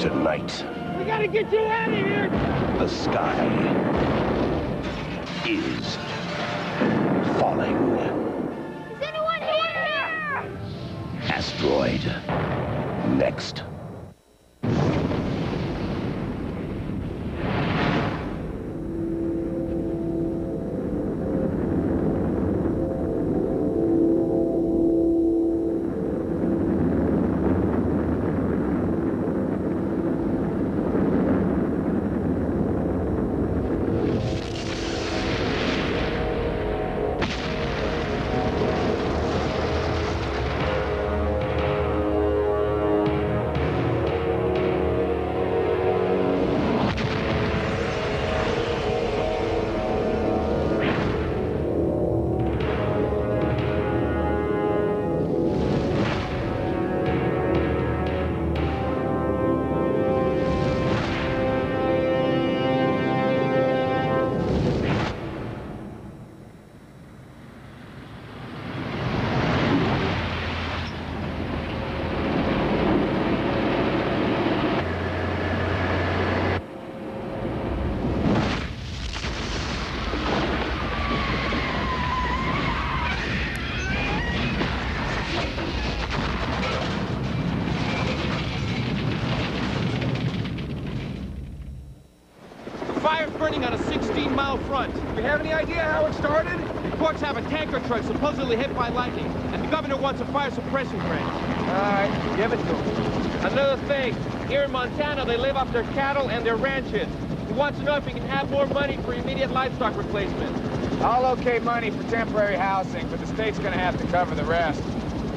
Tonight, We gotta get you out of here! the sky is falling. Is anyone here? Asteroid. Next. Truck supposedly hit by lightning, and the governor wants a fire suppression grant. All right, give it to him. Another thing, here in Montana, they live off their cattle and their ranches. He wants to know if he can have more money for immediate livestock replacement. I'll okay money for temporary housing, but the state's gonna have to cover the rest.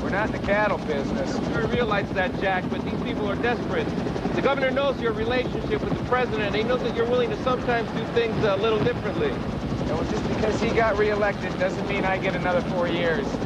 We're not in the cattle business. I realize that, Jack, but these people are desperate. The governor knows your relationship with the president, and he knows that you're willing to sometimes do things a little differently. Because he got reelected doesn't mean I get another four years.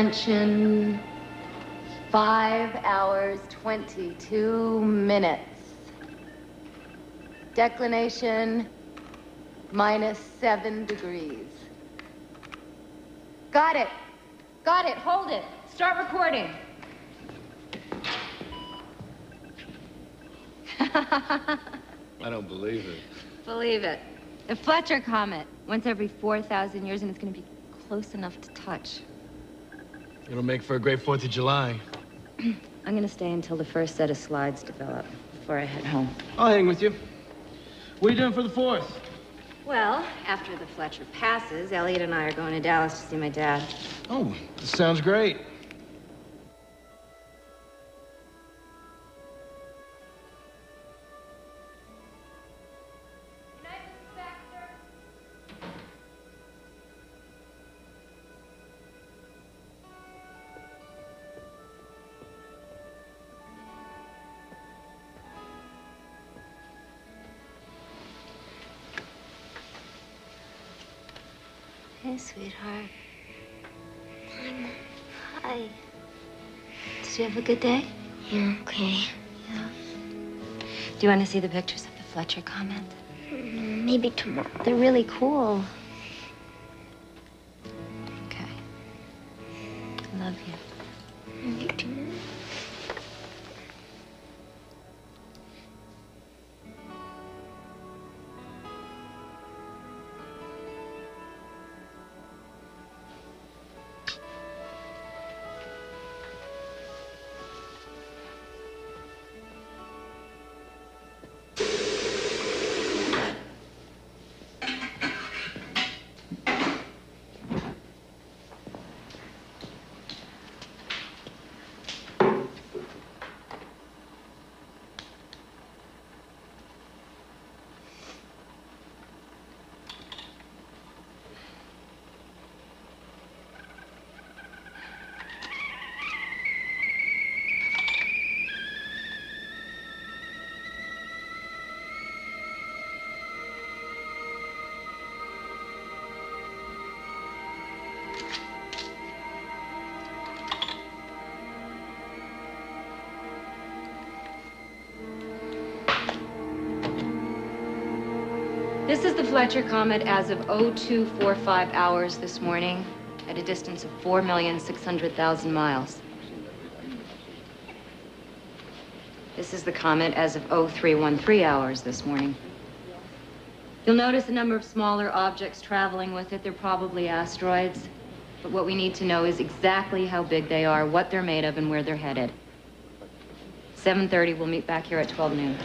Ascension, five hours, 22 minutes. Declination, minus seven degrees. Got it. Got it. Hold it. Start recording. I don't believe it. Believe it. The Fletcher Comet, once every 4,000 years, and it's going to be close enough to touch. It'll make for a great Fourth of July. I'm going to stay until the first set of slides develop before I head home. I'll hang with you. What are you doing for the Fourth? Well, after the Fletcher passes, Elliot and I are going to Dallas to see my dad. Oh, this sounds great. Have a good day? Yeah, okay. Yeah. Do you want to see the pictures of the Fletcher comet? Mm, Maybe tomorrow. They're really cool. Okay. I love you. Me too. This is the Fletcher Comet as of 0245 hours this morning at a distance of 4,600,000 miles. This is the comet as of 0313 hours this morning. You'll notice a number of smaller objects traveling with it. They're probably asteroids. But what we need to know is exactly how big they are, what they're made of, and where they're headed. 7.30, we'll meet back here at 12 noon.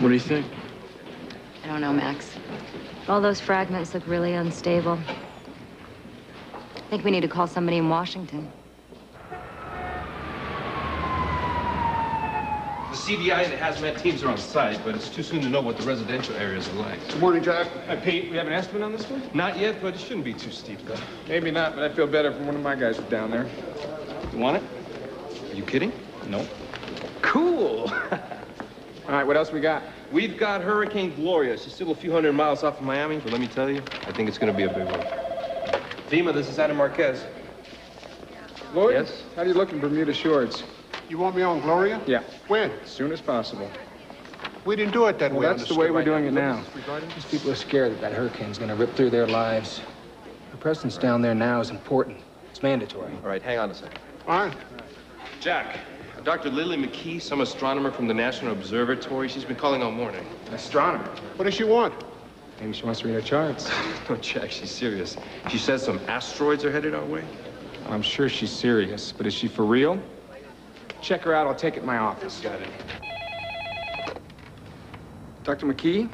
What do you think? I don't know, Max. All those fragments look really unstable. I think we need to call somebody in Washington. The CBI and the hazmat teams are on site, but it's too soon to know what the residential areas are like. Good morning, Jack. Hi, Pete. We have an estimate on this one? Not yet, but it shouldn't be too steep, though. Maybe not, but I feel better from one of my guys was down there. You want it? Are you kidding? No. Cool. All right, what else we got? We've got Hurricane Gloria. She's still a few hundred miles off of Miami, but let me tell you, I think it's going to be a big one. FEMA, this is Adam Marquez. Lloyd? Yes? How do you look in Bermuda Shorts? You want me on Gloria? Yeah, When? as soon as possible. We didn't do it that Well, way. that's the way we're doing it now. These people are scared that that hurricane's gonna rip through their lives. Our presence down there now is important. It's mandatory. All right, hang on a second. All right. Jack, Dr. Lily McKee, some astronomer from the National Observatory, she's been calling all morning. Astronomer. What does she want? Maybe she wants to read our charts. No, Jack, she's serious. She says some asteroids are headed our way. I'm sure she's serious, but is she for real? Check her out. I'll take it in my office. Got it. Dr. McKee?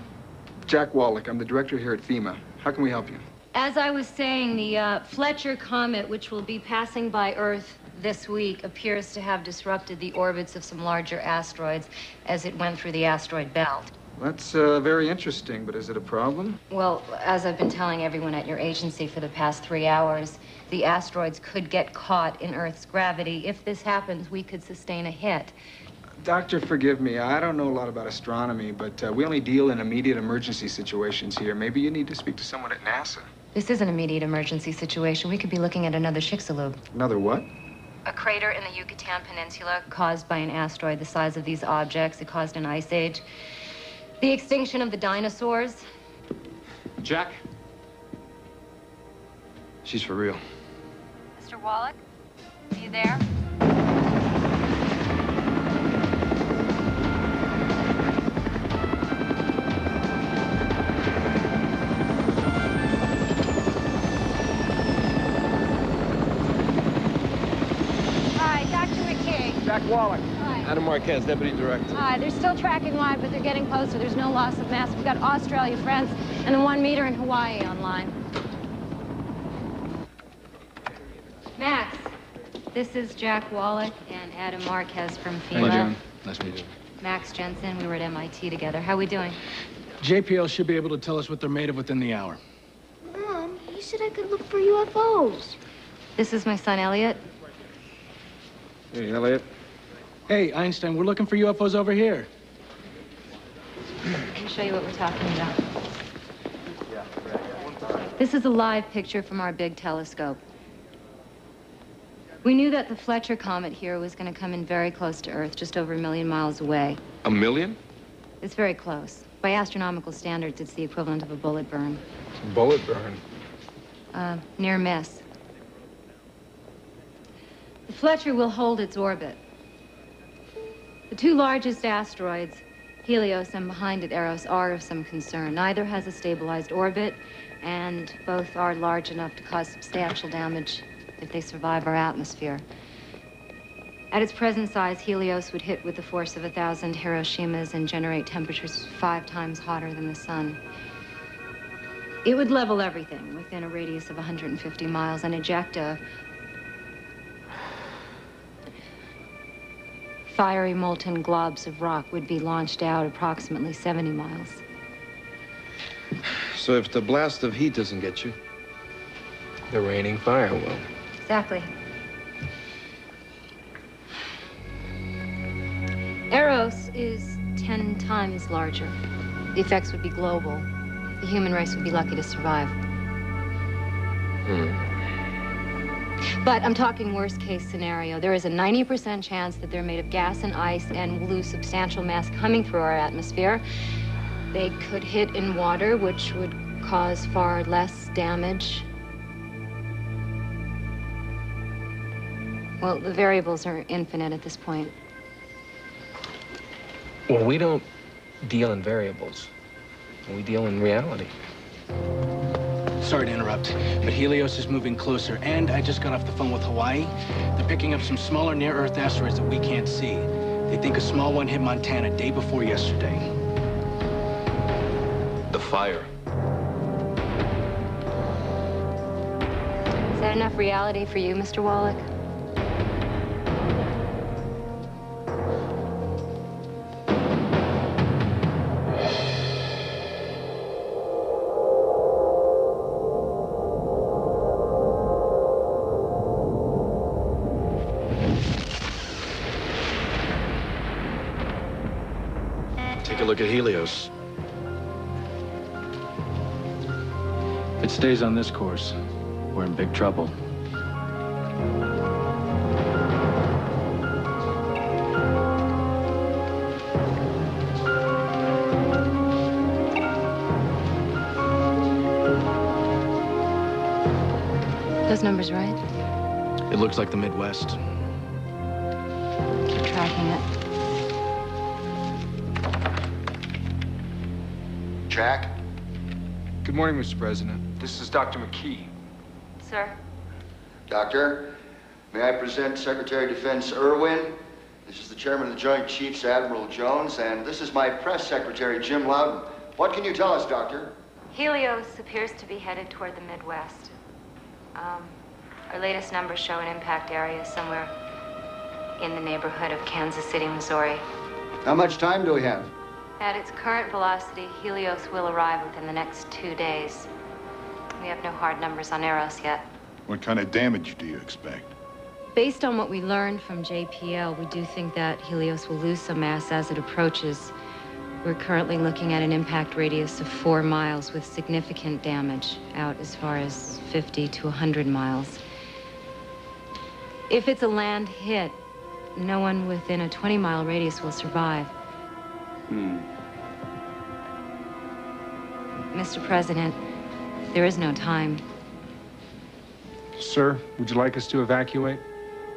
Jack Wallach. I'm the director here at FEMA. How can we help you? As I was saying, the uh, Fletcher Comet, which will be passing by Earth this week, appears to have disrupted the orbits of some larger asteroids as it went through the asteroid belt. That's uh, very interesting, but is it a problem? Well, as I've been telling everyone at your agency for the past three hours, the asteroids could get caught in Earth's gravity. If this happens, we could sustain a hit. Doctor, forgive me. I don't know a lot about astronomy, but uh, we only deal in immediate emergency situations here. Maybe you need to speak to someone at NASA. This is an immediate emergency situation. We could be looking at another Chicxulub. Another what? A crater in the Yucatan Peninsula caused by an asteroid the size of these objects. It caused an ice age. The extinction of the dinosaurs. Jack? She's for real. Mr. Wallach, are you there? Marquez, Deputy Director. Hi, they're still tracking wide, but they're getting closer. There's no loss of mass. We've got Australia, France, and the one meter in Hawaii online. Max, this is Jack Wallach and Adam Marquez from FEMA. Hello, John. Nice to meet you. Max Jensen, we were at MIT together. How are we doing? JPL should be able to tell us what they're made of within the hour. Mom, you said I could look for UFOs. This is my son, Elliot. Hey, Elliot. Hey, Einstein, we're looking for UFOs over here. Let me show you what we're talking about. This is a live picture from our big telescope. We knew that the Fletcher comet here was going to come in very close to Earth, just over a million miles away. A million? It's very close. By astronomical standards, it's the equivalent of a bullet burn. Bullet burn. Uh, near miss. The Fletcher will hold its orbit. The two largest asteroids, Helios and behind it Eros, are of some concern. Neither has a stabilized orbit, and both are large enough to cause substantial damage if they survive our atmosphere. At its present size, Helios would hit with the force of a thousand Hiroshimas and generate temperatures five times hotter than the sun. It would level everything within a radius of 150 miles and eject a fiery molten globs of rock would be launched out approximately 70 miles. So if the blast of heat doesn't get you, The raining fire will. Exactly. Eros is 10 times larger. The effects would be global. The human race would be lucky to survive. Hmm. But I'm talking worst case scenario. There is a 90% chance that they're made of gas and ice and will lose substantial mass coming through our atmosphere. They could hit in water, which would cause far less damage. Well, the variables are infinite at this point. Well, we don't deal in variables. We deal in reality. Sorry to interrupt, but Helios is moving closer, and I just got off the phone with Hawaii. They're picking up some smaller near-Earth asteroids that we can't see. They think a small one hit Montana day before yesterday. the fire. Is that enough reality for you, Mr. Wallach? Take a look at Helios. If it stays on this course, we're in big trouble. Those numbers right? It looks like the Midwest. Keep tracking it. Jack? Good morning, Mr. President. This is Dr. McKee. Sir? Doctor, may I present Secretary of Defense Irwin? This is the Chairman of the Joint Chiefs, Admiral Jones, and this is my press secretary, Jim Loudon. What can you tell us, Doctor? Helios appears to be headed toward the Midwest. Um, our latest numbers show an impact area somewhere in the neighborhood of Kansas City, Missouri. How much time do we have? At its current velocity, Helios will arrive within the next two days. We have no hard numbers on Eros yet. What kind of damage do you expect? Based on what we learned from JPL, we do think that Helios will lose some mass as it approaches. We're currently looking at an impact radius of four miles with significant damage out as far as 50 to 100 miles. If it's a land hit, no one within a 20 mile radius will survive. Hmm. Mr. President, there is no time. Sir, would you like us to evacuate?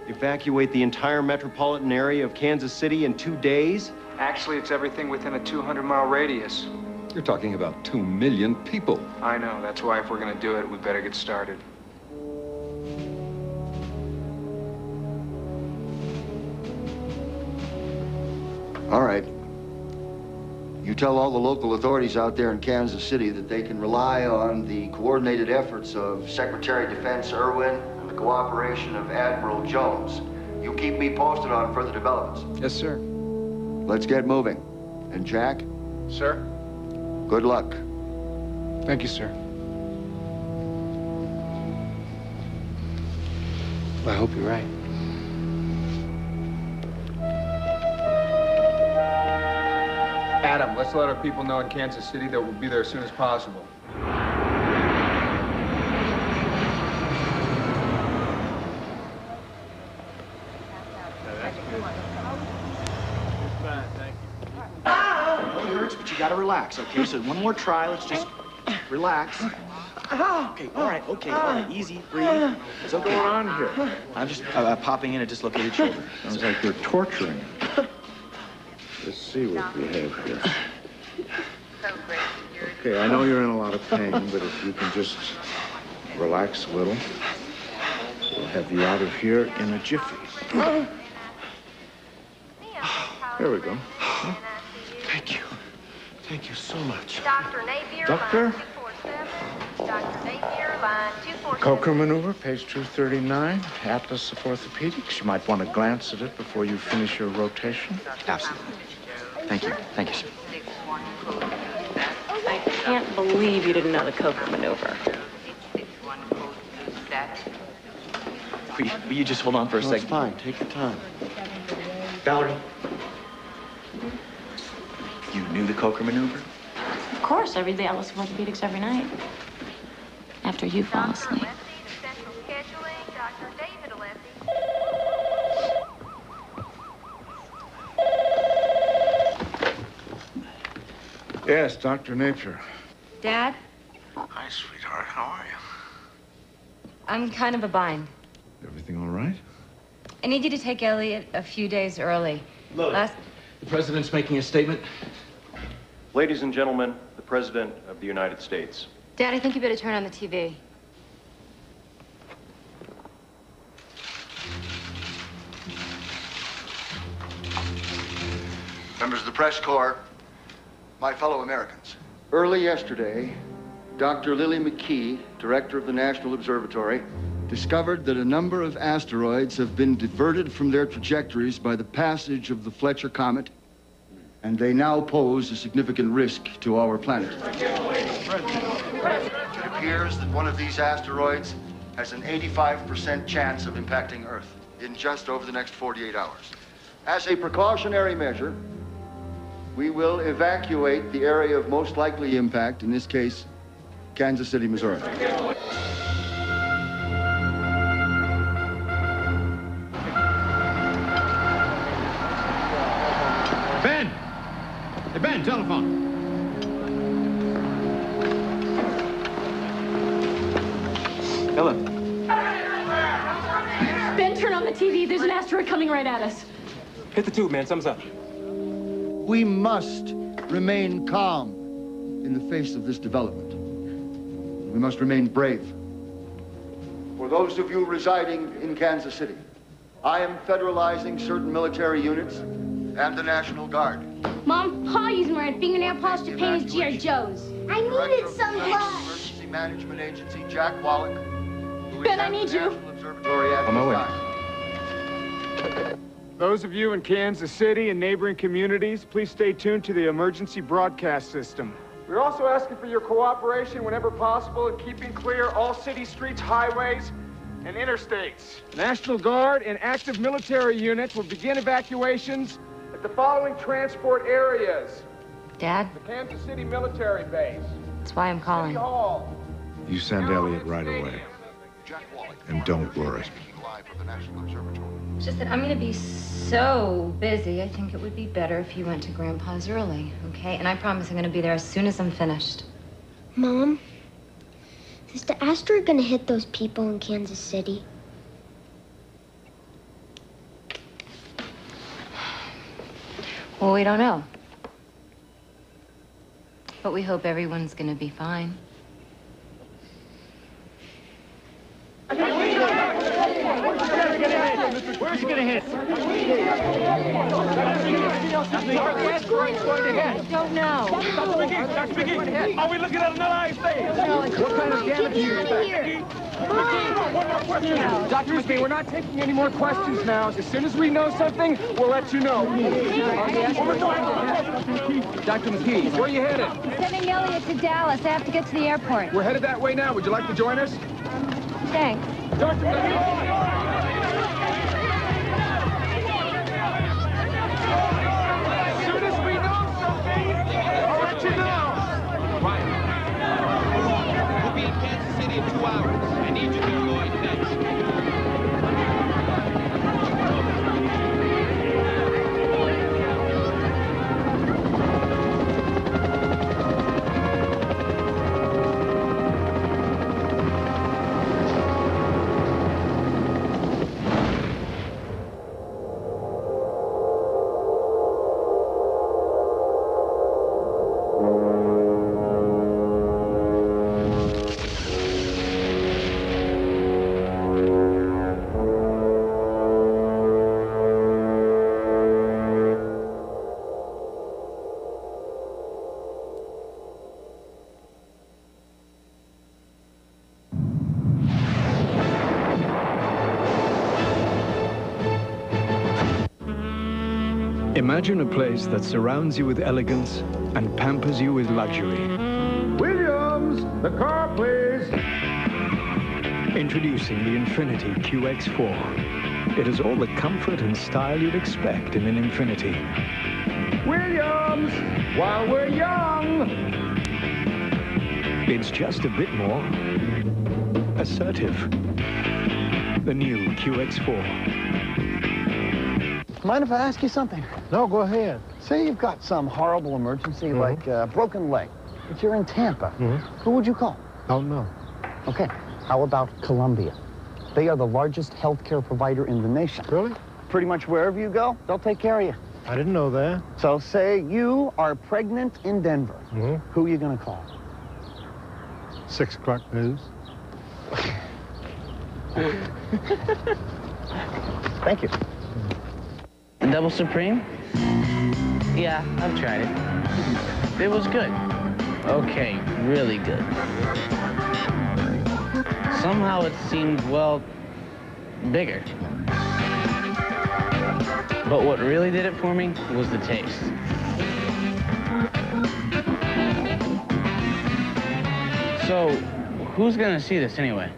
Evacuate the entire metropolitan area of Kansas City in two days? Actually, it's everything within a 200-mile radius. You're talking about two million people. I know. That's why if we're gonna do it, we better get started. All right. You tell all the local authorities out there in Kansas City that they can rely on the coordinated efforts of Secretary of Defense Irwin and the cooperation of Admiral Jones. You keep me posted on further developments. Yes, sir. Let's get moving. And Jack, Sir? good luck. Thank you, sir. I hope you're right. Adam, let's let our people know in Kansas City that we'll be there as soon as possible. It hurts, but you gotta relax, okay? So one more try. Let's just relax. Okay, all right, okay, all right, easy, breathe. It's okay. What's going on here? I'm just uh, uh, popping in a dislocated shoulder. Sounds like you're torturing. Let's see what we have here. Okay, I know you're in a lot of pain, but if you can just relax a little, we'll have you out of here in a jiffy. There we go. Thank you. Thank you so much. Dr. Napier, Doctor? line 247. Dr. Napier, line 247. Kocher maneuver, page 239, Atlas of Orthopedics. You might want to glance at it before you finish your rotation. Absolutely. Thank you. Thank you, sir. I can't believe you didn't know the Kocher maneuver. Will you, will you just hold on for a No, second? it's fine. Take your time. Valerie. You knew the Kocher maneuver? Of course, I read the Atlas of Orthopedics every night. After you fall asleep. Yes, Dr. Napier. Dad, Hi, sweetheart. How are you? I'm kind of a bind. Everything all right? I need you to take Elliot a few days early. Last, The president's making a statement. Ladies and gentlemen, the President of the United States. Dad, I think you better turn on the TV. Members of the press corps, my fellow Americans. Early yesterday, Dr. Lily McKee, director of the National Observatory, discovered that a number of asteroids have been diverted from their trajectories by the passage of the Fletcher Comet, and they now pose a significant risk to our planet. It appears that one of these asteroids has an 85% chance of impacting Earth in just over the next 48 hours. As a precautionary measure, we will evacuate the area of most likely impact, in this case, Kansas City, Missouri. Ben! Hey, Ben, telephone. Ellen. Ben, turn on the TV. There's an asteroid coming right at us. Hit the tube, man. Something's up. We must remain calm in the face of this development. We must remain brave. For those of you residing in Kansas City, I am federalizing certain military units and the National Guard. Mom, Pa using red fingernail polish to paint his G.I. Joes. I needed some blood. Emergency Management Agency, Jack Wallach. Ben, I need you. Observatory at On my way. Time. Those of you in Kansas City and neighboring communities, please stay tuned to the emergency broadcast system. We're also asking for your cooperation whenever possible in keeping clear all city streets, highways, and interstates. National Guard and active military units will begin evacuations at the following transport areas. Dad, The Kansas City Military Base, that's why I'm calling. City Hall, You send Elliot right away. And don't worry. It's just that I'm gonna be so busy, I think it would be better if you went to Grandpa's early, okay? And I promise I'm gonna be there as soon as I'm finished. Mom, is the asteroid gonna hit those people in Kansas City? Well, we don't know. But we hope everyone's gonna be fine. Where's he gonna hit? Where's going to hit? Don't know. Dr. McKee, Dr. McKee, are we looking at another ice phase? What kind of damage do you expect? McKee, one more question. Dr. McKee, we're not taking any more questions now. As soon as we know something, we'll let you know. Dr. McKee, where are you headed? Sending Elliot to Dallas. I have to get to the airport. We're headed that way now. Would you like to join us? Thanks. Dr. McKee! Imagine a place that surrounds you with elegance and pampers you with luxury. Williams, the car, please. Introducing the Infiniti QX4. It has all the comfort and style you'd expect in an Infiniti. Williams, while we're young. It's just a bit more assertive. The new QX4. Mind if I ask you something? No, go ahead. Say you've got some horrible emergency, mm-hmm. like a broken leg, but you're in Tampa. Mm-hmm. Who would you call? Don't know. Okay. How about Columbia? They are the largest healthcare provider in the nation. Really? Pretty much wherever you go, they'll take care of you. I didn't know that. So say you are pregnant in Denver. Mm-hmm. Who are you going to call? Six o'clock news. Thank you. Double Supreme? Yeah, I've tried it. It was good. Okay, really good. Somehow it seemed, well, bigger. But what really did it for me was the taste. So, who's gonna see this anyway?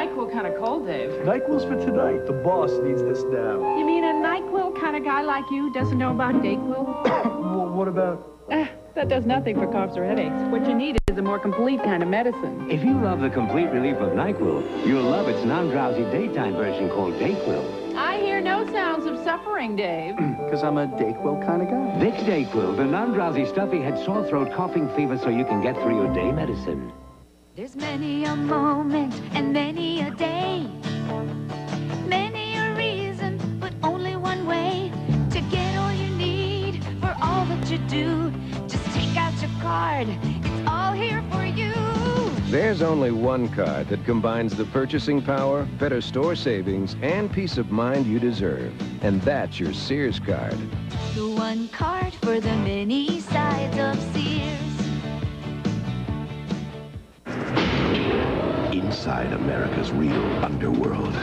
NyQuil kind of cold, Dave. NyQuil's for tonight. The boss needs this now. You mean a NyQuil kind of guy like you doesn't know about Dayquil? well, what about... Eh, that does nothing for coughs or headaches. What you need is a more complete kind of medicine. If you love the complete relief of NyQuil, you'll love its non-drowsy daytime version called Dayquil. I hear no sounds of suffering, Dave. Because I'm a Dayquil kind of guy. Vicks Dayquil, the non-drowsy stuffy head, sore throat, coughing fever so you can get through your day medicine. There's many a moment and many a day. Many a reason, but only one way to get all you need for all that you do. Just take out your card. It's all here for you. There's only one card that combines the purchasing power, better store savings, and peace of mind you deserve. And that's your Sears card. The one card for the many sides of Sears. Inside America's real underworld.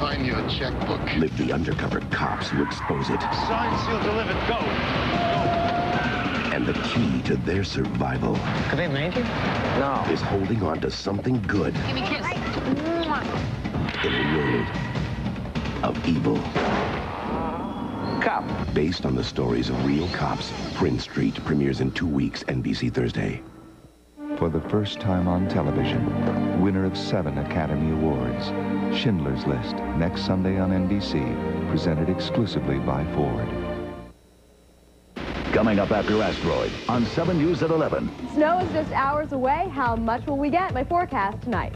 find your checkbook. Live the undercover cops who expose it. Signed, sealed, delivered. Go. And the key to their survival Could they make it? No. is holding on to something good Give me a kiss. in a world of evil. Cop. Based on the stories of real cops, Prince Street premieres in two weeks, NBC Thursday. For the first time on television, winner of seven Academy Awards, Schindler's List, next Sunday on NBC, presented exclusively by Ford. Coming up after Asteroid on 7 News at 11. Snow is just hours away. How much will we get? My forecast tonight.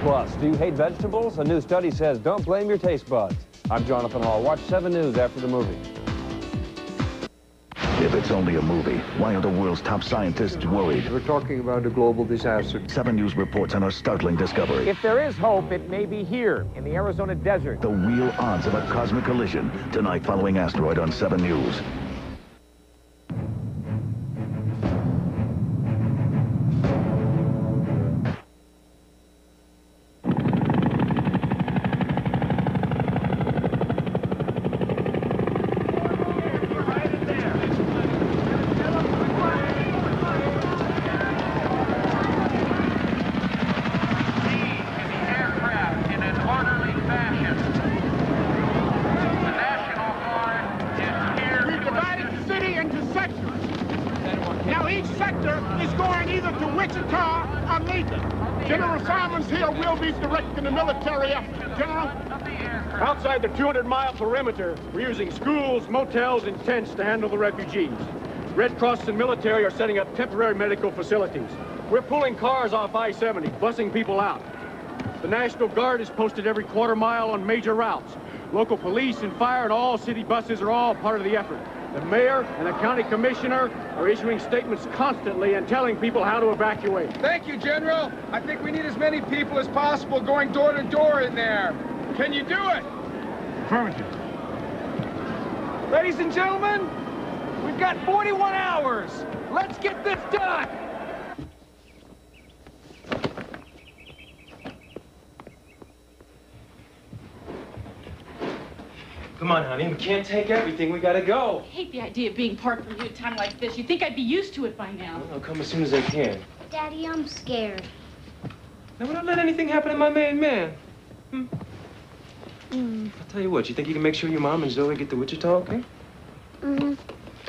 Plus, do you hate vegetables? A new study says don't blame your taste buds. I'm Jonathan Hall. Watch 7 News after the movie. If it's only a movie, why are the world's top scientists worried? We're talking about a global disaster. 7 News reports on a startling discovery. If there is hope, it may be here in the Arizona desert. The real odds of a cosmic collision. Tonight following Asteroid on 7 News. Perimeter, we're using schools, motels, and tents to handle the refugees. Red Cross and military are setting up temporary medical facilities. We're pulling cars off I-70, busing people out. The National Guard is posted every quarter mile on major routes. Local police and fire and all city buses are all part of the effort. The mayor and the county commissioner are issuing statements constantly and telling people how to evacuate. Thank you, General. I think we need as many people as possible going door to door in there. Can you do it? Affirmative. Ladies and gentlemen, we've got 41 hours. Let's get this done. Come on, honey. We can't take everything. We gotta go. I hate the idea of being parked for you at a time like this. You'd think I'd be used to it by now. I'll come as soon as I can. Daddy, I'm scared. Now, we don't let anything happen to my main man. Hmm? I'll tell you what. You think you can make sure your mom and Zoe get to Wichita, okay? Mm-hmm.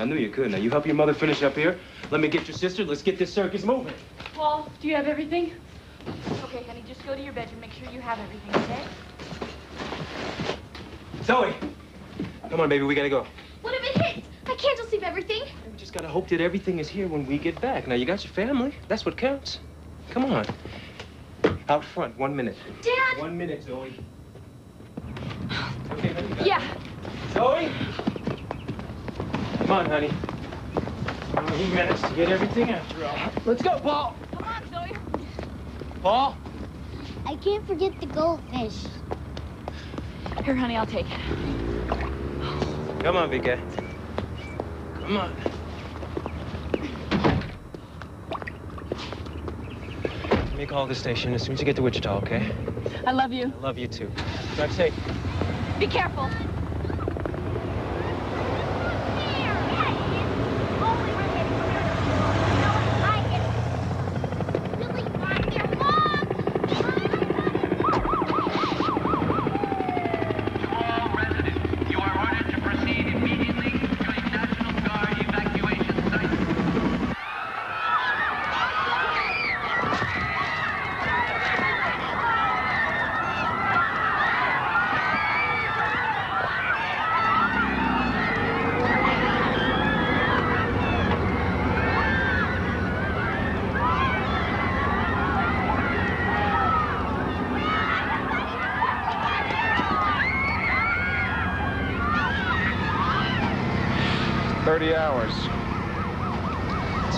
I knew you could. Now, you help your mother finish up here. Let me get your sister. Let's get this circus moving. Paul, do you have everything? Okay, honey, just go to your bedroom. Make sure you have everything, okay? Zoe! Come on, baby. We gotta go. What if it hits? I can't just leave everything. We just gotta hope that everything is here when we get back. Now, you got your family. That's what counts. Come on. Out front. One minute. Dad! One minute, Zoe. Okay, honey. Yeah. Zoe? Come on, honey. We managed to get everything after all. Let's go, Paul. Come on, Zoe. Paul? I can't forget the goldfish. Here, honey, I'll take it. Come on, big guy. Come on. Call the station as soon as you get to Wichita, okay? I love you. I love you too. Drive safe. Be careful.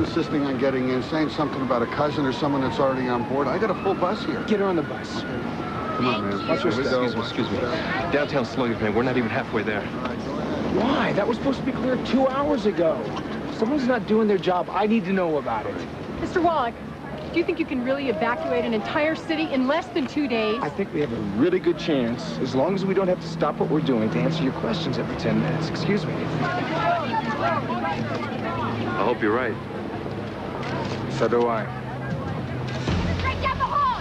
insisting on getting in, saying something about a cousin or someone that's already on board. I got a full bus here. Get her on the bus. Come on, man. Watch your step. Excuse me, excuse me. Downtown Slogan, man. We're not even halfway there. Why? That was supposed to be cleared two hours ago. Someone's not doing their job, I need to know about it. Mr. Wallach, do you think you can really evacuate an entire city in less than two days? I think we have a really good chance, as long as we don't have to stop what we're doing to answer your questions every 10 minutes. Excuse me. I hope you're right. So do I. All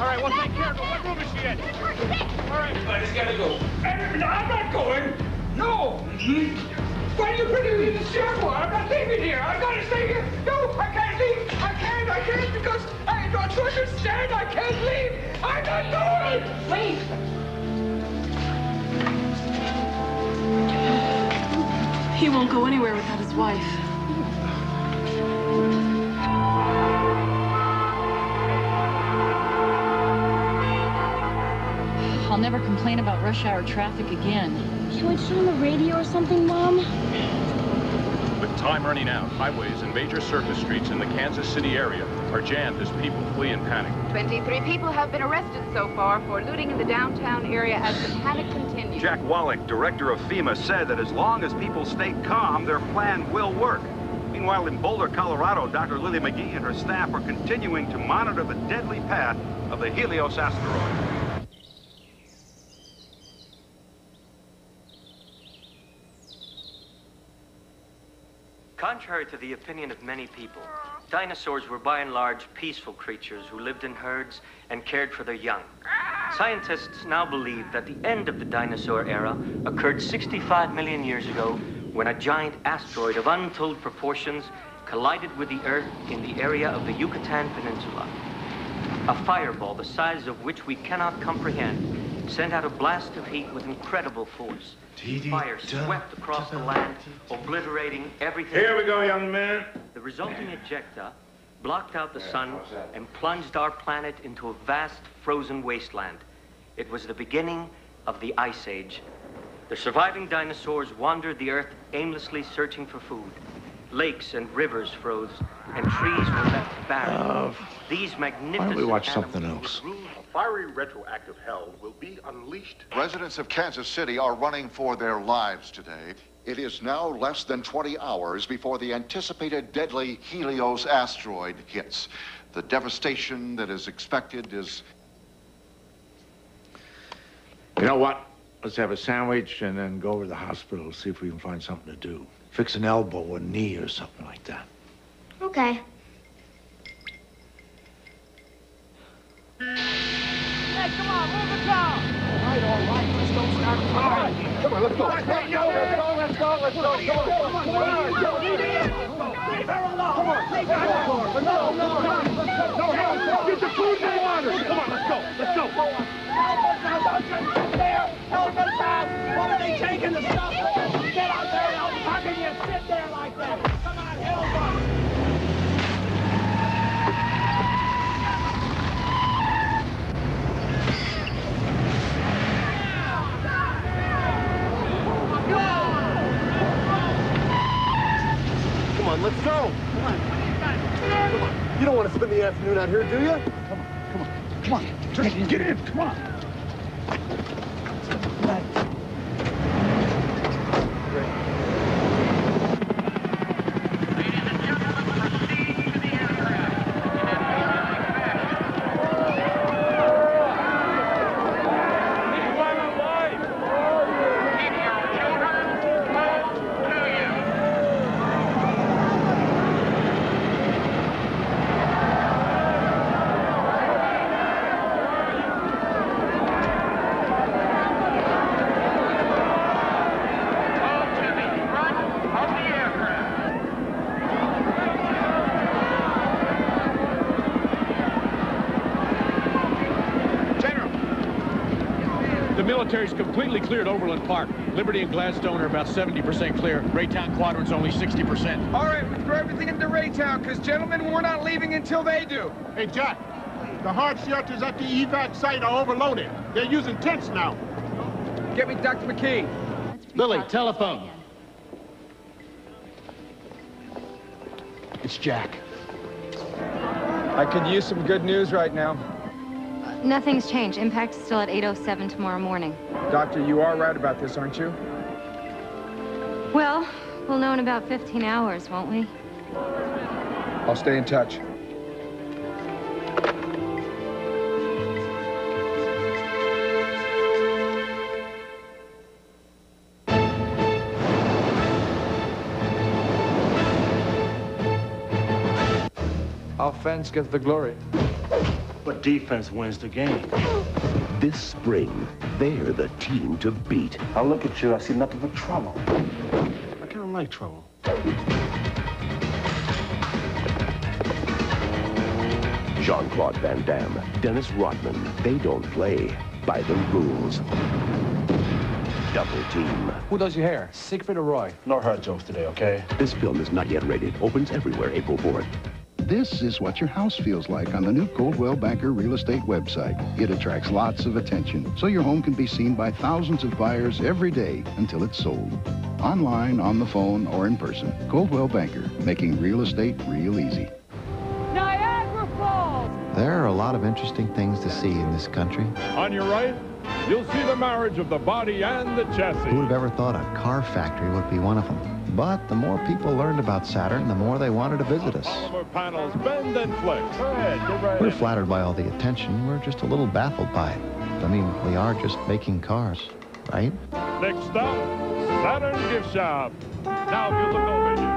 right, well, take care. What room is she in? All right, everybody's got to go. I'm not going. No. Why are you putting me in the chair for? I'm not leaving here. I gotta stay here. No, I can't leave. I can't. I can't because I don't understand. I can't leave. I'm not going. Wait. He won't go anywhere without his wife. Complain about rush hour traffic again. Should we turn on the radio or something, Mom? With time running out, highways and major surface streets in the Kansas City area are jammed as people flee in panic. 23 people have been arrested so far for looting in the downtown area as the panic continues. Jack Wallach, director of FEMA, said that as long as people stay calm, their plan will work. Meanwhile, in Boulder, Colorado, Dr. Lily McKee and her staff are continuing to monitor the deadly path of the Helios asteroid. Contrary to the opinion of many people, dinosaurs were by and large peaceful creatures who lived in herds and cared for their young. Scientists now believe that the end of the dinosaur era occurred 65 million years ago when a giant asteroid of untold proportions collided with the Earth in the area of the Yucatan Peninsula. A fireball the size of which we cannot comprehend sent out a blast of heat with incredible force. Fire swept across the land, obliterating everything. Here we go, young man. The resulting ejecta blocked out the sun and plunged our planet into a vast frozen wasteland. It was the beginning of the Ice Age. The surviving dinosaurs wandered the earth aimlessly searching for food. Lakes and rivers froze, and trees were left barren. Oh, These magnificent Why don't we watch animals something else? A fiery retroactive hell will be unleashed. Residents of Kansas City are running for their lives today. It is now less than 20 hours before the anticipated deadly Helios asteroid hits. The devastation that is expected is You know what? Let's have a sandwich and then go over to the hospital, see if we can find something to do. Fix an elbow or knee or something like that. Okay. Hey, come on, move the car! All right, all right, let's don't start crying. Come on, let's go. Let's go, let's go, let's go, let's go. Come on, come on, come on. come Leave her alone. Come on, leave her alone. No, no, no, no, no. Get the food and the water. Come on, let's go, let's go. Now, don't just sit there. Help us out. What are they taking the stuff? Let's go. Come on. Come on. You don't want to spend the afternoon out here, do you? Come on, come on, come on. Just get in. Come on. Cleared Overland Park. Liberty and Gladstone are about 70% clear. Raytown Quadrant's only 60%. All right, we throw everything into Raytown, because, gentlemen, we're not leaving until they do. Hey, Jack, the hard shelters at the evac site are overloaded. They're using tents now. Get me Dr. McKee. Lily, telephone. It's Jack. I could use some good news right now. Nothing's changed. Impact's still at 8.07 tomorrow morning. Doctor, you are right about this, aren't you? Well, we'll know in about 15 hours, won't we? I'll stay in touch. Offense gets the glory. But defense wins the game. This spring, they're the team to beat. I look at you, I see nothing but trouble. I kind of like trouble. Jean-Claude Van Damme, Dennis Rodman, they don't play by the rules. Double team. Who does your hair, Siegfried or Roy? No hard jokes today, okay? This film is not yet rated. Opens everywhere April 4th. This is what your house feels like on the new Coldwell Banker real estate website. It attracts lots of attention, so your home can be seen by thousands of buyers every day until it's sold. Online, on the phone, or in person. Coldwell Banker, making real estate real easy. Niagara Falls! There are a lot of interesting things to see in this country. On your right, you'll see the marriage of the body and the chassis. Who would have ever thought a car factory would be one of them? But the more people learned about Saturn, the more they wanted to visit us. Polymer panels bend and flex. Ahead, right We're in. flattered by all the attention. We're just a little baffled by it. I mean, we are just making cars, right? Next stop, Saturn Gift Shop. Now, if you look over here.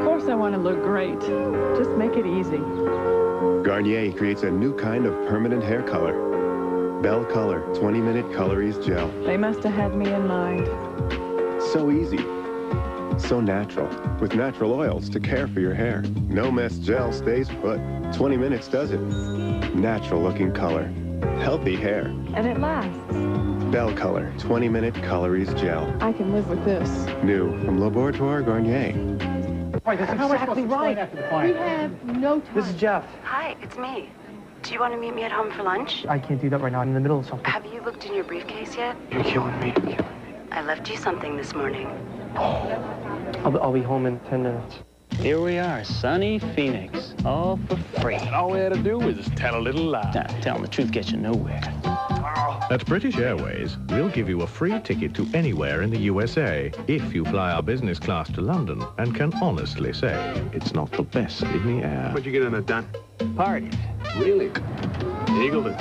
Of course I want to look great. Just make it easy. Garnier creates a new kind of permanent hair color. Belle Color 20-minute Color-Ease Gel. They must have had me in mind. So easy. So natural. With natural oils to care for your hair. No mess gel stays put. 20 minutes does it. Natural looking color. Healthy hair. And it lasts. Belle Color 20-minute Color-Ease Gel. I can live with this. New from Laboratoire Garnier. Right, that's exactly right. After the client. We have no time. This is Jeff. Hi, it's me. Do you want to meet me at home for lunch? I can't do that right now. I'm in the middle of something. Have you looked in your briefcase yet? You're killing me. You're killing me. I left you something this morning. I'll, I'll be home in 10 minutes. Here we are, sunny Phoenix, all for free. And all we had to do was tell a little lie. Nah, telling the truth gets you nowhere. At British Airways, we'll give you a free ticket to anywhere in the USA if you fly our business class to London and can honestly say it's not the best in the air. What'd you get in it, Don? Party. Really? Eagled it.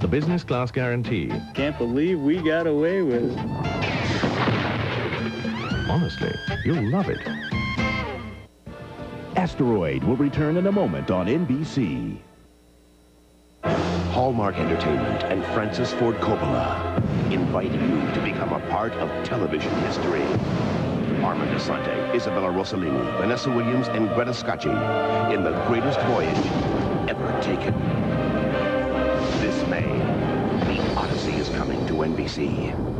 The business class guarantee. Can't believe we got away with it. Honestly, you'll love it. Asteroid will return in a moment on NBC. Hallmark Entertainment and Francis Ford Coppola invite you to become a part of television history. Armand Assante, Isabella Rossellini, Vanessa Williams, and Greta Scacchi in the greatest voyage ever taken. This May, The Odyssey is coming to NBC.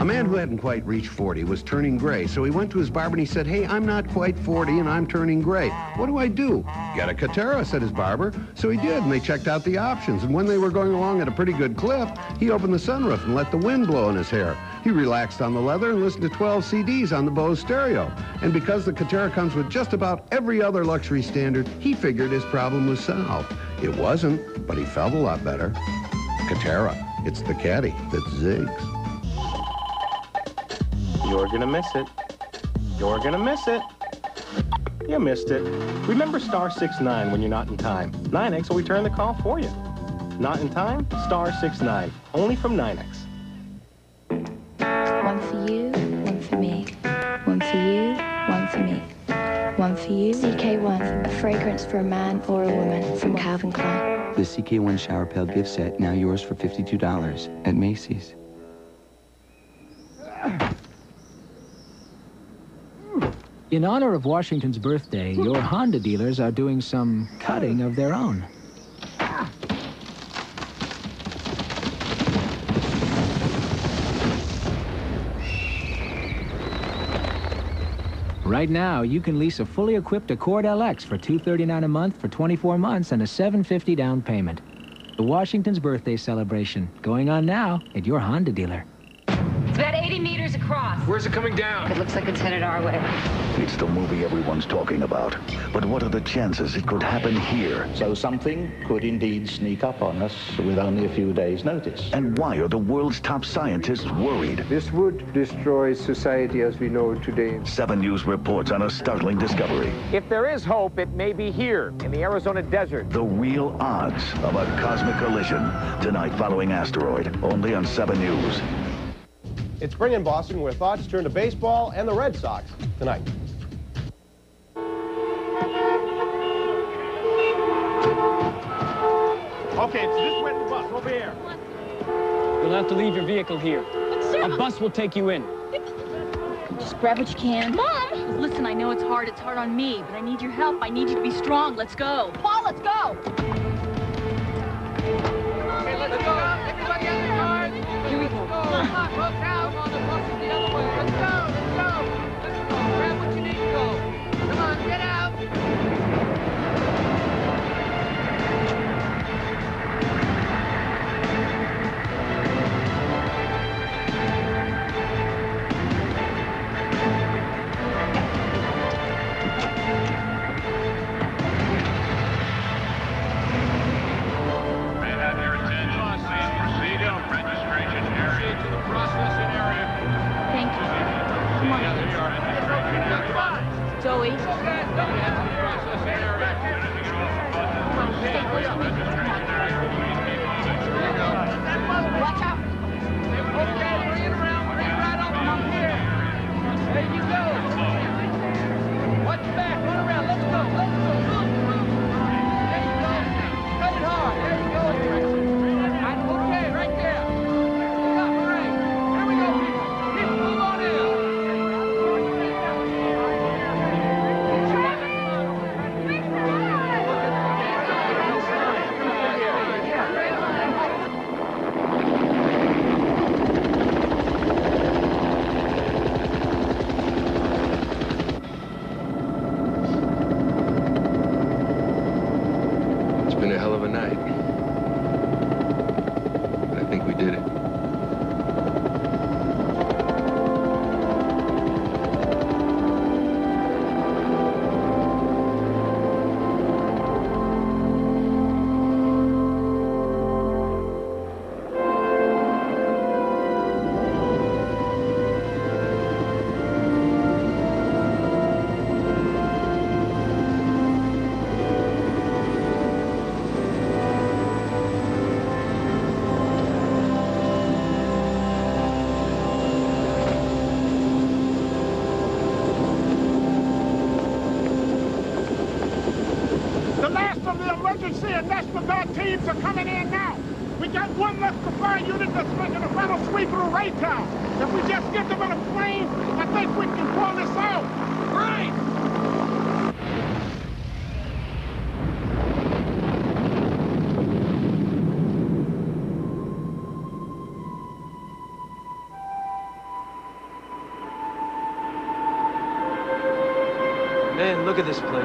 A man who hadn't quite reached 40 was turning gray, so he went to his barber and he said, hey, I'm not quite 40 and I'm turning gray. What do I do? Get a Catera, said his barber. So he did, and they checked out the options. And when they were going along at a pretty good clip, he opened the sunroof and let the wind blow in his hair. He relaxed on the leather and listened to 12 CDs on the Bose stereo. And because the Catera comes with just about every other luxury standard, he figured his problem was solved. It wasn't, but he felt a lot better. Catera, it's the caddy that zigs. You're gonna miss it. You're gonna miss it. You missed it. Remember star six nine when you're not in time. NYNEX will return the call for you. Not in time? Star six nine. Only from NYNEX. One for you, one for me. One for you, one for me. One for you. CK1, a fragrance for a man or a woman from Calvin Klein. The CK1 Shower Pale gift set, now yours for $52 at Macy's. In honor of Washington's birthday, your Honda dealers are doing some cutting of their own. Right now, you can lease a fully equipped Accord LX for $239 a month for 24 months and a $750 down payment. The Washington's birthday celebration, going on now at your Honda dealer. It's about 80 meters across. Where's it coming down? It looks like it's headed our way. It's the movie everyone's talking about. But what are the chances it could happen here? So something could indeed sneak up on us with only a few days' notice. And why are the world's top scientists worried? This would destroy society as we know it today. 7 News reports on a startling discovery. If there is hope, it may be here in the Arizona desert. The real odds of a cosmic collision. Tonight following Asteroid, only on 7 News. It's spring in Boston where thoughts turn to baseball and the Red Sox tonight. Okay, it's this way to the bus, over here. You'll have to leave your vehicle here. A bus will take you in. Just grab what you can. Mom! Listen, I know it's hard. It's hard on me, but I need your help. I need you to be strong. Let's go. Paul, let's go! Okay, let's go. Everybody on the cars. Let's go, let's go. Let's go. Grab what you need to go. Come on, get out.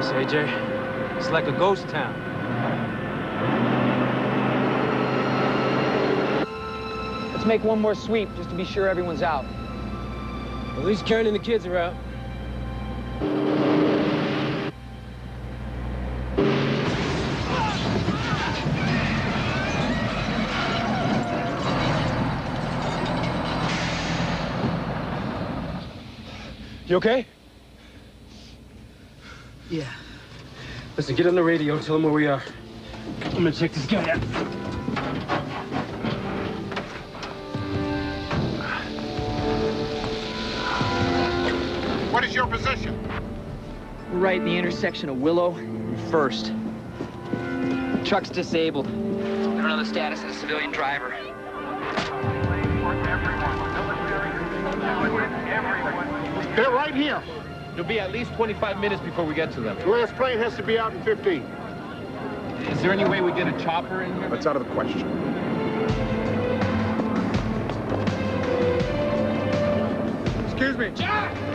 Place, AJ. It's like a ghost town. Let's make one more sweep just to be sure everyone's out. At least Karen and the kids are out. You okay? Listen, get on the radio, tell them where we are. I'm gonna check this guy out. What is your position? We're right in the intersection of Willow and First. Truck's disabled. I don't know the status of the civilian driver. They're right here. It'll be at least 25 minutes before we get to them. The last plane has to be out in 15. Is there any way we get a chopper in here? That's out of the question. Excuse me. Jack! Jack!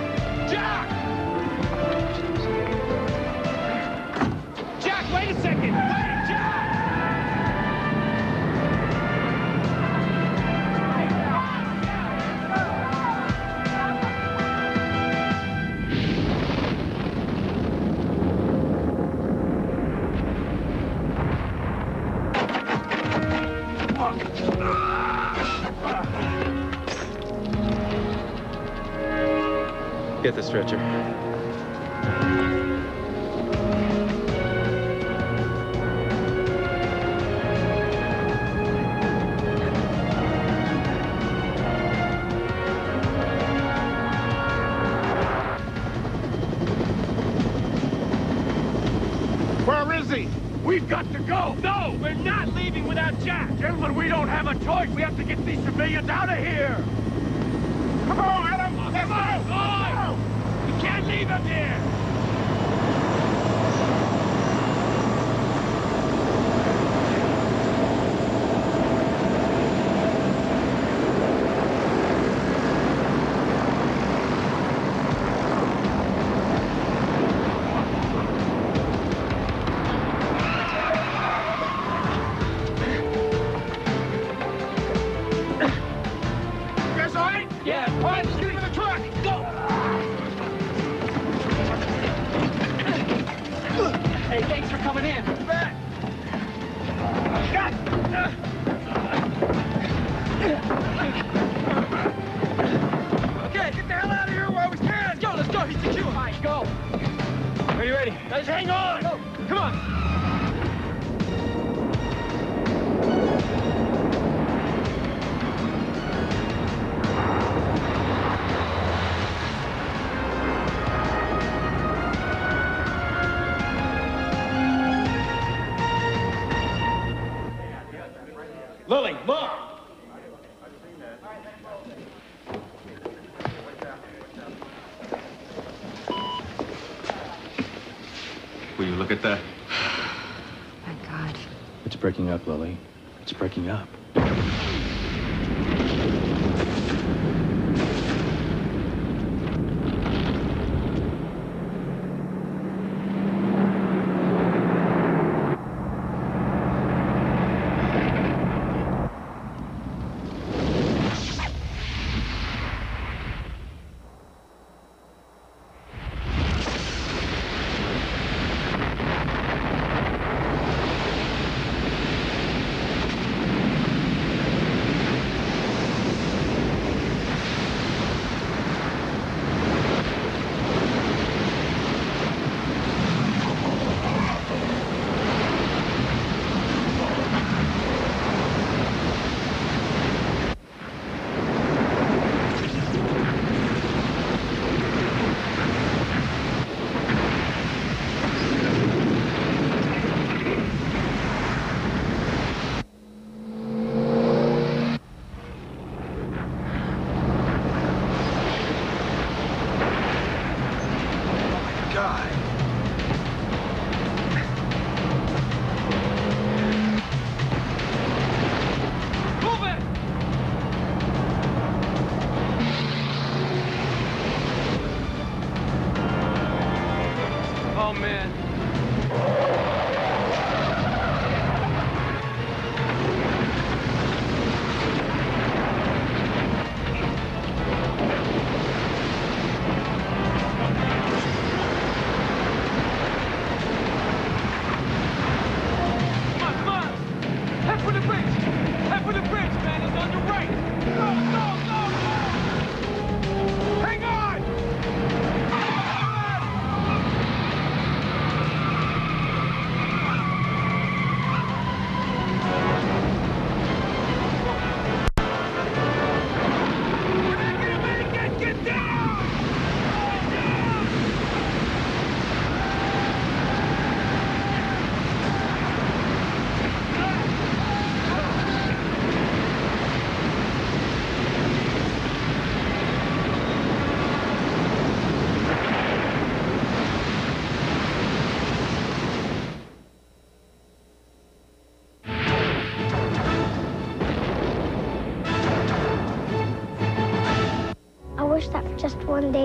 Stretcher. Breaking up, Lily. It's breaking up.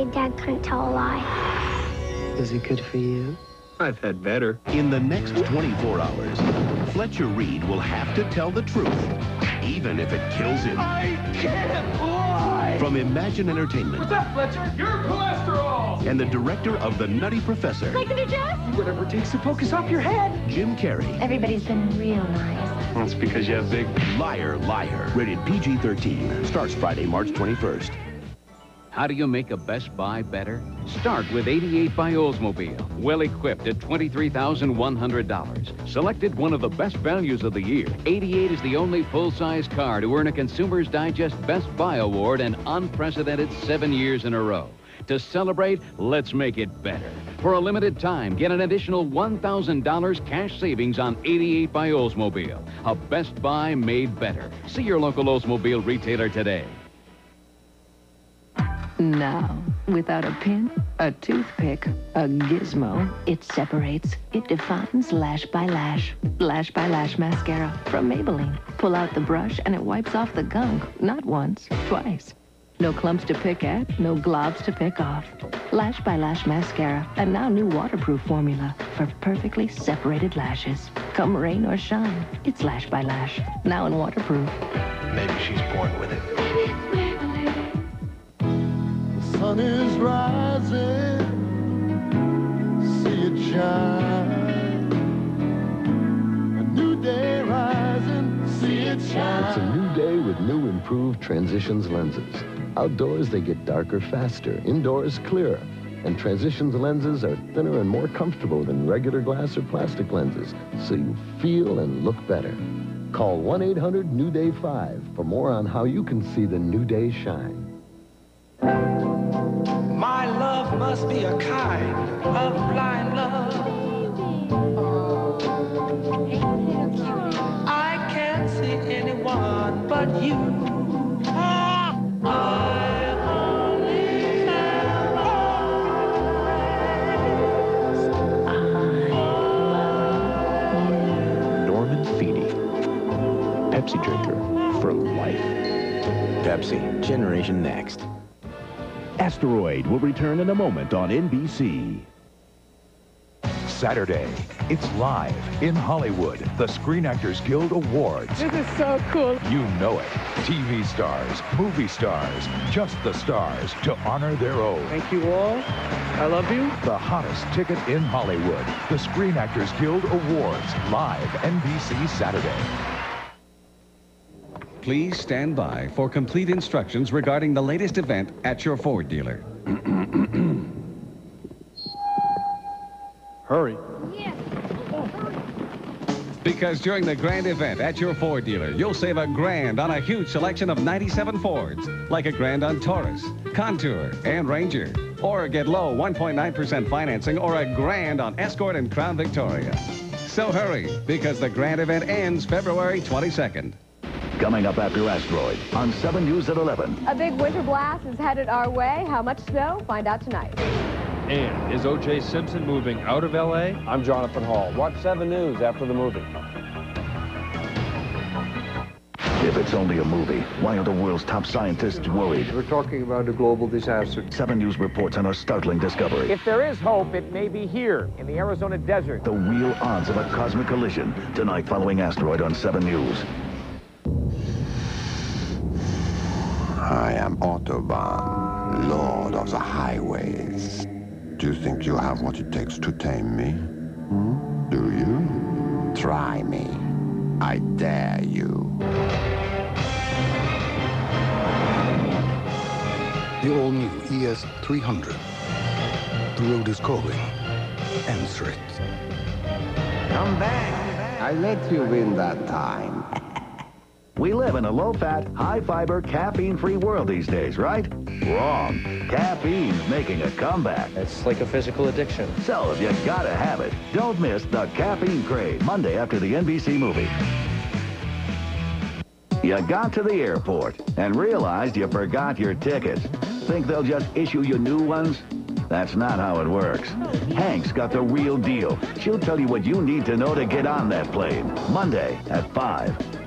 Just one day Dad couldn't tell a lie. Is it good for you? I've had better. In the next 24 hours, Fletcher Reed will have to tell the truth, even if it kills him. I can't lie! From Imagine Entertainment What's up, Fletcher? Your cholesterol! and the director of The Nutty Professor, Like the new dress? Whatever it takes to focus off your head. Jim Carrey. Everybody's been real nice. That's because you have big... Liar, Liar. Rated PG-13. Starts Friday, March 21st. How do you make a Best Buy better? Start with 88 by Oldsmobile, well equipped at $23,100. Selected one of the best values of the year, 88 is the only full-size car to earn a Consumer's Digest Best Buy award an unprecedented seven years in a row. To celebrate, let's make it better. For a limited time, get an additional $1,000 cash savings on 88 by Oldsmobile. A Best Buy made better. See your local Oldsmobile retailer today. Now, without a pin, a toothpick, a gizmo, it separates. It defines lash by lash. Lash by Lash Mascara from Maybelline. Pull out the brush and it wipes off the gunk. Not once, twice. No clumps to pick at, no globs to pick off. Lash by Lash Mascara, a now new waterproof formula for perfectly separated lashes. Come rain or shine, it's Lash by Lash. Now in waterproof. Maybe she's born with it. Sun is rising, see it shine. A new day rising, see it shine. It's a new day with new improved transitions lenses. Outdoors, they get darker faster. Indoors, clearer. And transitions lenses are thinner and more comfortable than regular glass or plastic lenses, so you feel and look better. Call 1-800-NEW DAY 5 for more on how you can see the new day shine. My love must be a kind of blind love. I can't see anyone but you. Pepsi drinker for life. Pepsi, Generation Next. Asteroid will return in a moment on NBC. Saturday, it's live in Hollywood, the Screen Actors Guild Awards. This is so cool. You know it. TV stars, movie stars, just the stars to honor their own. Thank you all. I love you. The hottest ticket in Hollywood, the Screen Actors Guild Awards, live NBC Saturday. Please stand by for complete instructions regarding the latest event at your Ford dealer. Hurry. Because during the grand event at your Ford dealer, you'll save a grand on a huge selection of 97 Fords, like a grand on Taurus, Contour, and Ranger. Or get low 1.9% financing or a grand on Escort and Crown Victoria. So hurry, because the grand event ends February 22nd. Coming up after Asteroid on 7 News at 11. A big winter blast is headed our way. How much snow? Find out tonight. And is O.J. Simpson moving out of L.A.? I'm Jonathan Hall. Watch 7 News after the movie. If it's only a movie, why are the world's top scientists worried? We're talking about a global disaster. 7 News reports on a startling discovery. If there is hope, it may be here in the Arizona desert. The real odds of a cosmic collision. Tonight following Asteroid on 7 News. I am Autobahn, Lord of the Highways. Do you think you have what it takes to tame me? Hmm? Do you? Try me. I dare you. The all-new ES300. The road is calling. Answer it. Come back. I let you win that time. We live in a low-fat, high-fiber, caffeine-free world these days, right? Wrong. Caffeine's making a comeback. It's like a physical addiction. So if you gotta have it, don't miss the Caffeine Crave, Monday after the NBC movie. You got to the airport and realized you forgot your tickets. Think they'll just issue you new ones? That's not how it works. Hank's got the real deal. She'll tell you what you need to know to get on that plane. Monday at 5.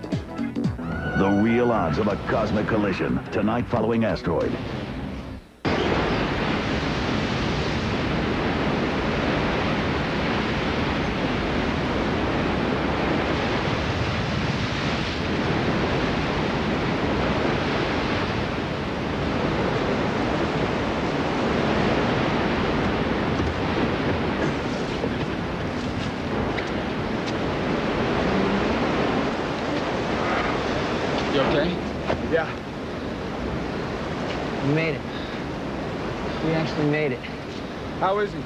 The real odds of a cosmic collision. Tonight following Asteroid. You okay? Yeah. You made it. He actually made it. How is he?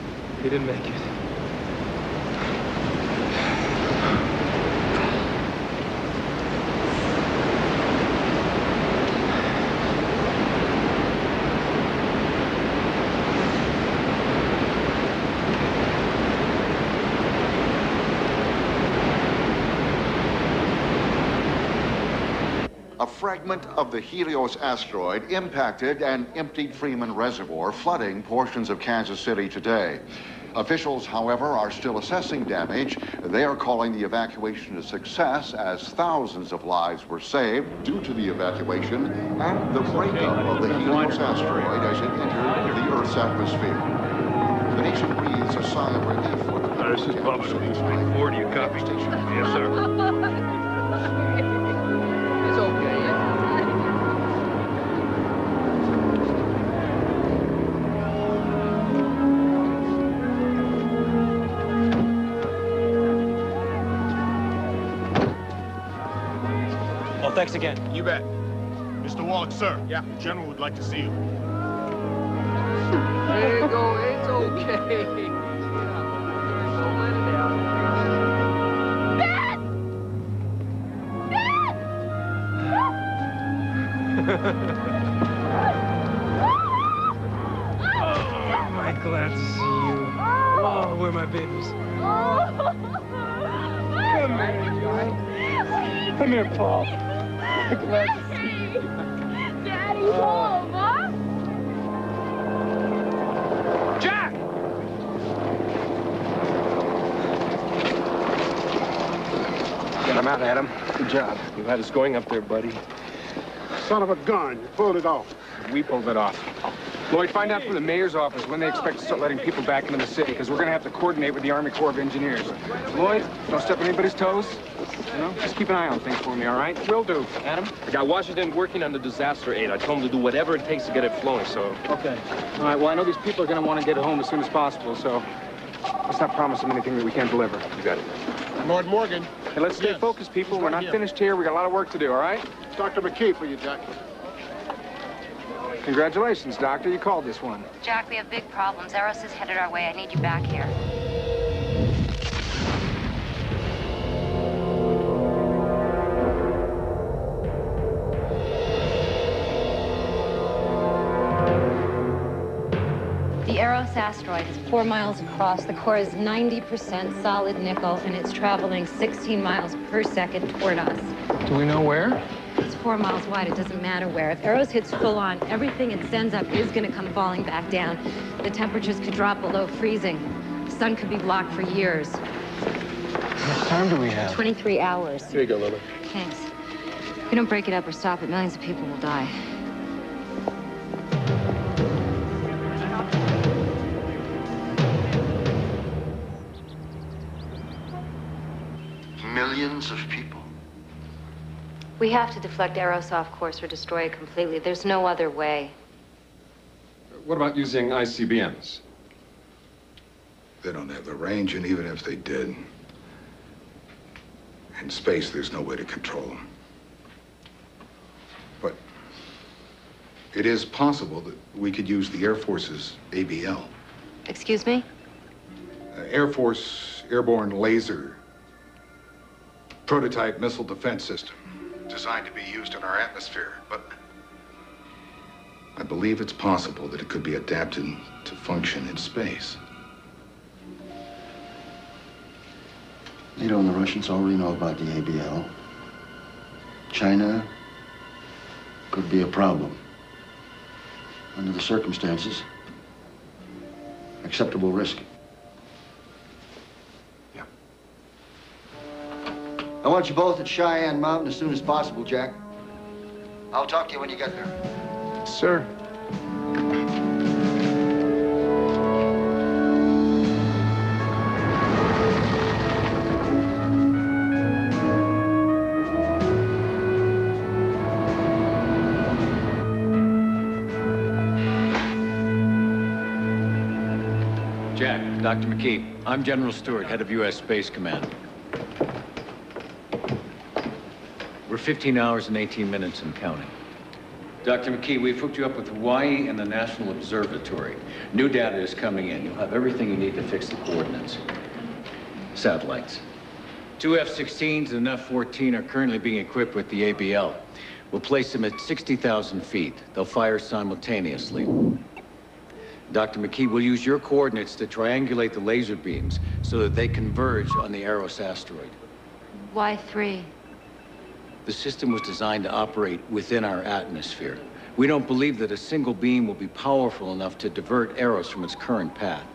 He didn't make it. A fragment of the Helios asteroid impacted and emptied Freeman Reservoir, flooding portions of Kansas City today. Officials, however, are still assessing damage. They are calling the evacuation a success as thousands of lives were saved due to the evacuation and the breakup of the Helios asteroid as it entered the Earth's atmosphere. The nation breathes a sigh of relief for the This is Bubba. Speak forward, you copy? Yes, sir. thanks again. You bet. Mr. Wallach, sir. Yeah. The general would like to see you. There you go. It's okay. Don't let it out. oh, am I glad to see you. Oh, where are my babies? Come here, Come here, Paul. Glad to see you. Daddy's uh, home, huh? Jack! Get him out, Adam. Good job. You had us going up there, buddy. Son of a gun. You pulled it off. We pulled it off. Lloyd, find out from the mayor's office when they expect to start letting people back into the city, because we're going to have to coordinate with the Army Corps of Engineers. Lloyd, don't step on anybody's toes. You know, just keep an eye on things for me, all right? Will do. Adam? I got Washington working on the disaster aid. I told him to do whatever it takes to get it flowing, so... Okay. All right, well, I know these people are going to want to get it home as soon as possible, so let's not promise them anything that we can't deliver. You got it. Lord Morgan. Hey, let's stay focused, people. We're not here. finished here. We got a lot of work to do, all right? Dr. McKee for you, Jack. Congratulations, Doctor. You called this one. Jack, we have big problems. Eros is headed our way. I need you back here. The Eros asteroid is four miles across. The core is 90% solid nickel, and it's traveling 16 miles per second toward us. Do we know where? It's four miles wide. It doesn't matter where. If Eros hits full on, everything it sends up is going to come falling back down. The temperatures could drop below freezing. The sun could be blocked for years. How much time do we have? 23 hours. Here you go, Lily. Thanks. If we don't break it up or stop it, millions of people will die. Millions of people. We have to deflect Eros off course or destroy it completely. There's no other way. What about using ICBMs? They don't have the range, and even if they did, in space, there's no way to control them. But it is possible that we could use the Air Force's ABL, Excuse me? uh, Air Force Airborne Laser Prototype Missile Defense System, designed to be used in our atmosphere. But I believe it's possible that it could be adapted to function in space. NATO and the Russians already know about the ABL. China could be a problem. Under the circumstances, acceptable risk. Want you both at Cheyenne Mountain as soon as possible, Jack. I'll talk to you when you get there. Sir. Jack, Dr. McKee. I'm General Stewart, head of U.S. Space Command. We're 15 hours and 18 minutes and counting. Dr. McKee, we've hooked you up with Hawaii and the National Observatory. New data is coming in. You'll have everything you need to fix the coordinates. Satellites. Two F-16s and an F-14 are currently being equipped with the ABL. We'll place them at 60,000 feet. They'll fire simultaneously. Dr. McKee we'll use your coordinates to triangulate the laser beams so that they converge on the Eros asteroid. Why three? The system was designed to operate within our atmosphere. We don't believe that a single beam will be powerful enough to divert Eros from its current path.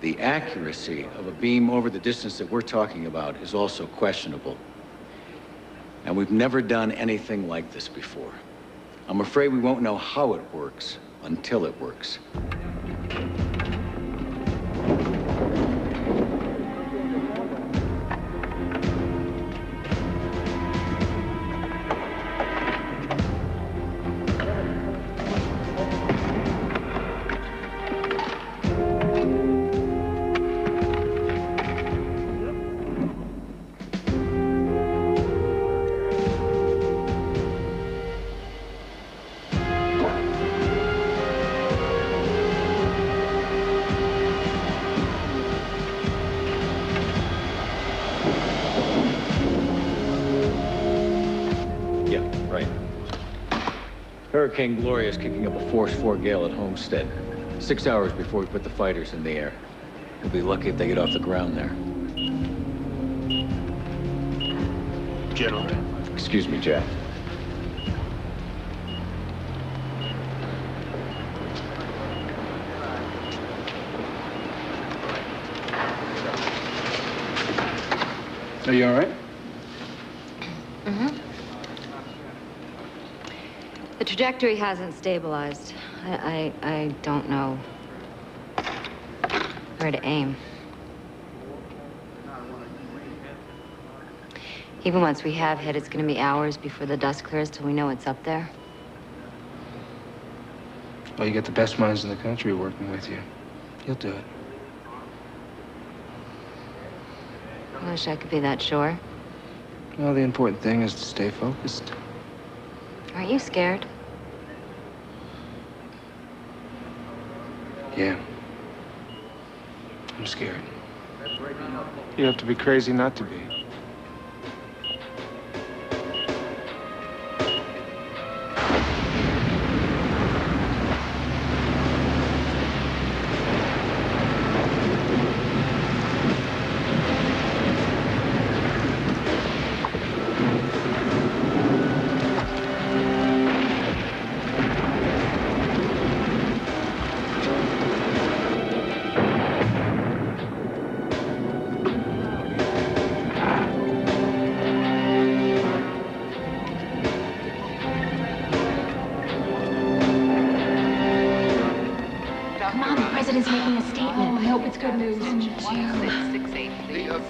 The accuracy of a beam over the distance that we're talking about is also questionable. And we've never done anything like this before. I'm afraid we won't know how it works until it works. Hurricane Gloria is kicking up a force 4 gale at Homestead. Six hours before we put the fighters in the air. We'll be lucky if they get off the ground there. Gentlemen. Excuse me, Jack. Are you all right? Mm-hmm. The trajectory hasn't stabilized. I, I, I don't know where to aim. Even once we have hit, it's gonna be hours before the dust clears till we know it's up there. Well, you got the best minds in the country working with you. You'll do it. I wish I could be that sure. Well, the important thing is to stay focused. Aren't you scared? Yeah. I'm scared. You have to be crazy not to be.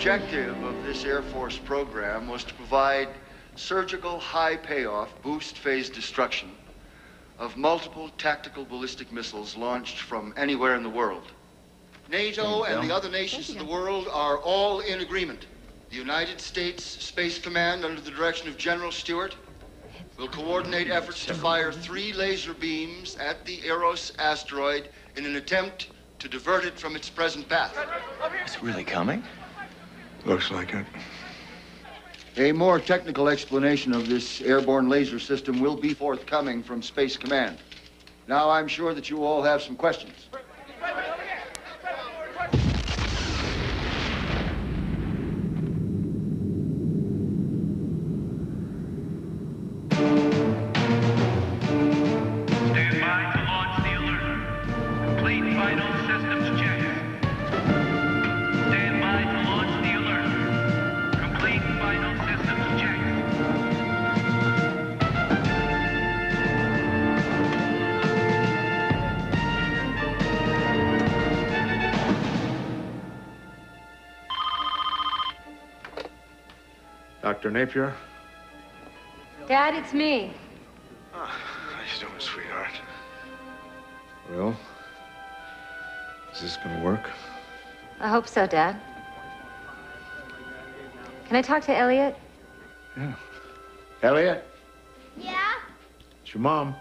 Objective of this Air Force program was to provide surgical high payoff boost phase destruction of multiple tactical ballistic missiles launched from anywhere in the world. NATO and the other nations of the world are all in agreement. The United States Space Command, under the direction of General Stewart, will coordinate efforts to fire three laser beams at the Eros asteroid in an attempt to divert it from its present path. Is it really coming? Looks like it. A more technical explanation of this airborne laser system will be forthcoming from Space Command. Now, I'm sure that you all have some questions. Dr. Napier? Dad, it's me. Oh, how you doing, sweetheart? Well, is this gonna work? I hope so, Dad. Can I talk to Elliot? Yeah. Elliot? Yeah? It's your mom.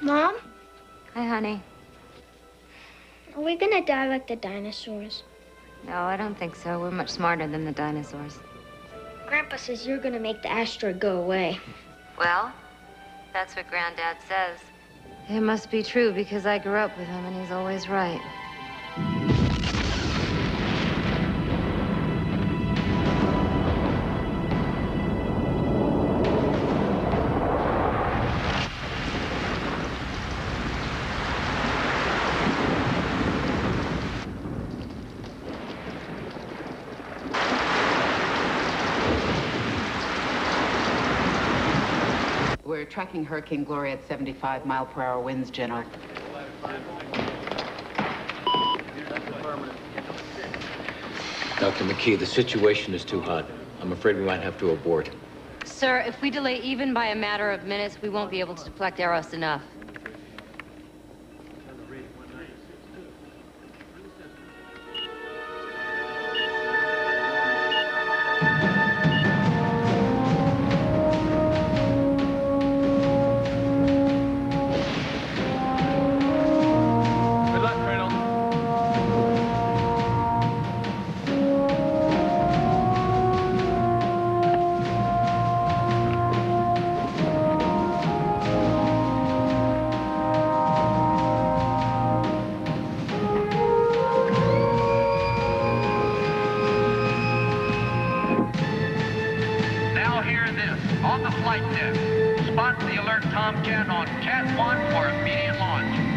Mom? Hi, honey. Are we gonna die like the dinosaurs? No, I don't think so. We're much smarter than the dinosaurs. Grandpa says you're gonna make the asteroid go away. Well, that's what Granddad says. It must be true because I grew up with him and he's always right. Tracking Hurricane Gloria at 75 mile per hour winds, General. Dr. McKee, the situation is too hot. I'm afraid we might have to abort. Sir, if we delay even by a matter of minutes, we won't be able to deflect Eros enough. The alert Tomcat on Cat 1 for immediate launch.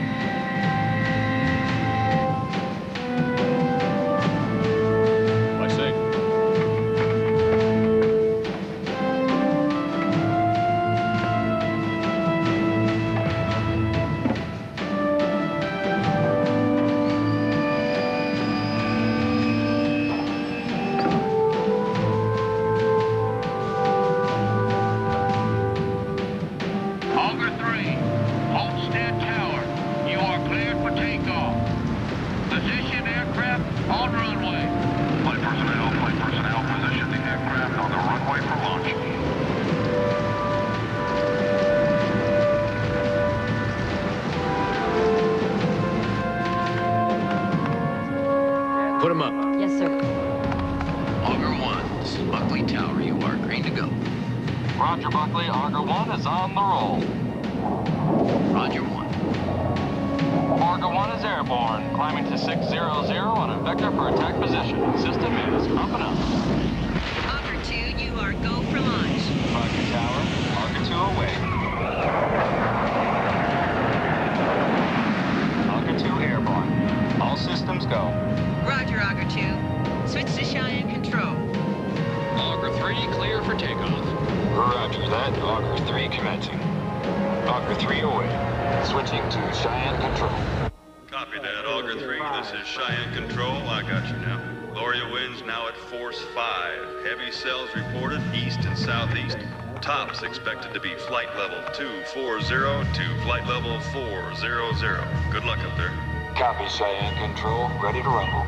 240 to flight level 400. Good luck up there. Copy, Cheyenne Control. Ready to rumble.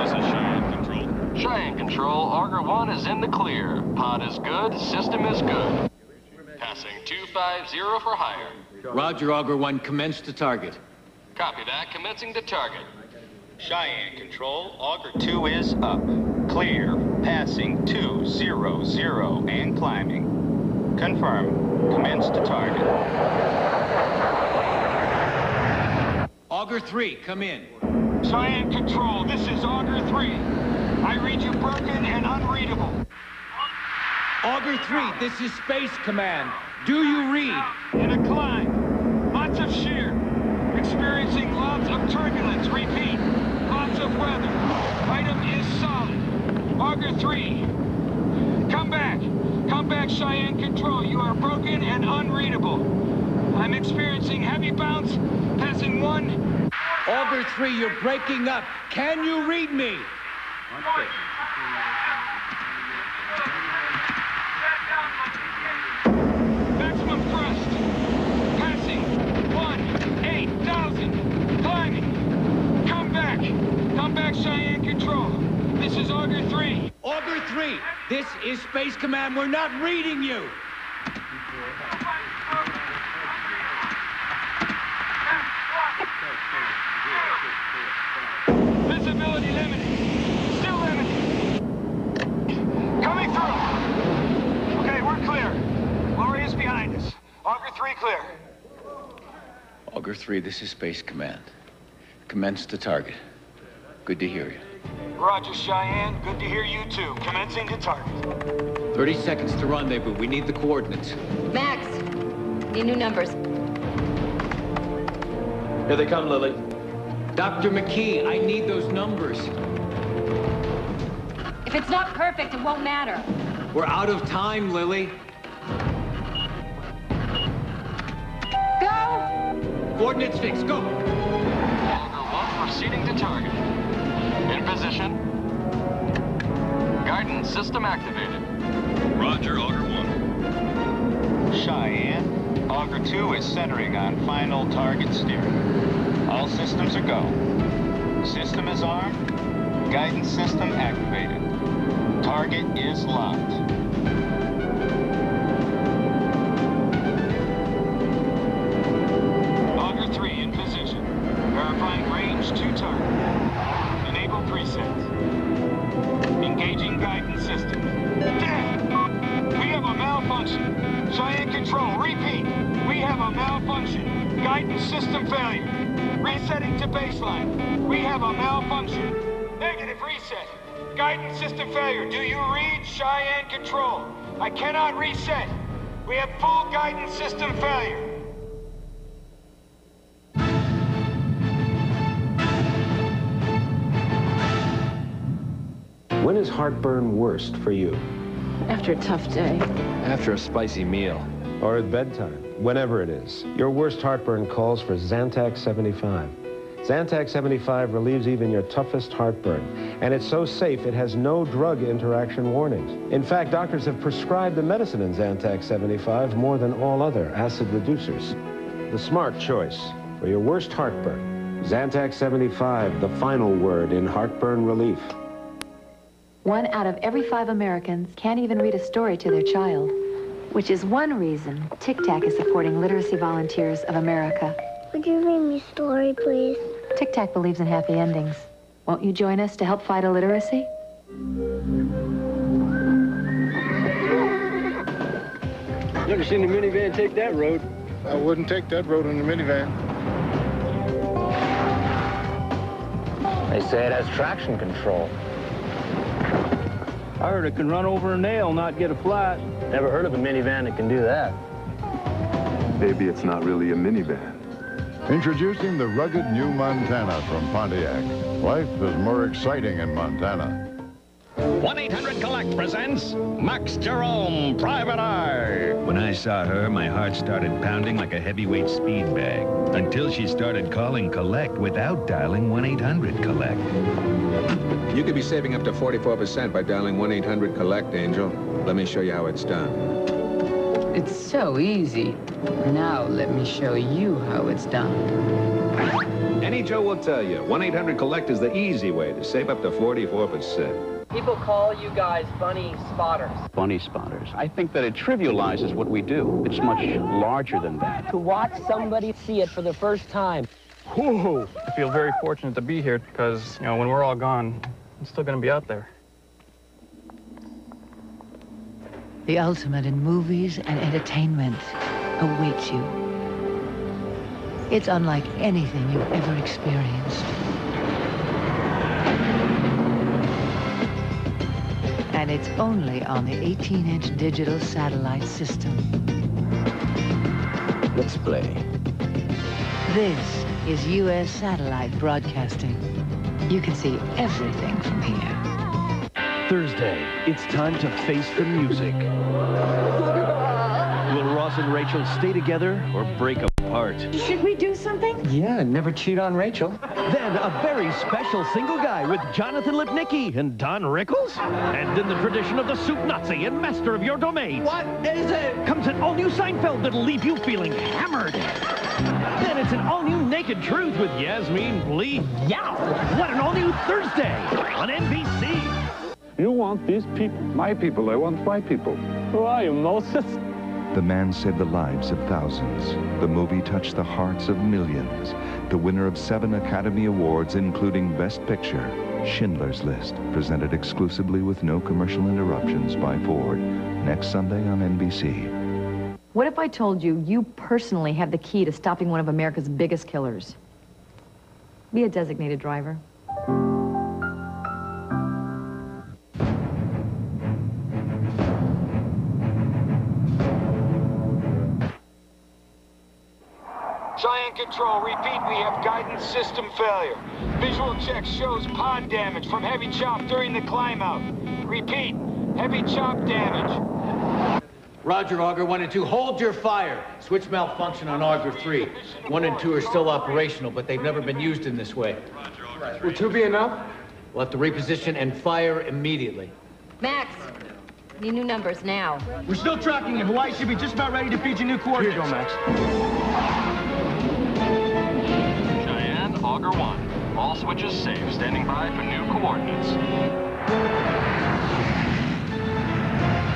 This is Cheyenne Control. Cheyenne Control, Auger 1 is in the clear. Pod is good, system is good. Passing 250 for higher. Roger, Auger 1, commence to target. Copy that, commencing to target. Cheyenne Control, Auger 2 is up. Clear, passing 200 and climbing. Confirm, commence to target. Auger 3, come in. Cheyenne Control, this is Auger 3. I read you broken and unreadable. Auger 3, this is Space Command. Do you read? In a climb. Lots of shear. Experiencing lots of turbulence. Repeat. Lots of weather. Item is solid. Auger 3. Come back. Back, Cheyenne Control. You are broken and unreadable. I'm experiencing heavy bounce. Passing one. Auger 3, you're breaking up. Can you read me? Maximum thrust. Passing. One. Eight thousand. Climbing. Come back. Come back, Cheyenne Control. This is Auger 3. Auger 3, this is Space Command. We're not reading you. Visibility limited. Still limited. Coming through. Okay, we're clear. Laurie is behind us. Auger 3 clear. Auger 3, this is Space Command. Commence the target. Good to hear you. Roger, Cheyenne. Good to hear you too. Commencing to target. 30 seconds to rendezvous. We need the coordinates. Max, need new numbers. Here they come, Lily. Dr. McKee, I need those numbers. If it's not perfect, it won't matter. We're out of time, Lily. Go! Coordinates fixed. Go! Auger 1 proceeding to target. Position. Guidance system activated. Roger, Auger 1. Cheyenne, Auger 2 is centering on final target steering. All systems are go. System is armed. Guidance system activated. Target is locked. Guidance system failure. Do you read Cheyenne Control? I cannot reset. We have full guidance system failure. When is heartburn worst for you? After a tough day. After a spicy meal. Or at bedtime, whenever it is. Your worst heartburn calls for Zantac 75. Zantac 75 relieves even your toughest heartburn. And it's so safe, it has no drug interaction warnings. In fact, doctors have prescribed the medicine in Zantac 75 more than all other acid reducers. The smart choice for your worst heartburn. Zantac 75, the final word in heartburn relief. One out of every five Americans can't even read a story to their child, which is one reason Tic Tac is supporting Literacy Volunteers of America. Would you read me a story, please? Tic Tac believes in happy endings. Won't you join us to help fight illiteracy? Never seen a minivan take that road. I wouldn't take that road in a minivan. They say it has traction control. I heard it can run over a nail, not get a flat. Never heard of a minivan that can do that. Maybe it's not really a minivan. Introducing the rugged new Montana from Pontiac. Life is more exciting in Montana. 1-800-COLLECT presents Max Jerome, Private Eye. When I saw her, my heart started pounding like a heavyweight speed bag. Until she started calling Collect without dialing 1-800-COLLECT. You could be saving up to 44% by dialing 1-800-COLLECT, Angel. Let me show you how it's done. It's so easy. Now let me show you how it's done. Any Joe will tell you, 1-800-COLLECT is the easy way to save up to 44%. People call you guys bunny spotters. Bunny spotters. I think that it trivializes what we do. It's much larger than that. To watch somebody see it for the first time. Whoa! I feel very fortunate to be here because, you know, when we're all gone, I'm still going to be out there. The ultimate in movies and entertainment awaits you. It's unlike anything you've ever experienced. And it's only on the 18-inch digital satellite system. Let's play. This is U.S. satellite broadcasting. You can see everything from here. Thursday, it's time to face the music. Will Ross and Rachel stay together or break apart? Should we do something? Yeah, never cheat on Rachel. Then a very special single guy with Jonathan Lipnicki and Don Rickles. And in the tradition of the soup Nazi and master of your domain. What is it? Comes an all-new Seinfeld that'll leave you feeling hammered. Then it's an all-new Naked Truth with Yasmin Lee. Yow! What an all-new Thursday on NBC. You want these people. My people. I want my people. Who are you, Moses? The man saved the lives of thousands. The movie touched the hearts of millions. The winner of seven Academy Awards, including Best Picture, Schindler's List, presented exclusively with no commercial interruptions by Ford. Next Sunday on NBC. What if I told you you personally have the key to stopping one of America's biggest killers? Be a designated driver. Control, repeat, we have guidance system failure. Visual check shows pod damage from heavy chop during the climb out. Repeat, heavy chop damage. Roger, Auger 1 and 2. Hold your fire. Switch malfunction on Auger 3. 1 and 2 are still operational, but they've never been used in this way. Will 2 be enough? We'll have to reposition and fire immediately. Max, need new numbers now. We're still tracking and Hawaii should be just about ready to feed you new coordinates. Here you go, Max. Cheyenne, 1. All switches safe. Standing by for new coordinates.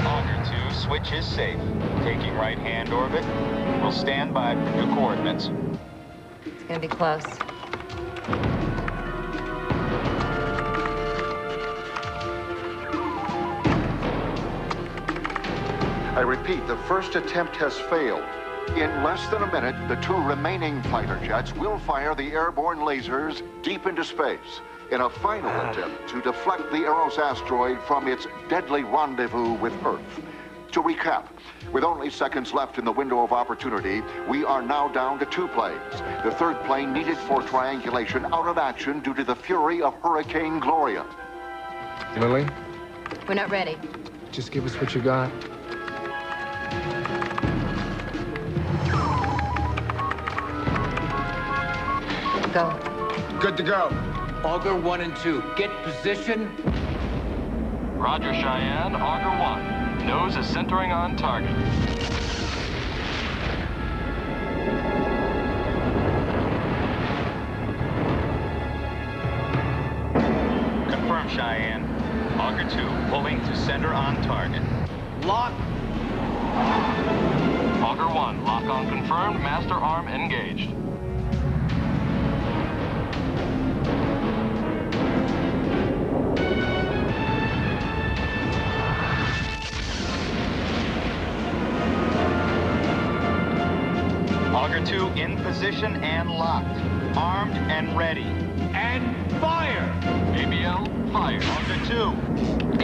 Auger 2, switch is safe. Taking right-hand orbit. We'll stand by for new coordinates. It's gonna be close. I repeat, the first attempt has failed. In less than a minute, the two remaining fighter jets will fire the airborne lasers deep into space in a final ah. attempt to deflect the Eros asteroid from its deadly rendezvous with Earth. To recap, with only seconds left in the window of opportunity, we are now down to two planes. The third plane needed for triangulation out of action due to the fury of Hurricane Gloria. Lily, We're not ready. just give us what you got. Go. Good to go. Auger 1 and 2. Get position. Roger, Cheyenne, Auger 1. Nose is centering on target. Confirm, Cheyenne. Auger 2, pulling to center on target. Lock. Auger 1, lock on confirmed. Master arm engaged. Auger 2 in position and locked. Armed and ready. And fire! ABL, fire. Auger 2,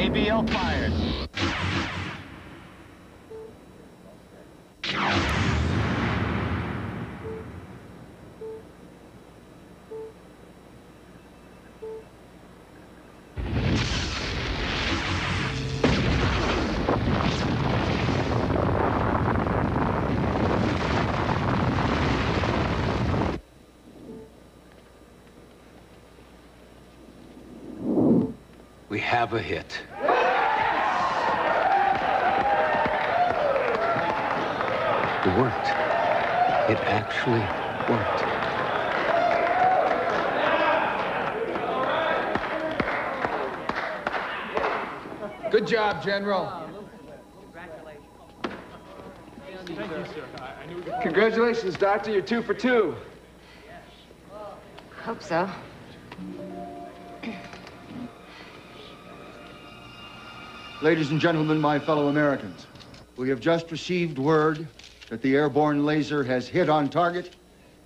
ABL fired. Have a hit. It worked. It actually worked. Good job, General. Congratulations, Doctor. You're two for two. Hope so. Ladies and gentlemen, my fellow Americans, we have just received word that the airborne laser has hit on target.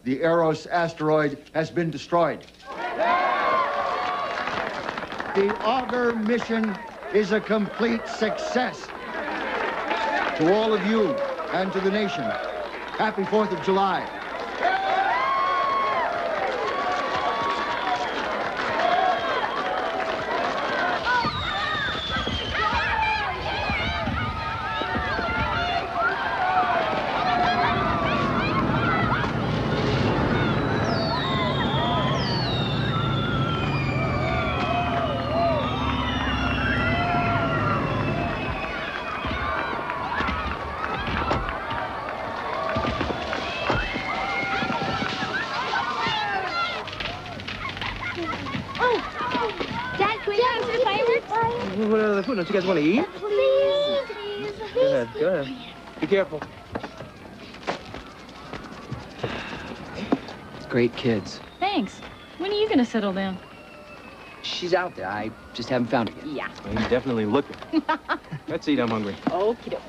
The Eros asteroid has been destroyed. The Auger mission is a complete success. To all of you and to the nation, happy 4th of July. guys want to eat? Please. Please. Go ahead. Go ahead. Be careful. Great kids. Thanks. When are you going to settle down? She's out there. I just haven't found her yet. Yeah. Well, you're definitely looking. Let's eat. I'm hungry. Okie doke.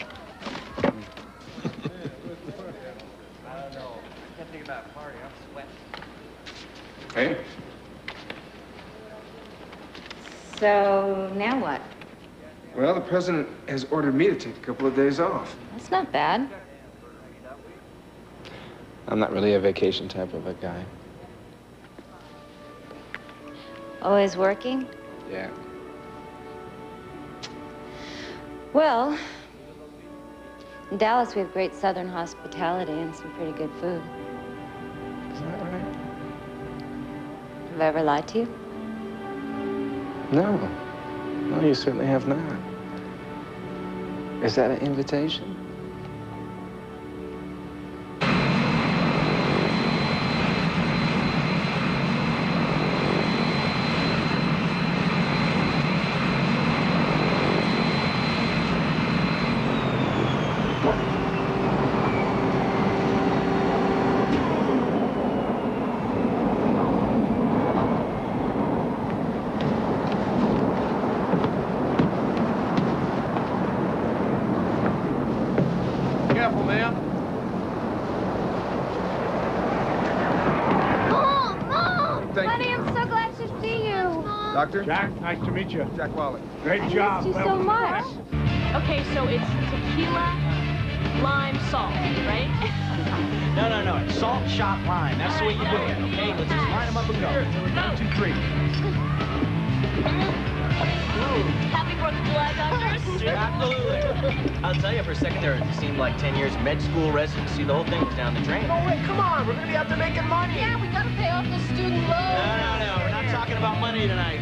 Hey. So, now what? Well, the president has ordered me to take a couple of days off. That's not bad. I'm not really a vacation type of a guy. Always working? Yeah. Well, in Dallas, we have great southern hospitality and some pretty good food. Is that right? Have I ever lied to you? No. No, you certainly have not. Is that an invitation? Careful, ma'am. Mom, Mom! Thank Honey, I'm so glad to see you. Doctor? Jack, nice to meet you. Jack Wally. Great I job. missed you so much. Okay, so it's tequila, lime, salt, right? No, no, no. Salt, shot, lime. That's the way you do it, okay? Let's just line them up and go. One, two, three. Happy Fourth of July, doctors. Absolutely. I'll tell you, for a second there, it seemed like 10 years med school residency. The whole thing was down the drain. No, wait, come on. We're going to be out there making money. Yeah, we gotta pay off the student No, loan. no, no. We're not talking about money tonight.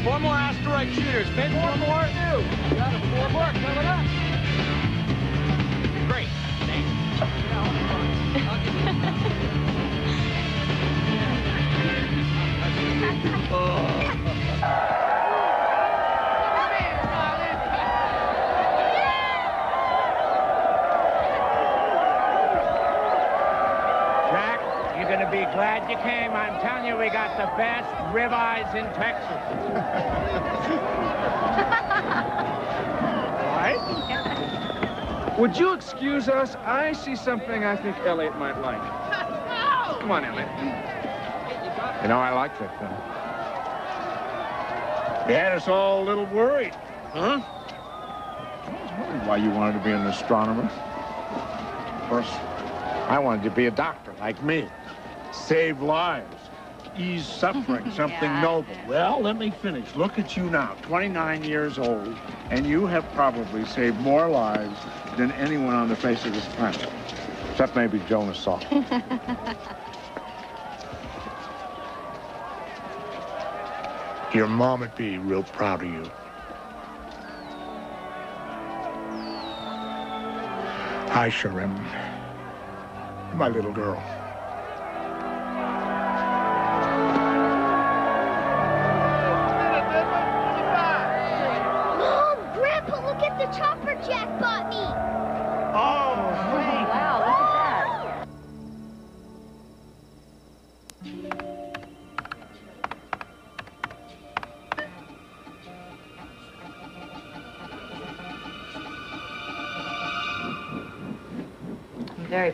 Four more asteroid shooters. Maybe one more. New. Got it. Four more coming up. Great. Jack, glad you came. I'm telling you, we got the best ribeyes in Texas. Right? Would you excuse us? I see something I think Elliot might like. Come on, Elliot. You know, I like that film. You had us all a little worried. Huh? I was wondering why you wanted to be an astronomer. Of course, I wanted to be a doctor like me. Save lives. Ease suffering, something Yeah. noble. Well, let me finish. Look at you now, 29 years old, and you have probably saved more lives than anyone on the face of this planet. Except maybe Jonas Salk. Your mom would be real proud of you. I sure am. My little girl.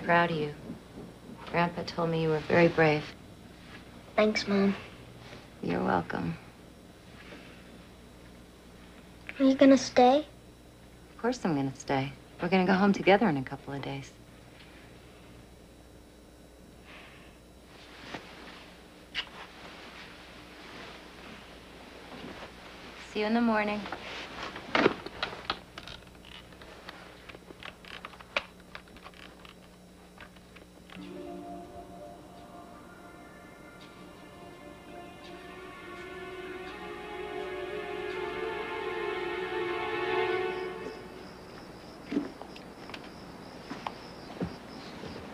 Proud of you. Grandpa told me you were very brave. Thanks, Mom. You're welcome. Are you gonna stay? Of course I'm gonna stay. We're gonna go home together in a couple of days. See you in the morning.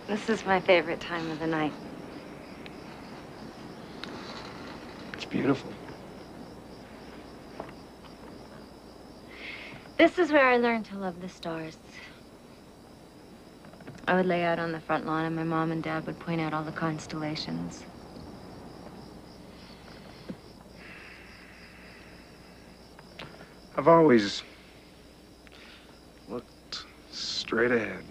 This is my favorite time of the night. It's beautiful. This is where I learned to love the stars. I would lay out on the front lawn and my mom and dad would point out all the constellations. I've always looked straight ahead.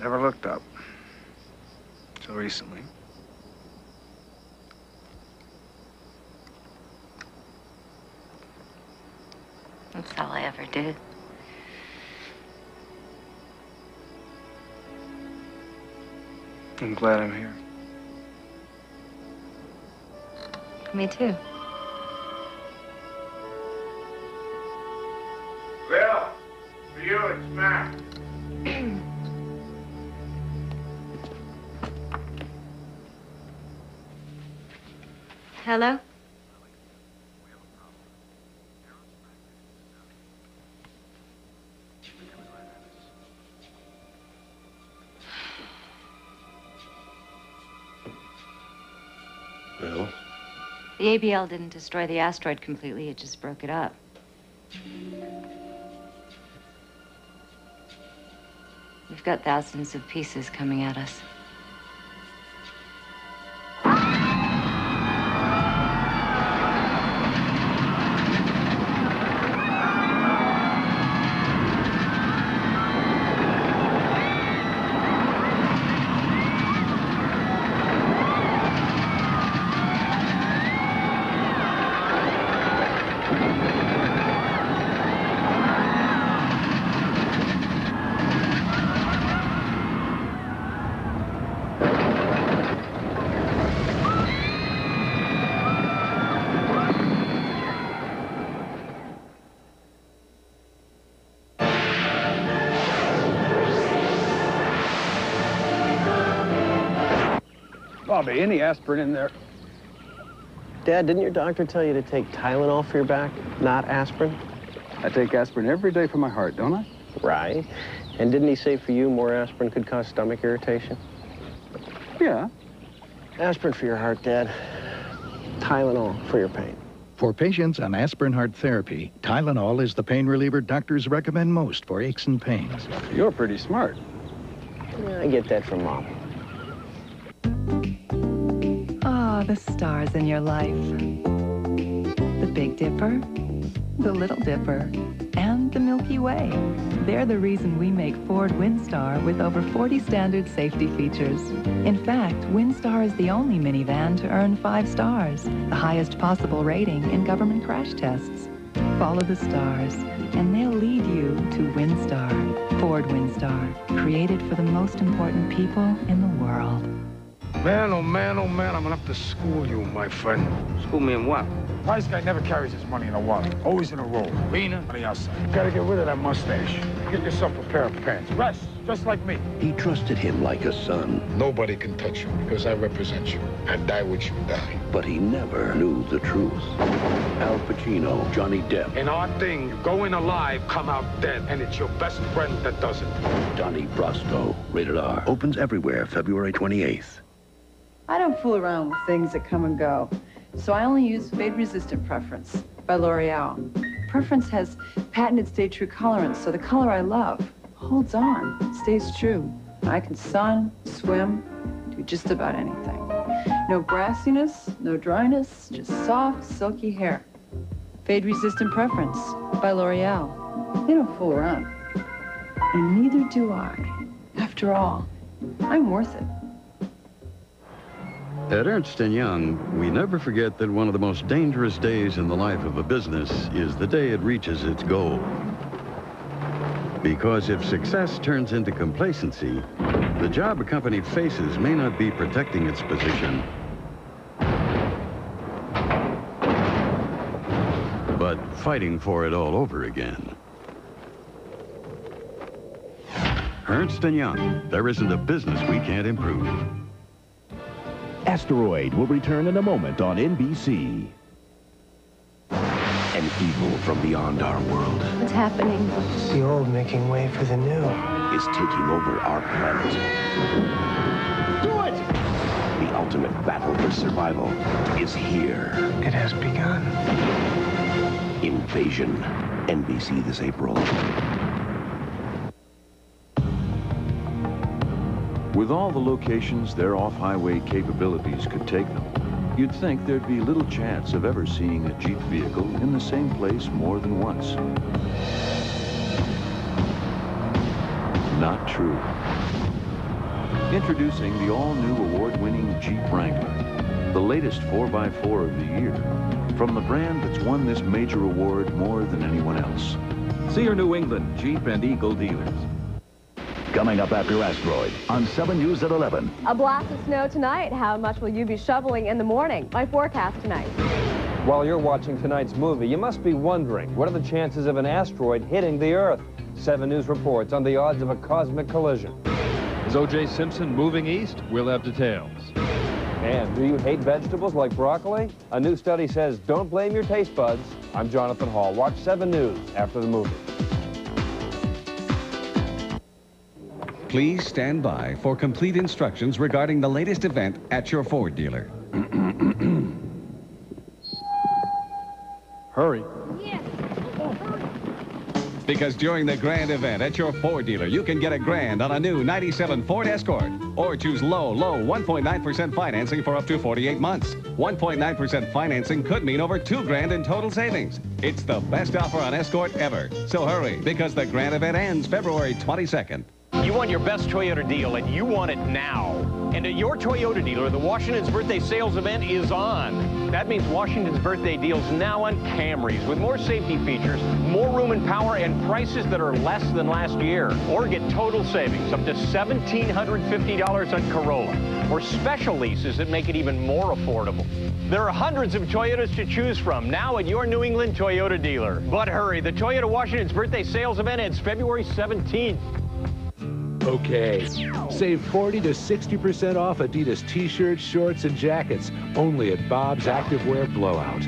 Never looked up. Till recently. That's all I ever did. I'm glad I'm here. Me too. Bill, for you, it's Matt. Hello? Well, The ABL didn't destroy the asteroid completely, it just broke it up. We've got thousands of pieces coming at us. Bobby, any aspirin in there? Dad, didn't your doctor tell you to take Tylenol for your back, not aspirin? I take aspirin every day for my heart, don't I? Right. And didn't he say for you more aspirin could cause stomach irritation? Yeah. Aspirin for your heart, Dad. Tylenol for your pain. For patients on aspirin heart therapy, Tylenol is the pain reliever doctors recommend most for aches and pains. You're pretty smart. Yeah, I get that from Mom. The stars in your life. The Big Dipper, the Little Dipper, and the Milky Way. They're the reason we make Ford Windstar with over 40 standard safety features. In fact, Windstar is the only minivan to earn five stars, the highest possible rating in government crash tests. Follow the stars, and they'll lead you to Windstar. Ford Windstar, created for the most important people in the world. Man, oh man, oh man, I'm gonna have to school you, my friend. School me in what? Price guy never carries his money in a wallet. Always in a roll. Lena on the outside. Gotta get rid of that mustache. Get yourself a pair of pants. Rest, just like me. he trusted him like a son, Nobody can touch you because I represent you. I die with you die. but he never knew the truth. Al Pacino, Johnny Depp, In our thing, you go in alive, come out dead, and it's your best friend that does it. Donnie Brasco, rated R. Opens everywhere February 28th. I don't fool around with things that come and go, so I only use Fade Resistant Preference by L'Oreal. Preference has patented stay true colorants, so the color I love holds on, stays true. I can sun, swim, do just about anything. No brassiness, no dryness, just soft, silky hair. Fade Resistant Preference by L'Oreal. They don't fool around. And neither do I. After all, I'm worth it. At Ernst & Young, we never forget that one of the most dangerous days in the life of a business is the day it reaches its goal. Because if success turns into complacency, the job a company faces may not be protecting its position, but fighting for it all over again. Ernst & Young, there isn't a business we can't improve. Asteroid will return in a moment on NBC. An evil from beyond our world What's happening? the old making way for the new is taking over our planet. Do it! The ultimate battle for survival is here. It has begun. Invasion. NBC this April. With all the locations their off-highway capabilities could take them, you'd think there'd be little chance of ever seeing a Jeep vehicle in the same place more than once. Not true. Introducing the all-new award-winning Jeep Wrangler, the latest 4x4 of the year, from the brand that's won this major award more than anyone else. See your New England Jeep and Eagle dealers. Coming up after Asteroid on 7 News at 11. A blast of snow tonight. How much will you be shoveling in the morning? My forecast tonight. While you're watching tonight's movie, you must be wondering, what are the chances of an asteroid hitting the Earth? 7 News reports on the odds of a cosmic collision. Is O.J. Simpson moving east? We'll have details. And do you hate vegetables like broccoli? A new study says don't blame your taste buds. I'm Jonathan Hall. Watch 7 News after the movie. Please stand by for complete instructions regarding the latest event at your Ford dealer. Hurry. Because during the grand event at your Ford dealer, you can get a grand on a new 97 Ford Escort. Or choose low, low 1.9% financing for up to 48 months. 1.9% financing could mean over two grand in total savings. It's the best offer on Escort ever. So hurry, because the grand event ends February 22nd. You want your best Toyota deal, and you want it now. And at your Toyota dealer, the Washington's Birthday Sales Event is on. That means Washington's Birthday deals now on Camrys with more safety features, more room and power, and prices that are less than last year. Or get total savings up to $1,750 on Corolla. Or special leases that make it even more affordable. There are hundreds of Toyotas to choose from now at your New England Toyota dealer. But hurry, the Toyota Washington's Birthday Sales Event ends February 17th. Okay. Save 40 to 60% off Adidas t-shirts, shorts, and jackets. Only at Bob's Activewear Blowout.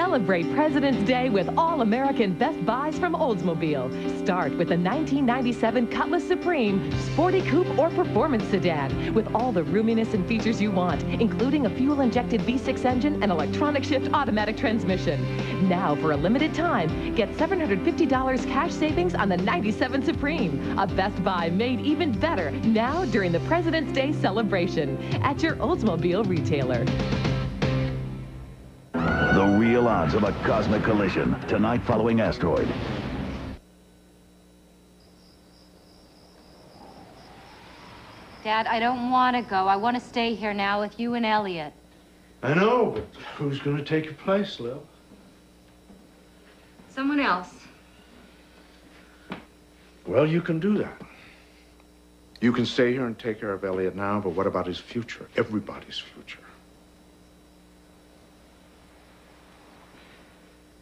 Celebrate President's Day with all-American best buys from Oldsmobile. Start with the 1997 Cutlass Supreme, Sporty Coupe or Performance Sedan with all the roominess and features you want, including a fuel-injected V6 engine and electronic shift automatic transmission. Now, for a limited time, get $750 cash savings on the 97 Supreme. A Best Buy made even better now during the President's Day celebration at your Oldsmobile retailer. The real odds of a cosmic collision tonight following Asteroid. Dad, I don't want to go. I want to stay here now with you and Elliot. I know, but who's going to take your place, Lil? Someone else. Well, you can do that. You can stay here and take care of Elliot now, but what about his future? Everybody's future.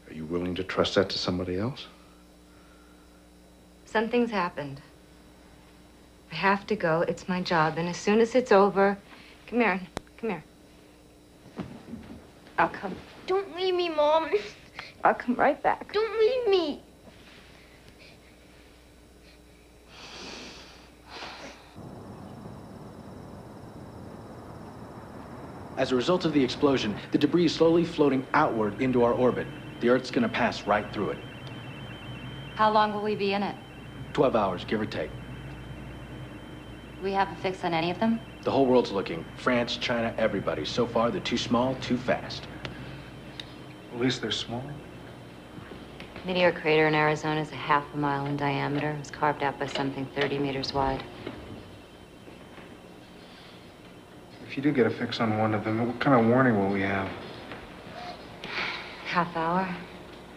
Are you willing to trust that to somebody else? Something's happened. I have to go. It's my job. And as soon as it's over, come here. Come here. I'll come. Don't leave me, Mom. I'll come right back. Don't leave me. As a result of the explosion, the debris is slowly floating outward into our orbit. The Earth's gonna pass right through it. How long will we be in it? 12 hours, give or take. We have a fix on any of them? The whole world's looking. France, China, everybody. So far, they're too small, too fast. At least they're small. Meteor crater in Arizona is a half a mile in diameter. It was carved out by something 30 meters wide. If you do get a fix on one of them, what kind of warning will we have? Half hour,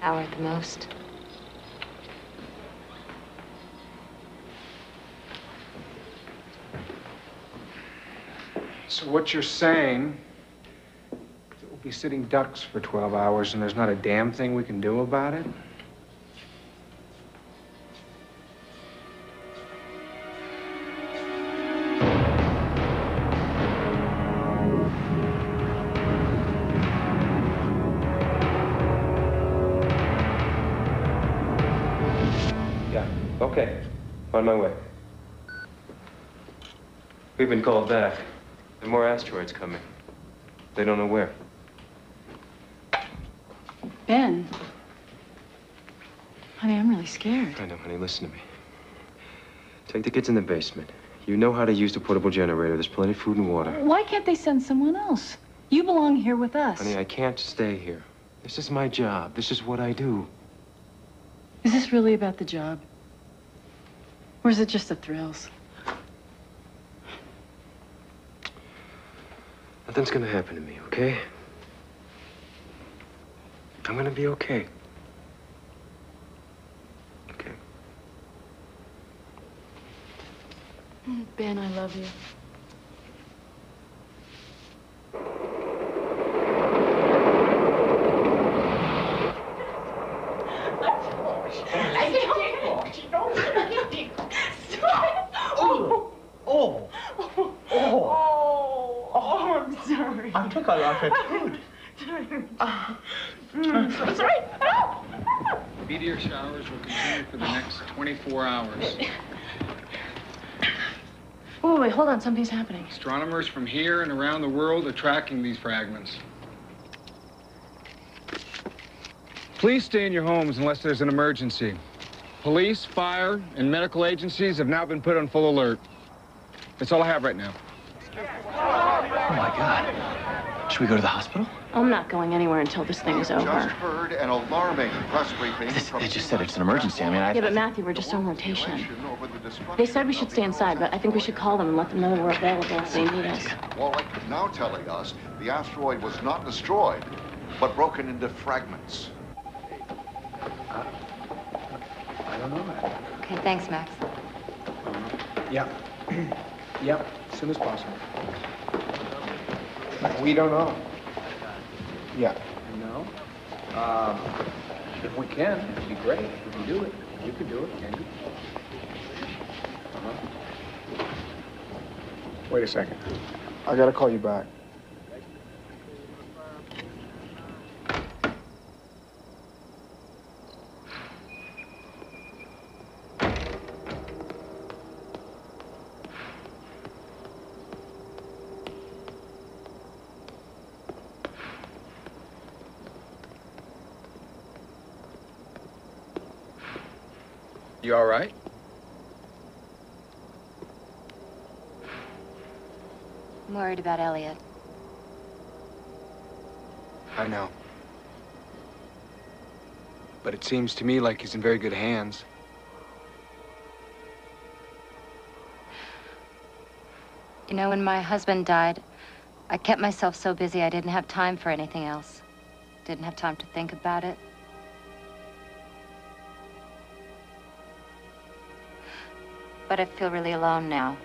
hour at the most. So what you're saying is that we'll be sitting ducks for 12 hours and there's not a damn thing we can do about it? On my way. We've been called back. There are more asteroids coming. They don't know where. Ben. Honey, I'm really scared. I know, honey. Listen to me. Take the kids in the basement. You know how to use the portable generator. There's plenty of food and water. Why can't they send someone else? You belong here with us. Honey, I can't stay here. This is my job. This is what I do. Is this really about the job? Or is it just the thrills? Nothing's gonna happen to me, okay? I'm gonna be okay. Okay. Ben, I love you. Oh. Oh. Oh. Oh. Oh, I'm sorry. I took a lot of food. Mm, sorry. Meteor showers will continue for the next 24 hours. Oh, wait, hold on. Something's happening. Astronomers from here and around the world are tracking these fragments. Please stay in your homes unless there's an emergency. Police, fire, and medical agencies have now been put on full alert. That's all I have right now. Oh, my God. Should we go to the hospital? I'm not going anywhere until this thing is Just over. heard an alarming press briefing from They just said it's an emergency. I mean, I... Yeah, but Matthew, we're just on rotation. They said we should stay inside, but I think we should call them and let them know we're available if they need us. Wallach now telling us the asteroid was not destroyed, but broken into fragments. Uh, I don't know. Okay, thanks, Max. Yeah. yep, as soon as possible. We don't know. Yeah. No? Um, if we can, it'd be great. We can do it. You can do it, can you? Uh-huh. Wait a second. I gotta call you back. You all right? I'm worried about Elliot. I know. But it seems to me like he's in very good hands. You know, when my husband died, I kept myself so busy I didn't have time for anything else. Didn't have time to think about it. But I feel really alone now.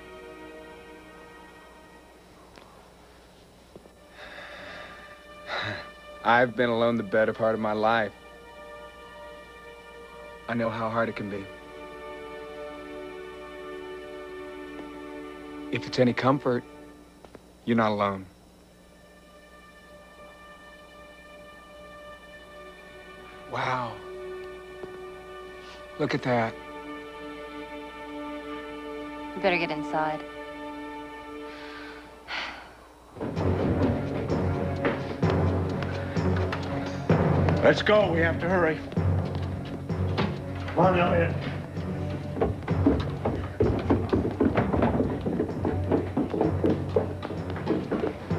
I've been alone the better part of my life. I know how hard it can be. If it's any comfort, you're not alone. Wow. Look at that. You better get inside. Let's go. We have to hurry. Come on, Elliot.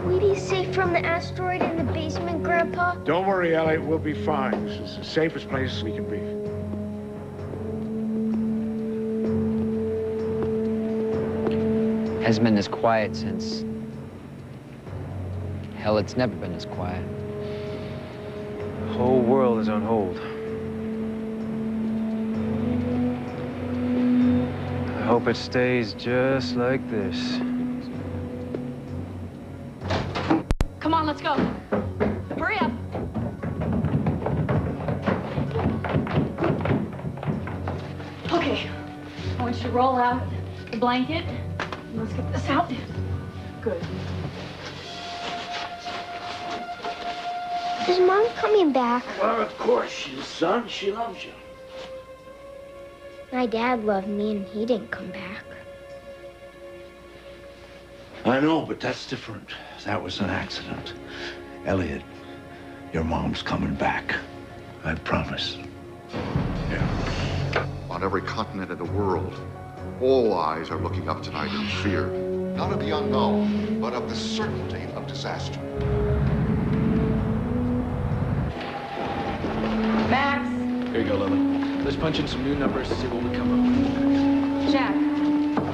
Wheaties safe from the asteroid in the basement, Grandpa? Don't worry, Elliot. We'll be fine. This is the safest place we can be. Hasn't been this quiet since. Hell, it's never been this quiet. The whole world is on hold. I hope it stays just like this. Come on, let's go. Hurry up. Okay. I want you to roll out the blanket. Let's get this out. Good. Is Mom coming back? Well, of course, she, is, son. She loves you. My dad loved me and he didn't come back. I know, but that's different. That was an accident. Elliot, your mom's coming back. I promise. Yeah. On every continent in the world, all eyes are looking up tonight in fear, not of the unknown, but of the certainty of disaster. Max. Here you go, Lily. Let's punch in some new numbers to see what we come up with. Jack.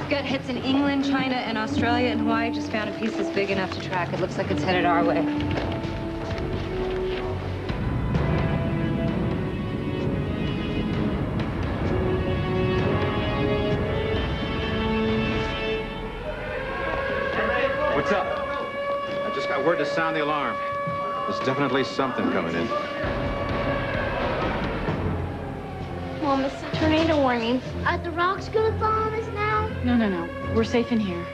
It's got hits in England, China, and Australia, and Hawaii just found a piece that's big enough to track. It looks like it's headed our way. Sound the alarm. There's definitely something coming in. Mom, it's a tornado warning. Are the rocks gonna fall on us now? No, no, no. We're safe in here.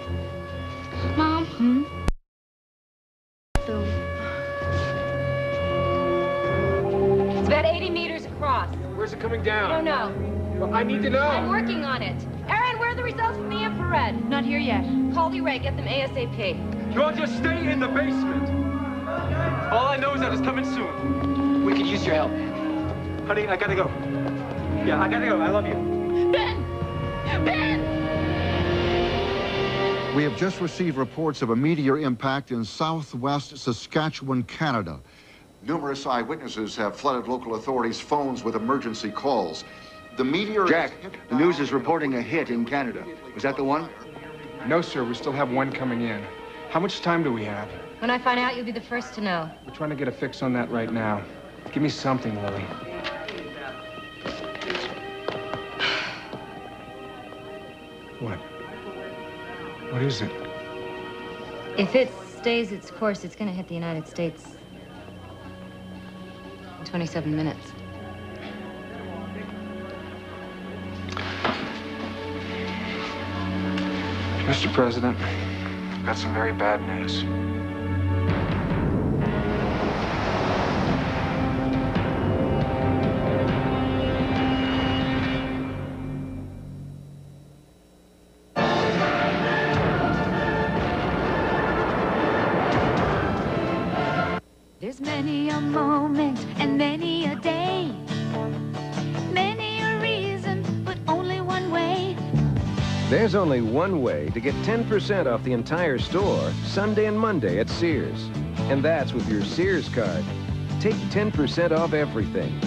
Mom? Hmm? It's about 80 meters across. Where's it coming I down? don't know. Well, I need to know. I'm working on it. Aaron, where are the results from the infrared? Not here yet. Call the Ray, get them ASAP. You'll just stay in the basement. All I know is that it's coming soon. We could use your help. Honey, I gotta go. Yeah, I gotta go. I love you. Ben! Ben! We have just received reports of a meteor impact in southwest Saskatchewan, Canada. Numerous eyewitnesses have flooded local authorities' phones with emergency calls. The meteor. Jack, the news is reporting a hit in Canada. Was that the one? No, sir. We still have one coming in. How much time do we have? When I find out, you'll be the first to know. We're trying to get a fix on that right now. Give me something, Lily. What? What is it? If it stays its course, it's going to hit the United States in 27 minutes. Mr. President, I've got some very bad news. Only one way to get 10% off the entire store Sunday and Monday at Sears. And that's with your Sears card. Take 10% off everything,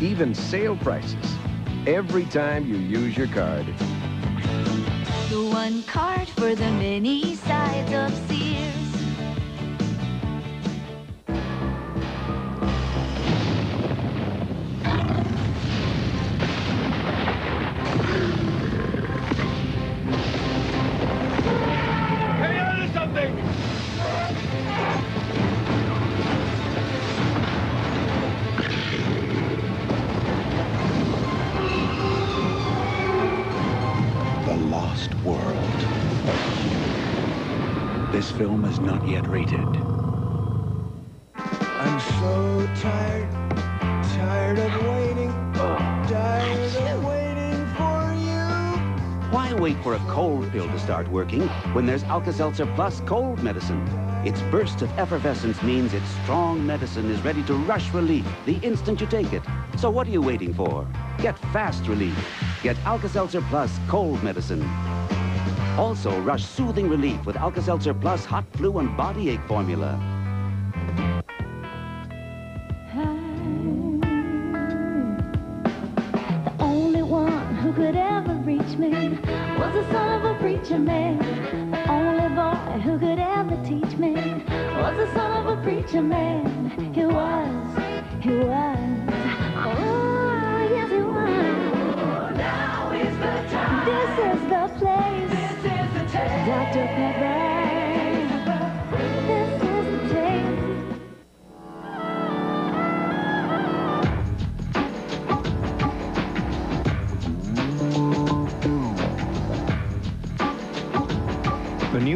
even sale prices, every time you use your card. The one card for the many sides of Sears. Not yet rated. I'm so tired, tired of waiting, tired of waiting for you. Why wait for a cold pill to start working when there's Alka-Seltzer Plus cold medicine? Its burst of effervescence means its strong medicine is ready to rush relief the instant you take it. So what are you waiting for? Get fast relief. Get Alka-Seltzer Plus cold medicine. Also, rush soothing relief with Alka-Seltzer Plus hot flu and body ache formula. The only one who could ever reach me was the son of a preacher man. The only boy who could ever teach me was the son of a preacher man. He was, he was.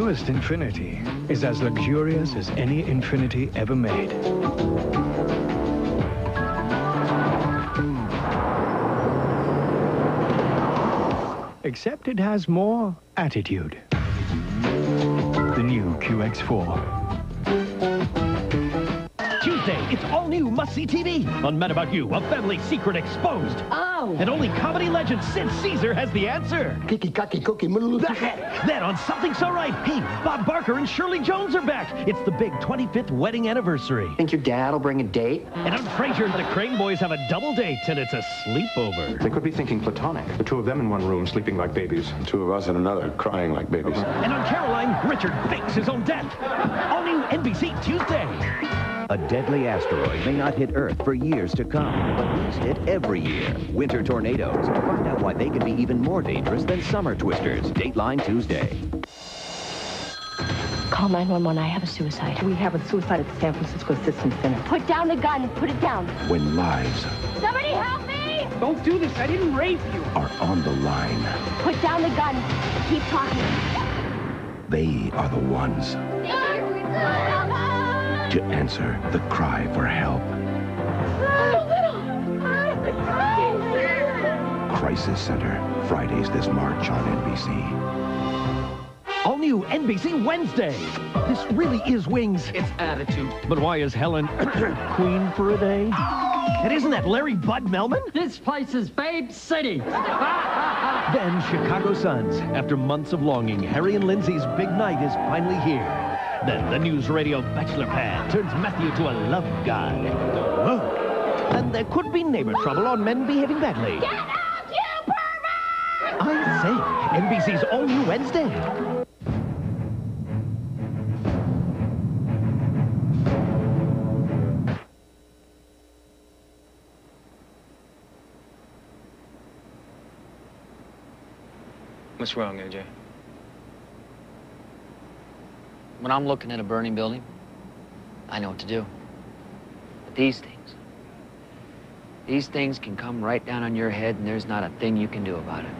Newest Infiniti is as luxurious as any Infiniti ever made. Except it has more attitude. The new QX4. Tuesday, it's all new must-see TV. On Mad About You, a family secret exposed. Oh! And only comedy legend Sid Caesar has the answer. Kiki, kaki, cookie, Then on Something So Right, he, Bob Barker, and Shirley Jones are back. It's the big 25th wedding anniversary. Think your dad will bring a date? And on Frasier, the Crane Boys have a double date, and it's a sleepover. They could be thinking platonic. The two of them in one room sleeping like babies. The two of us in another crying like babies. And on Caroline, Richard fakes his own death. All new NBC Tuesday. A deadly asteroid may not hit Earth for years to come, but these hit every year. Winter tornadoes. Find out why they can be even more dangerous than summer twisters. Dateline Tuesday. Call 911. I have a suicide. We have a suicide at the San Francisco Systems Center. Put down the gun. Put it down. When lives Somebody help me! Don't do this. I didn't rape you. are on the line, Put down the gun. Keep talking. they are the ones to answer the cry for help. Crisis Center, Fridays this March on NBC. All new NBC Wednesday. This really is Wings. It's attitude. But why is Helen queen for a day? And isn't that Larry Bud Melman? This place is Babe City. Then Chicago Sons. After months of longing, Harry and Lindsay's big night is finally here. Then the NewsRadio bachelor pad turns Matthew to a love guy. Whoa. And there could be neighbor trouble on men behaving badly. Get out, you pervert! I say, NBC's all new Wednesday. What's wrong, AJ? When I'm looking at a burning building, I know what to do. But these things, these things can come right down on your head and there's not a thing you can do about it.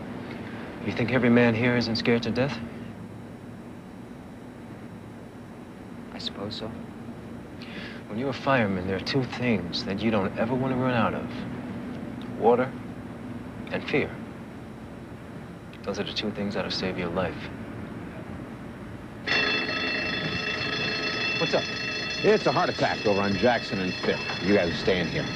You think every man here isn't scared to death? I suppose so. When you're a fireman, there are two things that you don't ever want to run out of. Water and fear. Those are the two things that'll save your life. What's up? It's a heart attack over on Jackson and Fifth. You guys are staying here.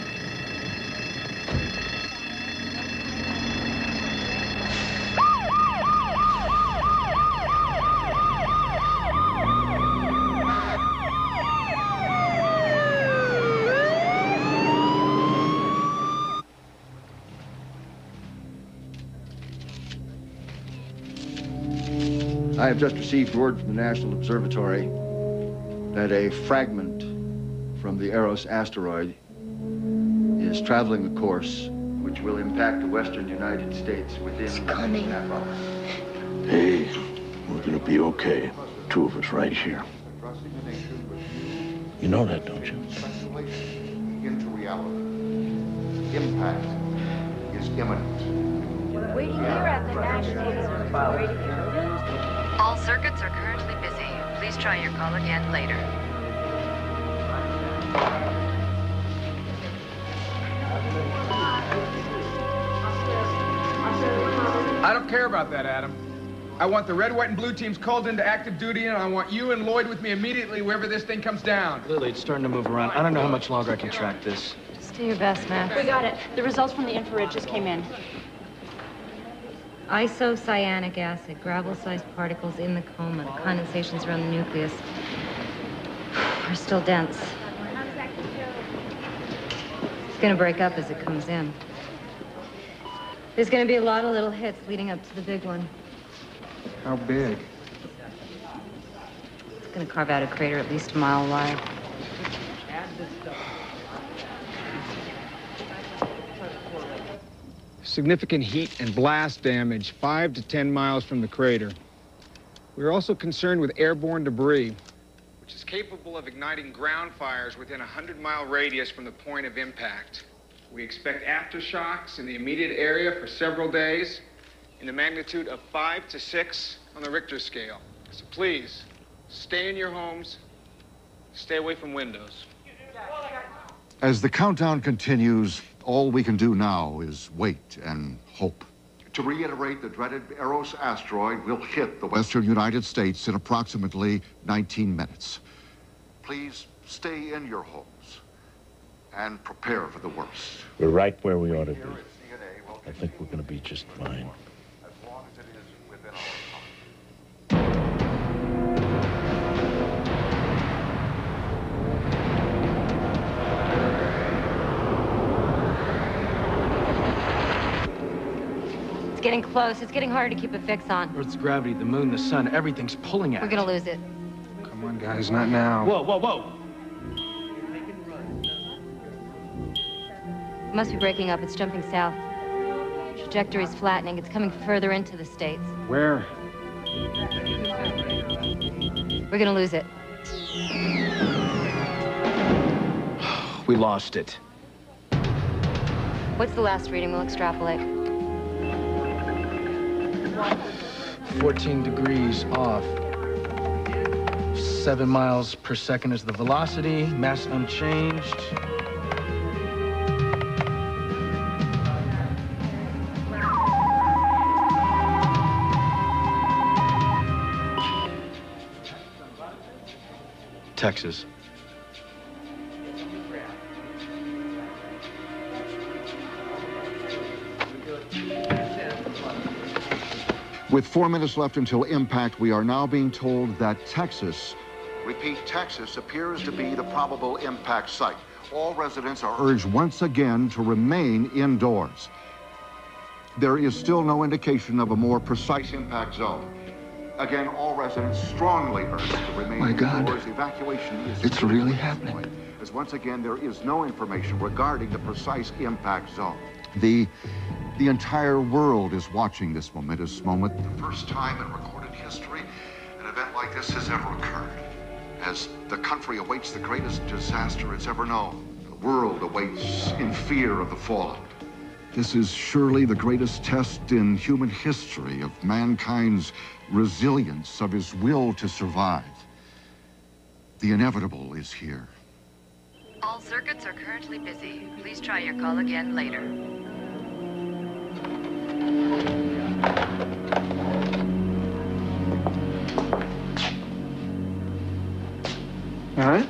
I have just received word from the National Observatory that a fragment from the Eros asteroid is traveling a course which will impact the western United States within the next half hour. Hey, we're gonna be okay. Two of us right here. You know that, don't you? Into reality. Impact is imminent. We're Waiting here at the National All circuits are currently busy. Please try your call again later. I don't care about that, Adam. I want the red, white, and blue teams called into active duty, and I want you and Lloyd with me immediately wherever this thing comes down. Lily, it's starting to move around. I don't know how much longer I can track this. Just do your best, Max. We got it. The results from the infrared just came in. Isocyanic acid, gravel-sized particles in the coma. The condensations around the nucleus are still dense. It's gonna break up as it comes in. There's gonna be a lot of little hits leading up to the big one. How big? It's gonna carve out a crater at least a mile wide. Significant heat and blast damage five to 10 miles from the crater. We're also concerned with airborne debris, which is capable of igniting ground fires within a 100 mile radius from the point of impact. We expect aftershocks in the immediate area for several days in the magnitude of five to six on the Richter scale. So please, stay in your homes, stay away from windows. As the countdown continues, all we can do now is wait and hope. To reiterate, the dreaded Eros asteroid will hit the Western United States in approximately 19 minutes. Please stay in your homes and prepare for the worst. We're right where we ought to be. I think we're going to be just fine. Getting close. It's getting harder to keep a fix on. Earth's gravity, the moon, the sun, everything's pulling at We're gonna lose it. Come on, guys, not now. Whoa, whoa, whoa! It must be breaking up. It's jumping south. Trajectory's flattening. It's coming further into the States. Where? We're gonna lose it. We lost it. What's the last reading? We'll extrapolate. 14 degrees off. Seven miles per second is the velocity, mass unchanged. Texas. With four minutes left until impact, we are now being told that Texas, repeat, Texas appears to be the probable impact site. All residents are urged once again to remain indoors. There is still no indication of a more precise impact zone. Again, all residents strongly urged to remain My God. indoors. Evacuation is It's really happening. as once again there is no information regarding the precise impact zone. The the entire world is watching this momentous moment. The first time in recorded history an event like this has ever occurred. As the country awaits the greatest disaster it's ever known, the world awaits in fear of the fallout. This is surely the greatest test in human history of mankind's resilience, of his will to survive. The inevitable is here. All circuits are currently busy. Please try your call again later. All right?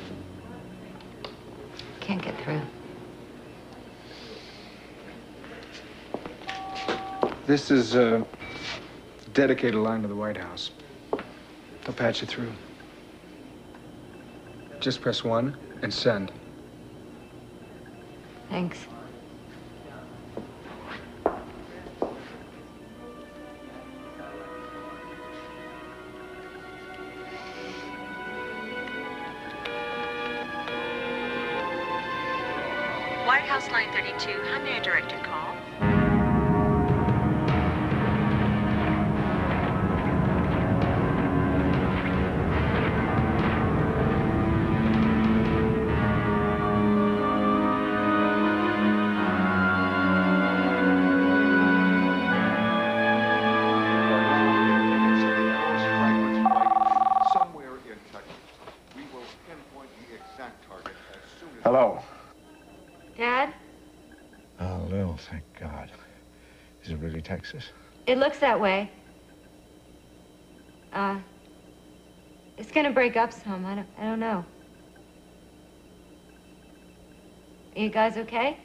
Can't get through. This is a dedicated line to the White House. They'll patch you through. Just press one and send. Thanks. Texas? it looks that way. Uh, it's gonna break up some. I don't, I don't know. You guys okay?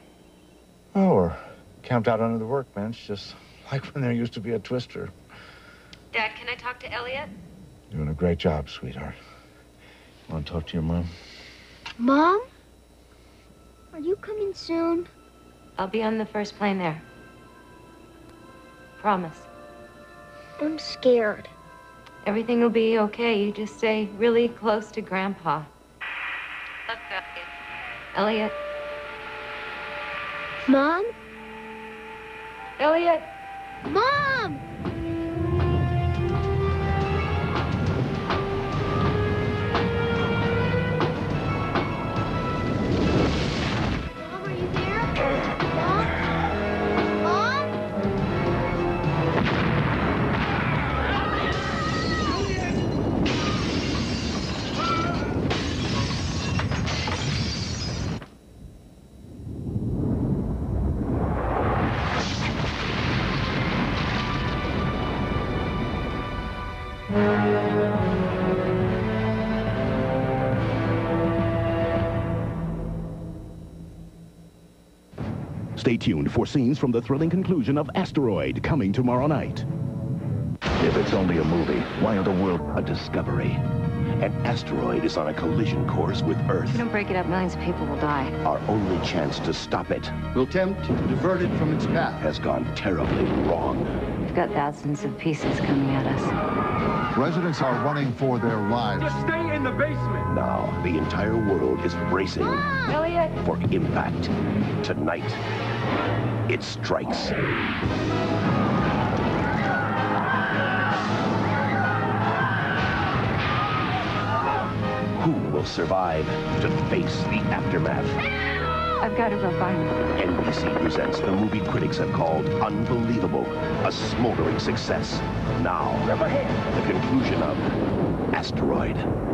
Oh, we're camped out under the workbench, just like when there used to be a twister. Dad, can I talk to Elliot? Doing a great job, sweetheart. Want to talk to your mom? Mom? Are you coming soon? I'll be on the first plane there. Promise. I'm scared. Everything will be okay. You just stay really close to Grandpa. Love you, Elliot. Mom? Elliot! Mom! Stay tuned for scenes from the thrilling conclusion of Asteroid coming tomorrow night. If it's only a movie, why in the world a discovery? An asteroid is on a collision course with Earth. If you don't break it up, millions of people will die. Our only chance to stop it We'll attempt to divert it from its path. has gone terribly wrong. We've got thousands of pieces coming at us. Residents are running for their lives. Just stay in the basement. Now, the entire world is bracing ah! Elliot! for impact. Tonight, it strikes. Who will survive to face the aftermath? I've got to go find them. NBC presents the movie critics have called unbelievable, a smoldering success. Now, the conclusion of Asteroid.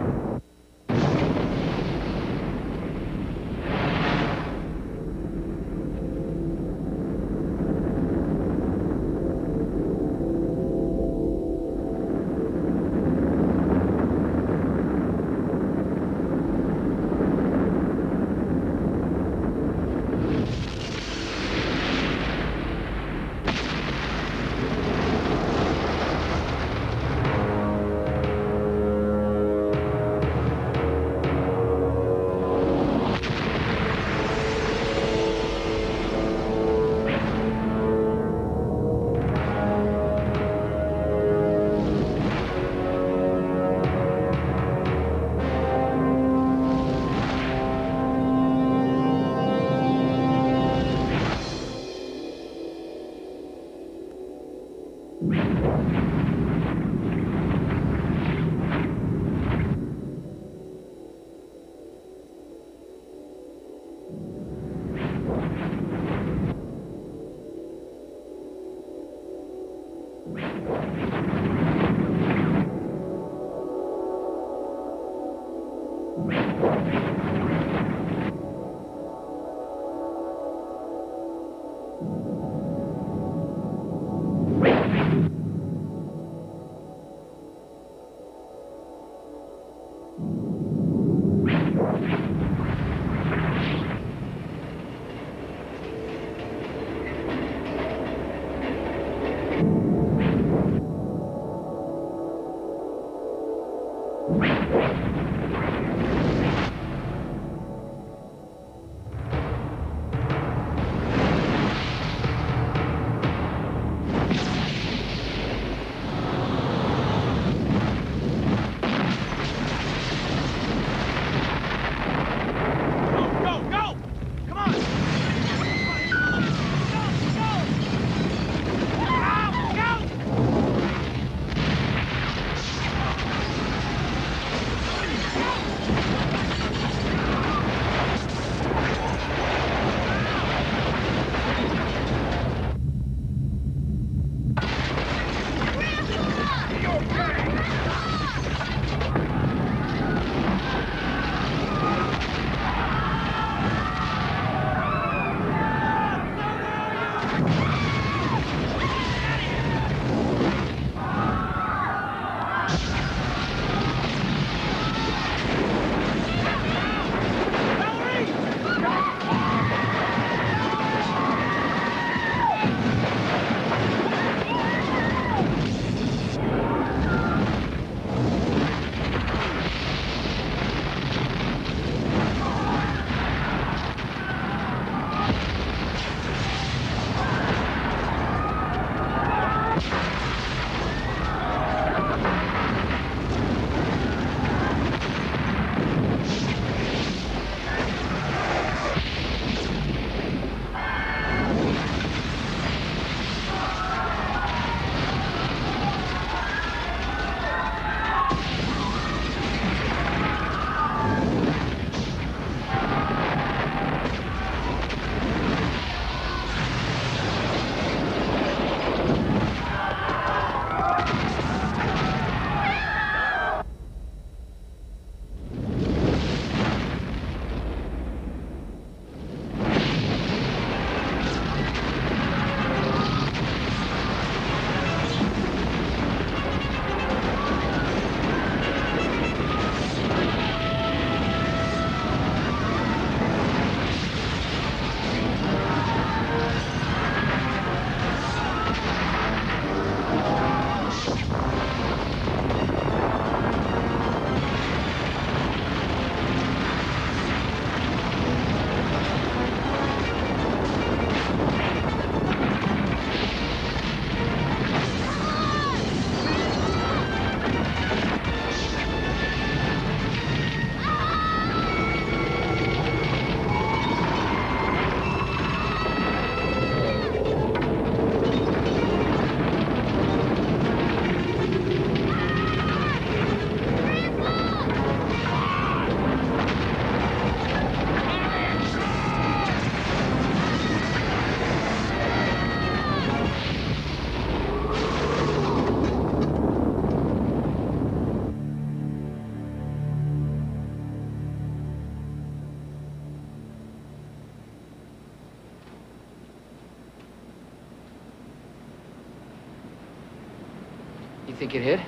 Think it hit?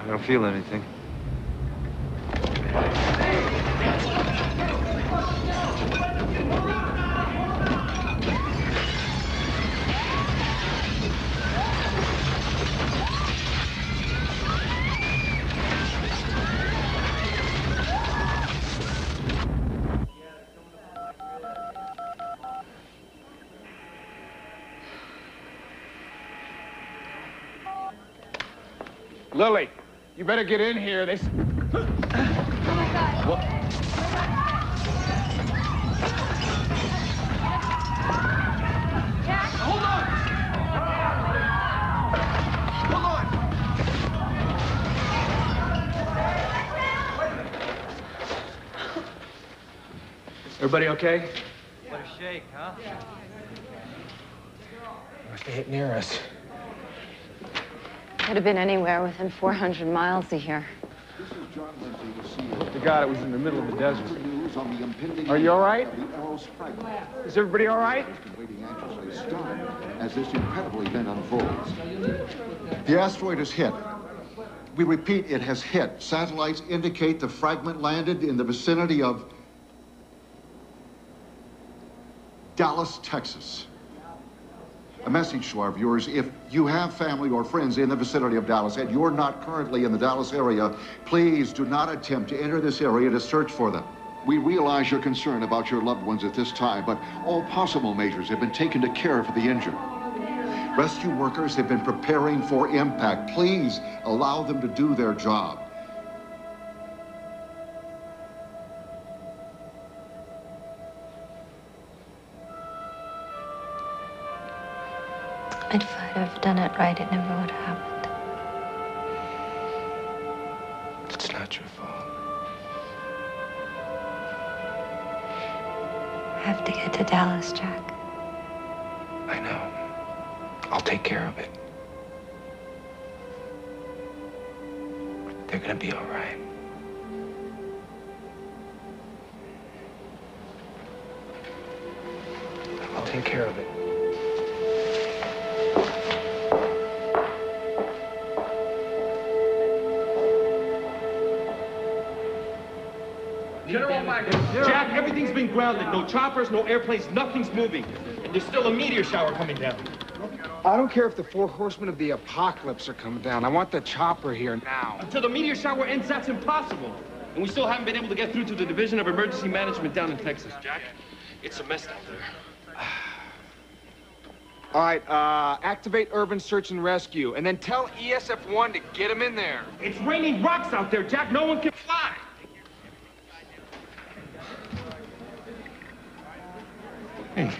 I don't feel anything. Lily, you better get in here. They. s- oh Hold on! Everybody okay? What a shake, huh? Must have hit near us. Could have been anywhere within 400 miles of here. This is John Lindsay, the God, it was in the middle of the desert. Are you all right? Is everybody all right? as this incredible event unfolds. The asteroid has hit. We repeat, it has hit. Satellites indicate the fragment landed in the vicinity of Dallas, Texas. A message to our viewers, if you have family or friends in the vicinity of Dallas and you're not currently in the Dallas area, please do not attempt to enter this area to search for them. We realize your concern about your loved ones at this time, but all possible measures have been taken to care for the injured. Rescue workers have been preparing for impact. Please allow them to do their job. If I'd have done it right, it never would have happened. It's not your fault. I have to get to Dallas, Jack. I know. I'll take care of it. They're gonna be all right. I'll take care of it. General Wagner, Jack, everything's been grounded. No choppers, no airplanes, nothing's moving. And there's still a meteor shower coming down. I don't care if the four horsemen of the apocalypse are coming down. I want the chopper here now. Until the meteor shower ends, that's impossible. And we still haven't been able to get through to the Division of Emergency Management down in Texas, Jack. It's a mess down there. All right, uh, activate urban search and rescue, and then tell ESF-1 to get him in there. It's raining rocks out there, Jack. No one can fly. Hey,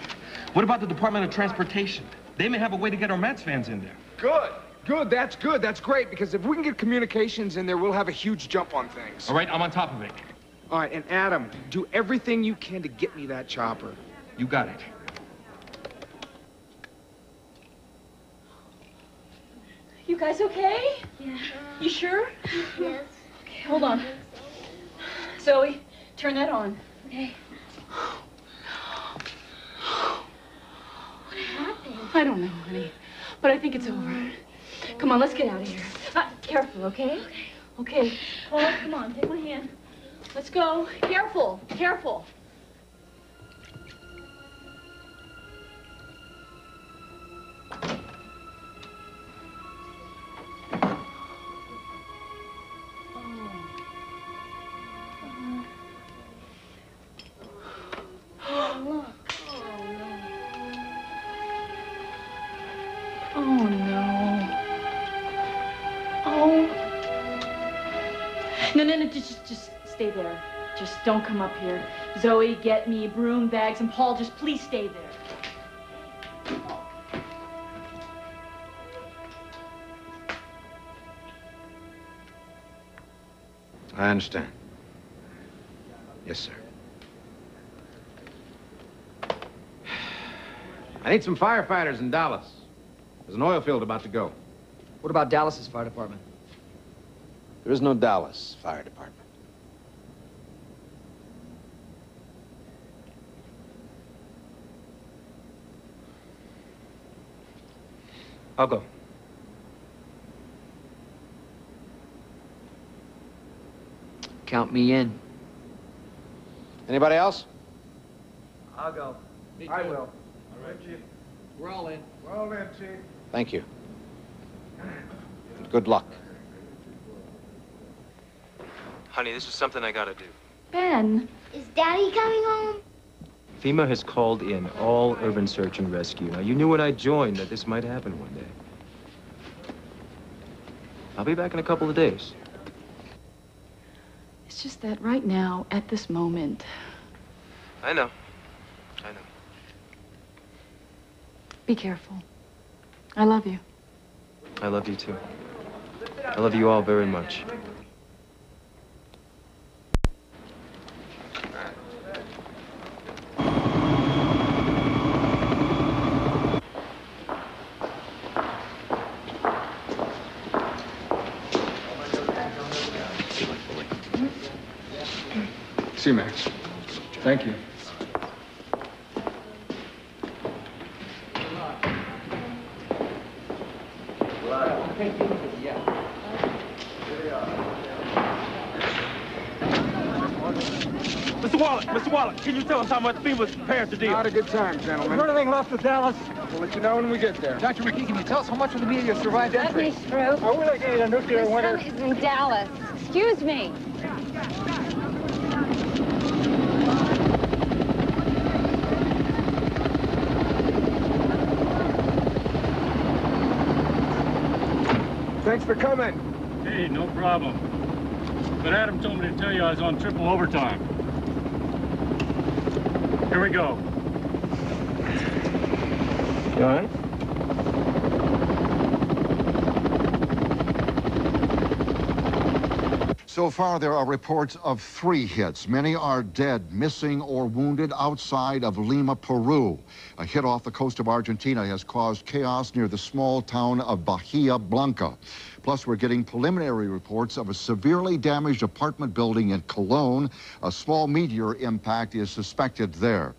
what about the Department of Transportation? They may have a way to get our Mets fans in there. Good, good, that's good, that's great, because if we can get communications in there, we'll have a huge jump on things. All right, I'm on top of it. All right, and Adam, do everything you can to get me that chopper. You got it. You guys okay? Yeah. You sure? Yes. Okay, hold on. Zoe, turn that on. Okay. What happened? I don't know, honey, but I think it's over. Come on, let's get out of here. Uh, careful, okay? Okay. Oh, come on, take my hand. Let's go. Careful, careful. No, no, no, just, just, just stay there. Just don't come up here. Zoe, get me broom bags, and Paul, just please stay there. I understand. Yes, sir. I need some firefighters in Dallas. There's an oil field about to go. What about Dallas's fire department? There is no Dallas Fire Department. I'll go. Count me in. Anybody else? I'll go. I will. All right, Chief. We're all in. We're all in, Chief. Thank you. Good luck. Honey, this is something I gotta do. Ben. Is Daddy coming home? FEMA has called in all urban search and rescue. Now, you knew when I joined that this might happen one day. I'll be back in a couple of days. It's just that right now, at this moment, I know. I know. be careful. I love you. I love you too. I love you all very much. You, Max. Thank you. Mr. Wallace, Mr. Wallace, can you tell us how much FEMA's prepared to deal? Not a good time, gentlemen. Is there anything left of Dallas? We'll let you know when we get there. Dr. McKee, can you tell us how much of the media survived entry? Stroop. Are we looking at a nuclear This winter? one is in Dallas. Excuse me. Thanks for coming. Hey, no problem. But Adam told me to tell you I was on triple overtime. Here we go. You all right? So far, there are reports of three hits. Many are dead, missing, or wounded outside of Lima, Peru. A hit off the coast of Argentina has caused chaos near the small town of Bahia Blanca. Plus, we're getting preliminary reports of a severely damaged apartment building in Cologne. A small meteor impact is suspected there.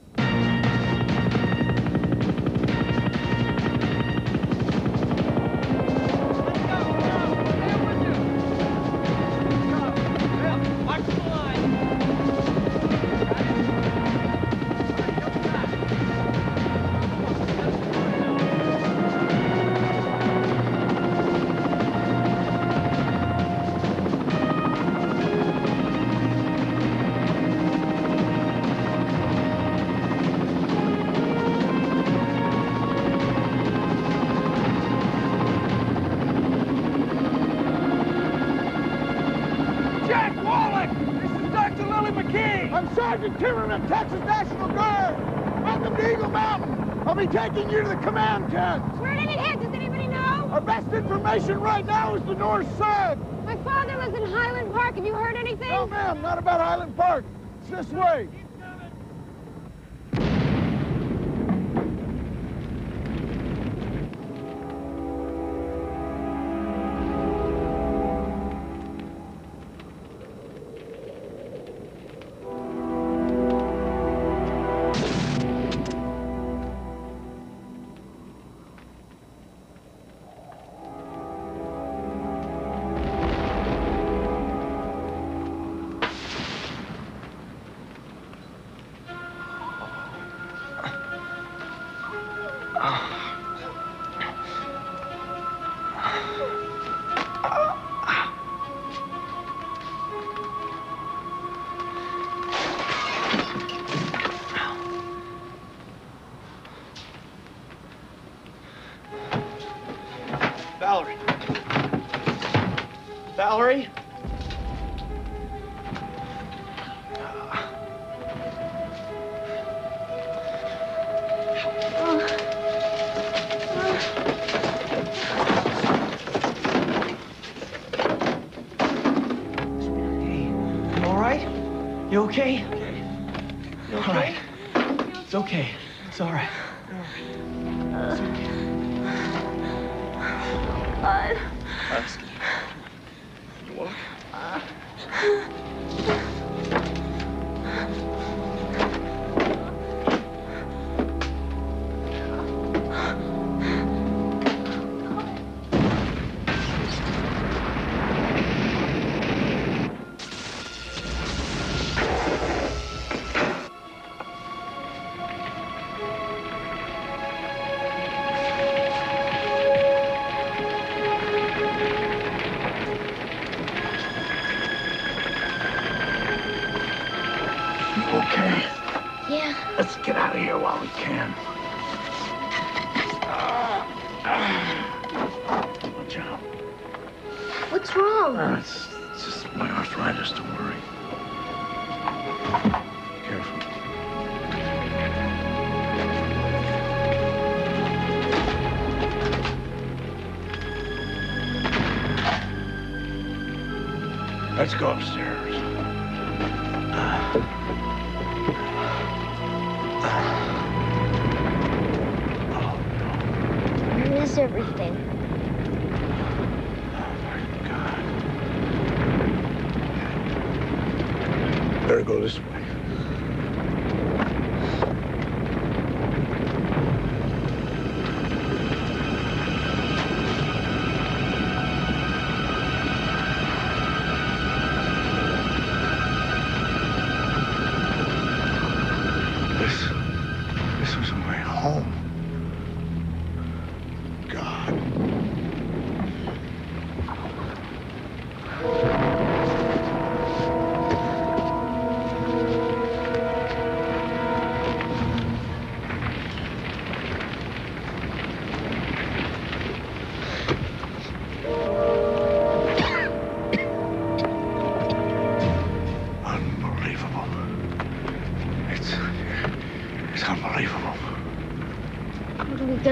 Let's go.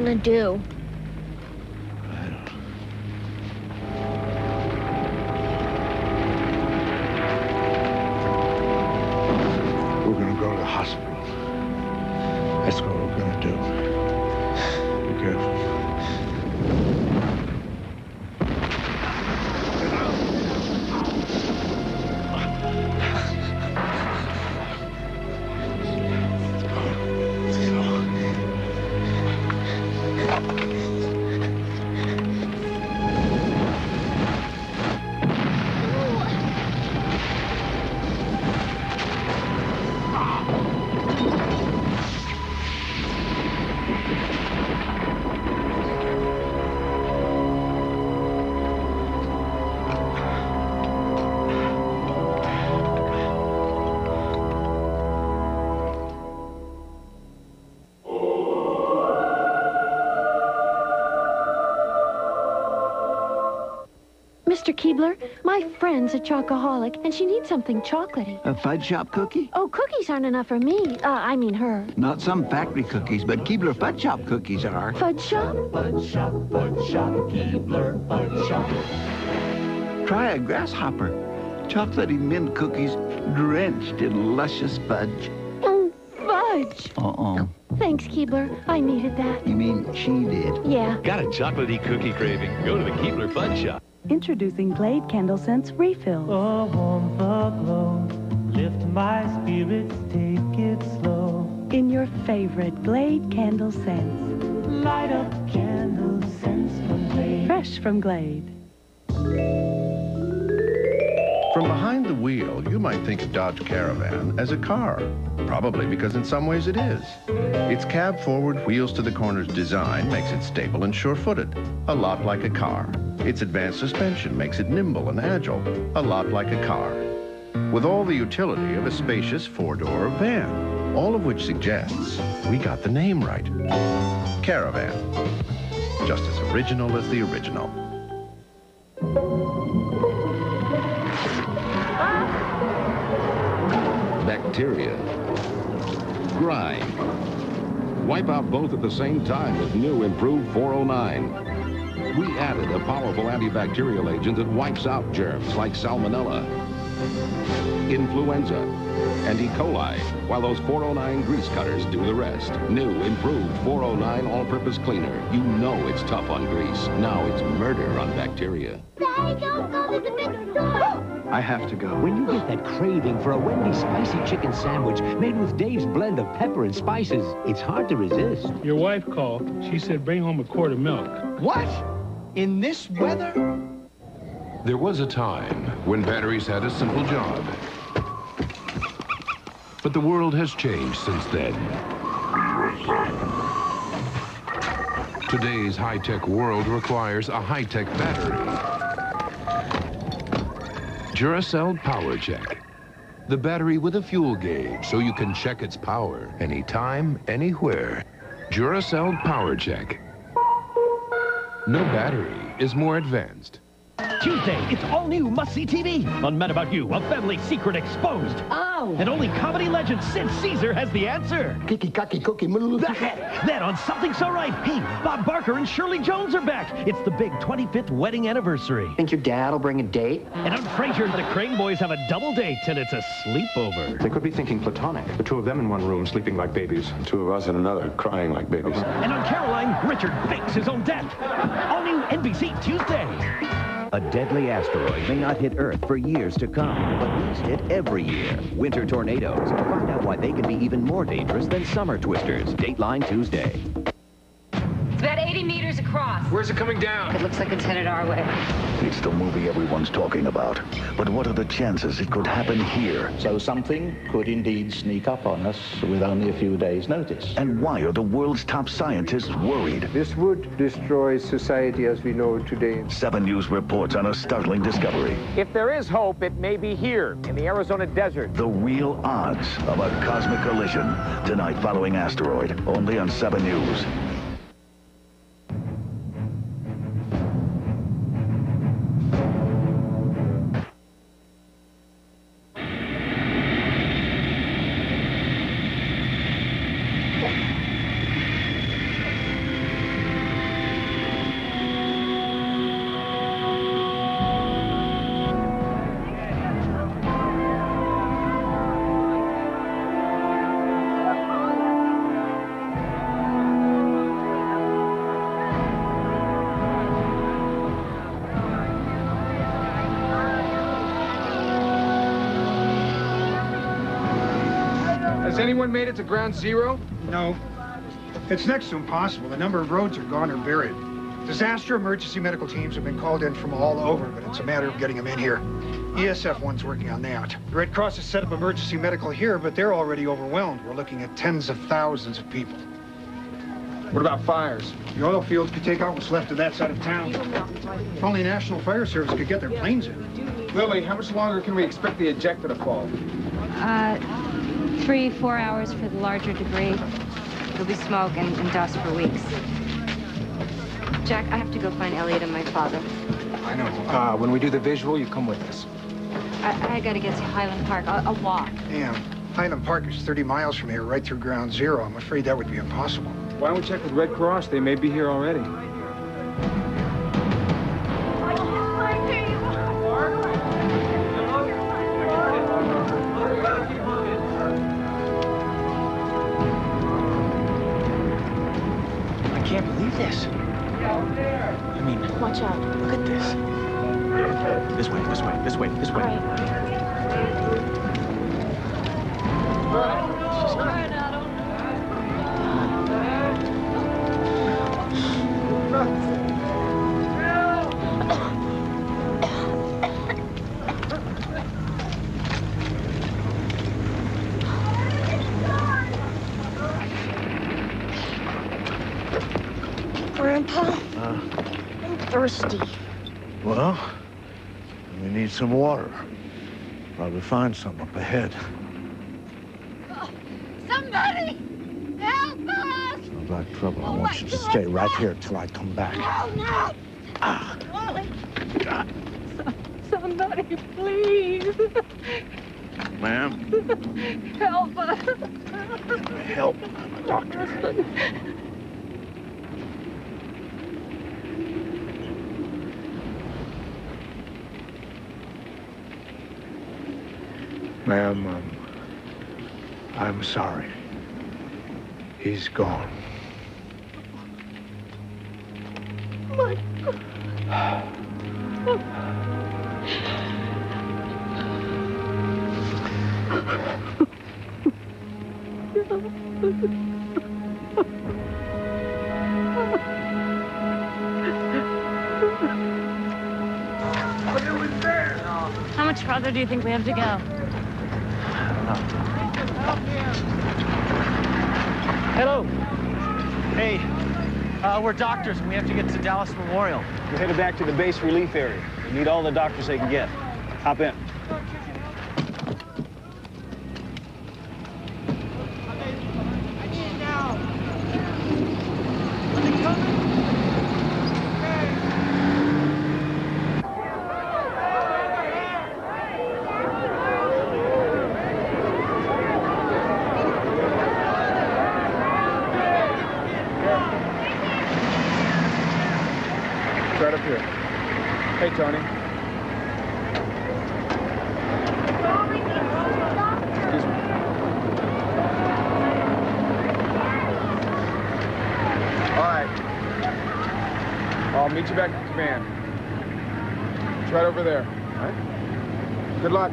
Gonna do? My friend's a chocoholic, and she needs something chocolatey. A fudge shop cookie? Oh, cookies aren't enough for me. Uh, I mean her. Not some factory cookies, but Keebler fudge shop cookies are. Fudge shop? Fudge shop, fudge shop, Keebler fudge shop. Try a grasshopper. Chocolatey mint cookies drenched in luscious fudge. Oh, fudge. Uh-oh. Thanks, Keebler. I needed that. You mean she did? Yeah. Got a chocolatey cookie craving? Go to the Keebler Fudge Shop. Introducing Glade Candle Scents Refill. Oh, warm the glow. Lift my spirits, take it slow. In your favorite Glade candle scents. Light up candle scents from Glade. Fresh from Glade. Might think of Dodge Caravan as a car. Probably because in some ways it is. Its cab-forward, wheels-to-the-corners design makes it stable and sure-footed, a lot like a car. Its advanced suspension makes it nimble and agile, a lot like a car. With all the utility of a spacious four-door van, all of which suggests we got the name right. Caravan. Just as original as the original. Bacteria. Grime. Wipe out both at the same time with new improved 409. We added a powerful antibacterial agent that wipes out germs like salmonella, influenza, and E. coli, while those 409 grease cutters do the rest. New, improved 409 all-purpose cleaner. You know it's tough on grease. Now it's murder on bacteria. Daddy, don't go to the big store. I have to go. When you get that craving for a Wendy's spicy chicken sandwich made with Dave's blend of pepper and spices, it's hard to resist. Your wife called. She said bring home a quart of milk. What? In this weather? There was a time when batteries had a simple job. But the world has changed since then. Today's high-tech world requires a high-tech battery. Duracell Power Check. The battery with a fuel gauge so you can check its power anytime, anywhere. Duracell Power Check. No battery is more advanced. Tuesday, it's all new must-see TV. On Mad About You, a family secret exposed. Oh. And only comedy legend Sid Caesar has the answer. Kiki kaki cookie. then on Something So Right, hey, Bob Barker and Shirley Jones are back. It's the big 25th wedding anniversary. Think your dad will bring a date? And on Frasier, the Crane boys have a double date, and it's a sleepover. They could be thinking platonic. The two of them in one room sleeping like babies, and two of us in another crying like babies. And on Caroline, Richard fakes his own death. All new NBC Tuesday. A deadly asteroid may not hit Earth for years to come, but these hit every year. Winter tornadoes. Find out why they can be even more dangerous than summer twisters. Dateline Tuesday. It's about 80 meters across. Where's it coming down? It looks like it's headed our way. It's the movie everyone's talking about. But what are the chances it could happen here? So something could indeed sneak up on us with only a few days' notice. And why are the world's top scientists worried? This would destroy society as we know it today. 7 News reports on a startling discovery. If there is hope, it may be here, in the Arizona desert. The real odds of a cosmic collision. Tonight following Asteroid, only on 7 News. Has anyone made it to ground zero? No. It's next to impossible. The number of roads are gone or buried. Disaster emergency medical teams have been called in from all over, but it's a matter of getting them in here. ESF one's working on that. The Red Cross has set up emergency medical here, but they're already overwhelmed. We're looking at tens of thousands of people. What about fires? The oil fields could take out what's left of that side of town. If only National Fire Service could get their planes in. Lily, how much longer can we expect the ejecta to fall? Uh, three, four hours for the larger debris. There'll be smoke and, and dust for weeks. Jack, I have to go find Elliot and my father. I know. Uh, when we do the visual, you come with us. I, I gotta get to Highland Park. I'll, I'll walk. Damn. Highland Park is 30 miles from here, right through ground zero. I'm afraid that would be impossible. Why don't we check with Red Cross? They may be here already. Way, this way. We some water. Probably find some up ahead. Oh, Somebody! Help us! Sounds like trouble. I want you to stay right here till I come back. Oh, no! Ah. Wally! Somebody, please. Ma'am, Help us. help. I'm a doctor. Ma'am, um, I'm sorry. He's gone. How much farther do you think we have to go? We're doctors and we have to get to Dallas Memorial. We're headed back to the base relief area. We need all the doctors they can get. Hop in. Hey, Tony. Excuse me. All right. I'll meet you back at command. It's right over there. All right. Good luck.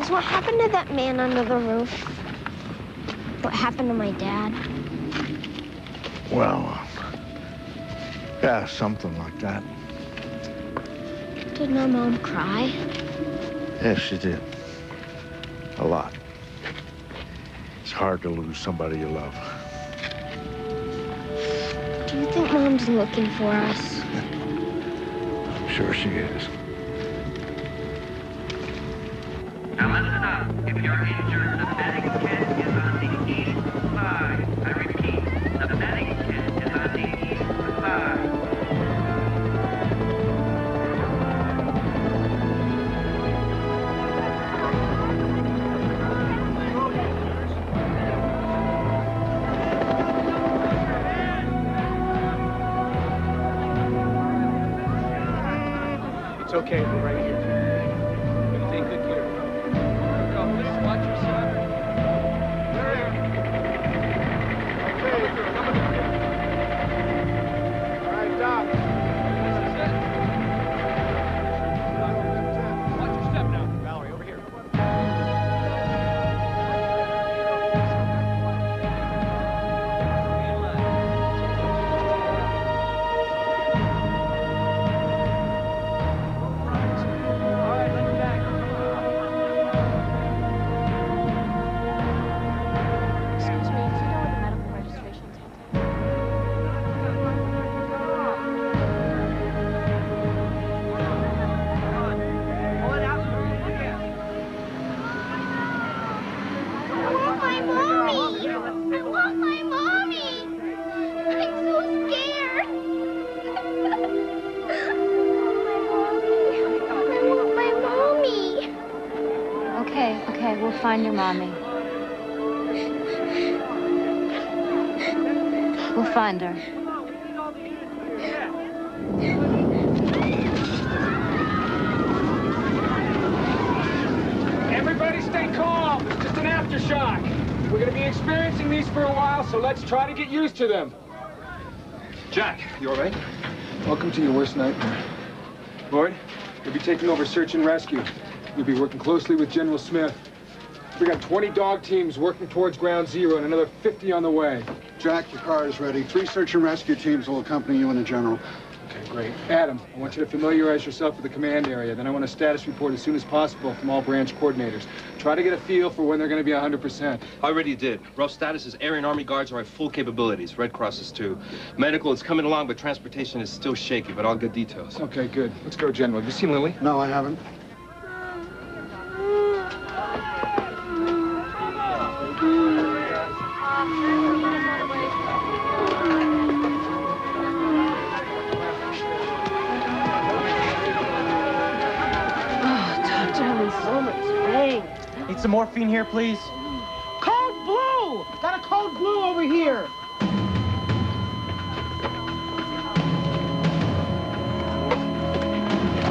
Is what happened to that man under the roof? What happened to my dad? Well, yeah, something like that. Did my mom cry? Yes, she did. A lot. It's hard to lose somebody you love. Do you think mom's looking for us? I'm sure she is. If you're injured, the medic kit mommy. We'll find her. Everybody stay calm. It's just an aftershock. We're going to be experiencing these for a while, so let's try to get used to them. Jack, you all right? Welcome to your worst nightmare. Lloyd, you'll be taking over search and rescue. You'll be working closely with General Smith. We got 20 dog teams working towards ground zero and another 50 on the way. Jack, your car is ready. Three search and rescue teams will accompany you and the general. Okay, great. Adam, I want you to familiarize yourself with the command area. Then I want a status report as soon as possible from all branch coordinators. Try to get a feel for when they're going to be 100%. I already did. Rough status is Air and Army Guards are at full capabilities. Red Cross is too. Medical is coming along, but transportation is still shaky, but I'll get details. Okay, good. Let's go, General. Have you seen Lily? No, I haven't. Need some morphine here, please? Code blue! Got a code blue over here.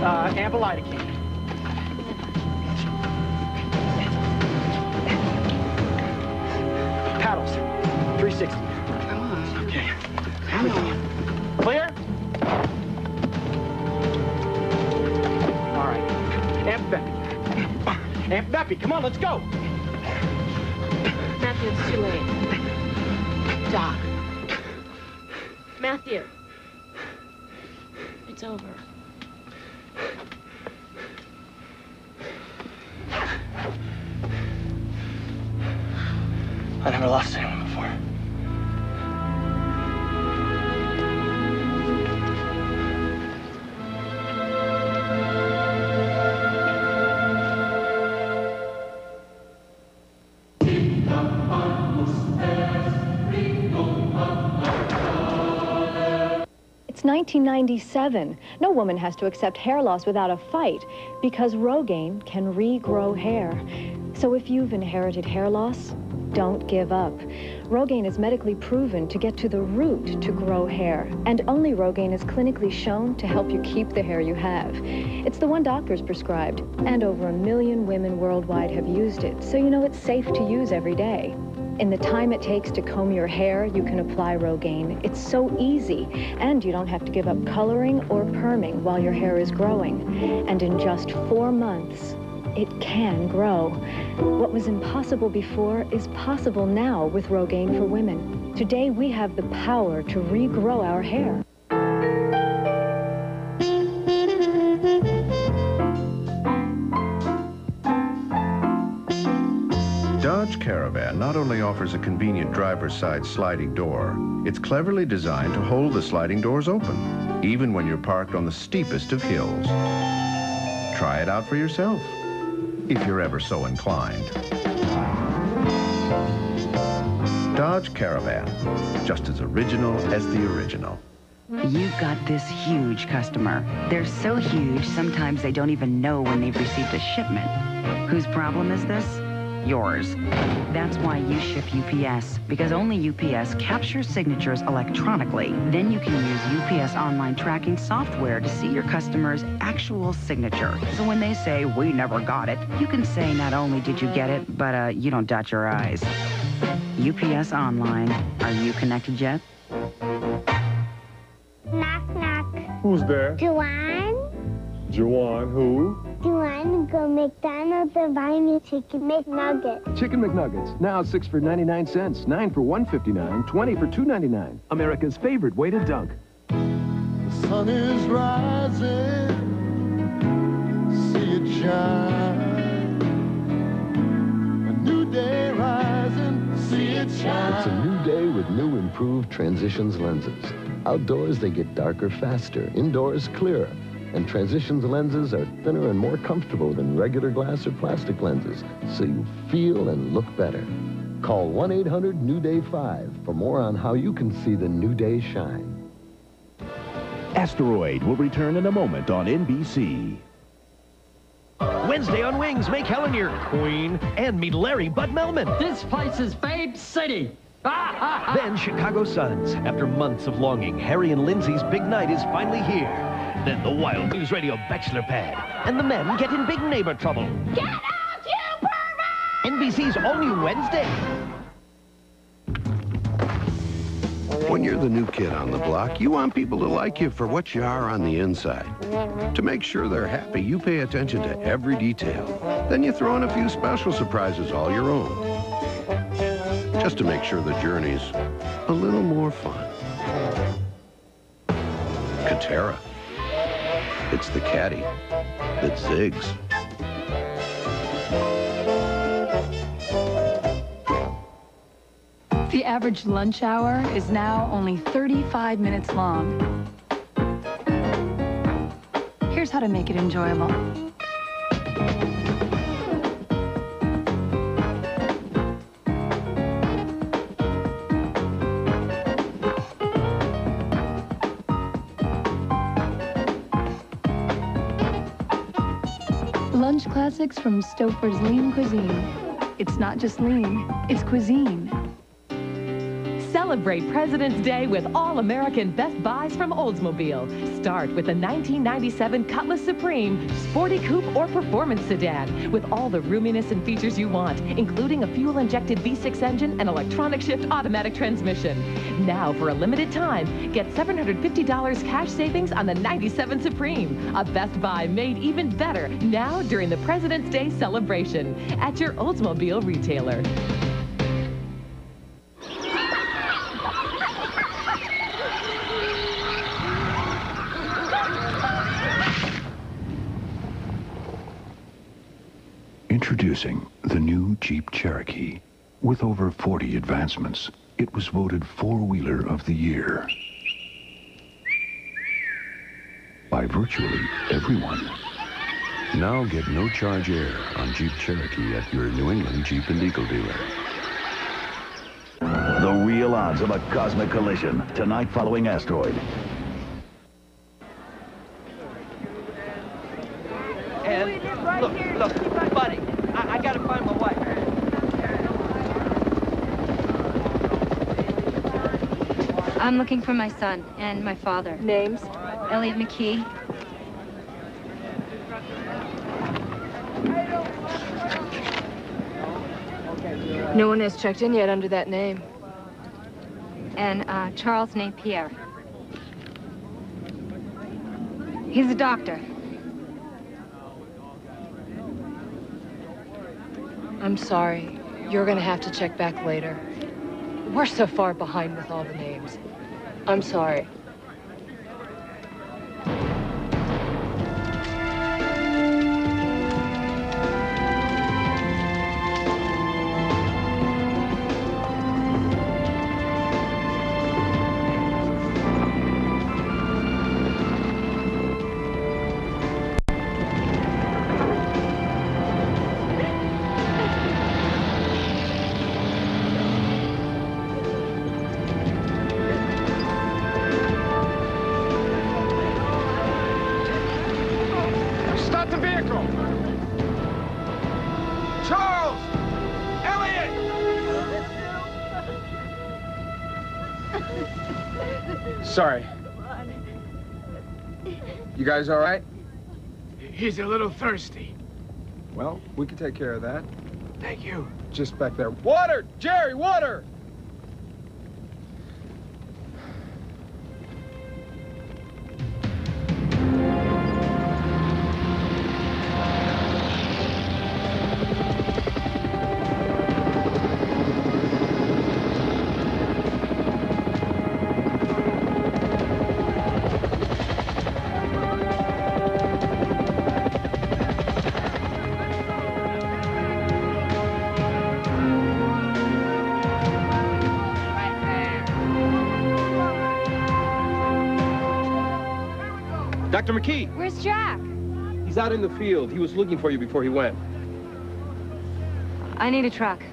Uh, Clear? All right. Amp Beppy. Amp Beppy, come on, let's go. Matthew, it's too late. Doc. Matthew. It's over. I never lost anyone 1997. No woman has to accept hair loss without a fight because Rogaine can regrow hair. So if you've inherited hair loss, don't give up. Rogaine is medically proven to get to the root to grow hair, and only Rogaine is clinically shown to help you keep the hair you have. It's the one doctors prescribed, and over a million women worldwide have used it, so you know it's safe to use every day. In the time it takes to comb your hair, you can apply Rogaine. It's so easy, and you don't have to give up coloring or perming while your hair is growing. And in just four months, it can grow. What was impossible before is possible now with Rogaine for women. Today, we have the power to regrow our hair. Caravan not only offers a convenient driver's side sliding door, it's cleverly designed to hold the sliding doors open, even when you're parked on the steepest of hills. Try it out for yourself, if you're ever so inclined. Dodge Caravan, just as original as the original. You've got this huge customer. They're so huge, sometimes they don't even know when they've received a shipment. Whose problem is this? Yours. That's why you ship UPS, because only UPS captures signatures electronically. Then you can use UPS online tracking software to see your customer's actual signature. So when they say, we never got it, you can say not only did you get it, but uh, you don't dot your I's. UPS Online. Are you connected yet? Knock, knock. Who's there? Joanne? Juwan, who? Joanne, go McDonald's and buy me chicken McNuggets. Chicken McNuggets, now 6 for 99 cents, 9 for 159, 20 for 2.99. America's favorite way to dunk. The sun is rising, see it shine. A new day rising, see it shine. It's a new day with new improved Transitions lenses. Outdoors, they get darker faster. Indoors, clearer. And Transitions lenses are thinner and more comfortable than regular glass or plastic lenses, so you feel and look better. Call 1-800-NEW-DAY-5 for more on how you can see the new day shine. Asteroid will return in a moment on NBC. Wednesday on Wings, make Helen your queen and meet Larry Bud Melman. This place is Babe City. then Chicago Sons. After months of longing, Harry and Lindsay's big night is finally here. Then the Wild NewsRadio Bachelor Pad. And the men get in big neighbor trouble. Get out, you pervert! NBC's all-new Wednesday. When you're the new kid on the block, you want people to like you for what you are on the inside. To make sure they're happy, you pay attention to every detail. Then you throw in a few special surprises all your own. Just to make sure the journey's a little more fun. Catera. It's the caddy that zigs. The average lunch hour is now only 35 minutes long. Here's how to make it enjoyable. Lunch classics from Stouffer's Lean Cuisine. It's not just lean, it's cuisine. Celebrate President's Day with all-American Best Buys from Oldsmobile. Start with the 1997 Cutlass Supreme, Sporty Coupe or Performance Sedan with all the roominess and features you want, including a fuel-injected V6 engine and electronic shift automatic transmission. Now, for a limited time, get $750 cash savings on the 97 Supreme. A Best Buy made even better now during the President's Day celebration at your Oldsmobile retailer. Introducing the new Jeep Cherokee. With over 40 advancements, it was voted four-wheeler of the year by virtually everyone. Now get no charge air on Jeep Cherokee at your New England Jeep and Eagle dealer. The real odds of a cosmic collision tonight following Asteroid. And look, look, buddy, I, I gotta find my wife. I'm looking for my son and my father. Names? Elliot McKee. No one has checked in yet under that name. And uh, Charles Napier. He's a doctor. I'm sorry. You're gonna have to check back later. We're so far behind with all the names. I'm sorry. Sorry. You guys all right? He's a little thirsty. Well, we can take care of that. Thank you. Just back there. Water! Jerry, water! Dr. McKee, Where's Jack? he's out in the field. He was looking for you before he went. I need a truck.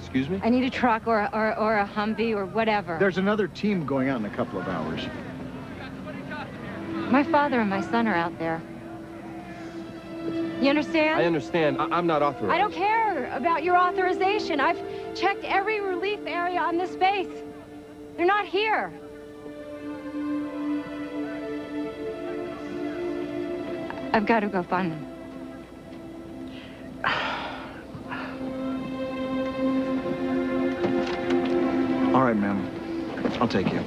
Excuse me? I need a truck or, or, or a Humvee or whatever. There's another team going out in a couple of hours. My father and my son are out there. You understand? I understand. I- I'm not authorized. I don't care about your authorization. I've checked every relief area on this base. They're not here. I've got to go find them. All right, ma'am. I'll take you.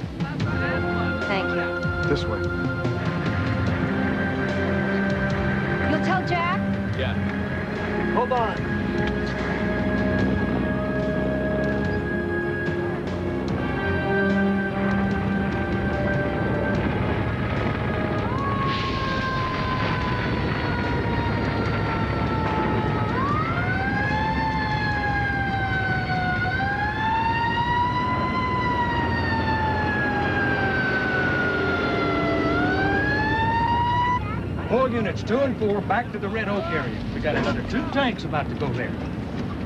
Thank you. This way. You'll tell Jack? Yeah. Hold on. Units two and four back to the Red Oak area. We got another two tanks about to go there.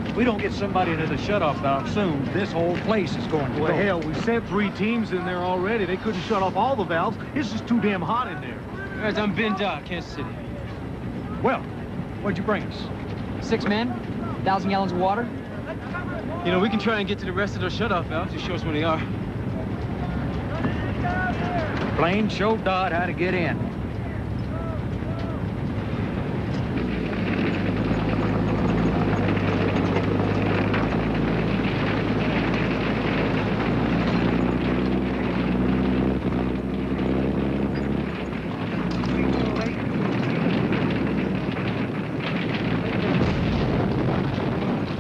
If we don't get somebody to the shutoff valve soon, this whole place is going to Well, go. hell, we sent three teams in there already. They couldn't shut off all the valves. It's just too damn hot in there. Guys, I'm Ben Dow, Kansas City. Well, what'd you bring us? Six men, thousand gallons of water. You know, we can try and get to the rest of those shut-off valves. Just show us where they are. Plane showed Dodd how to get in.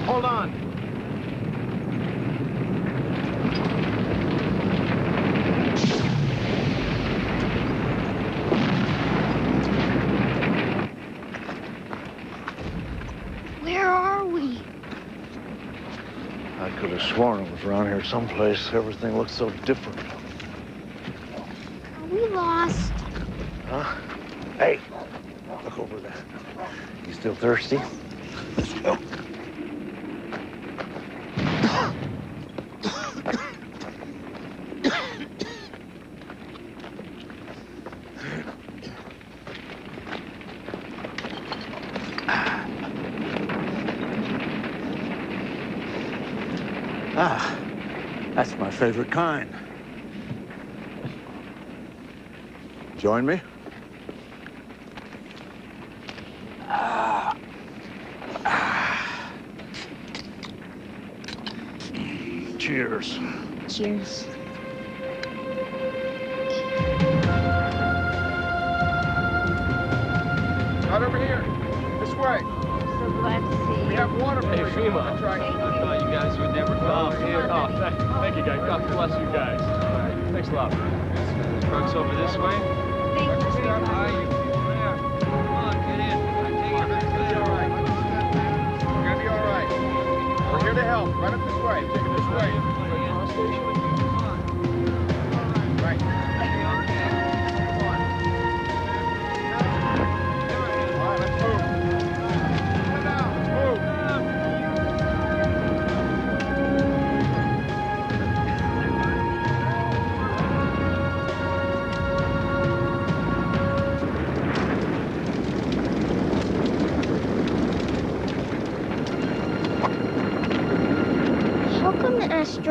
Hold on. Where are we? I could have sworn it was around here someplace. Everything looks so different. Are we lost? Huh? Hey, look over there. You still thirsty? kind. Join me? Cheers. Cheers.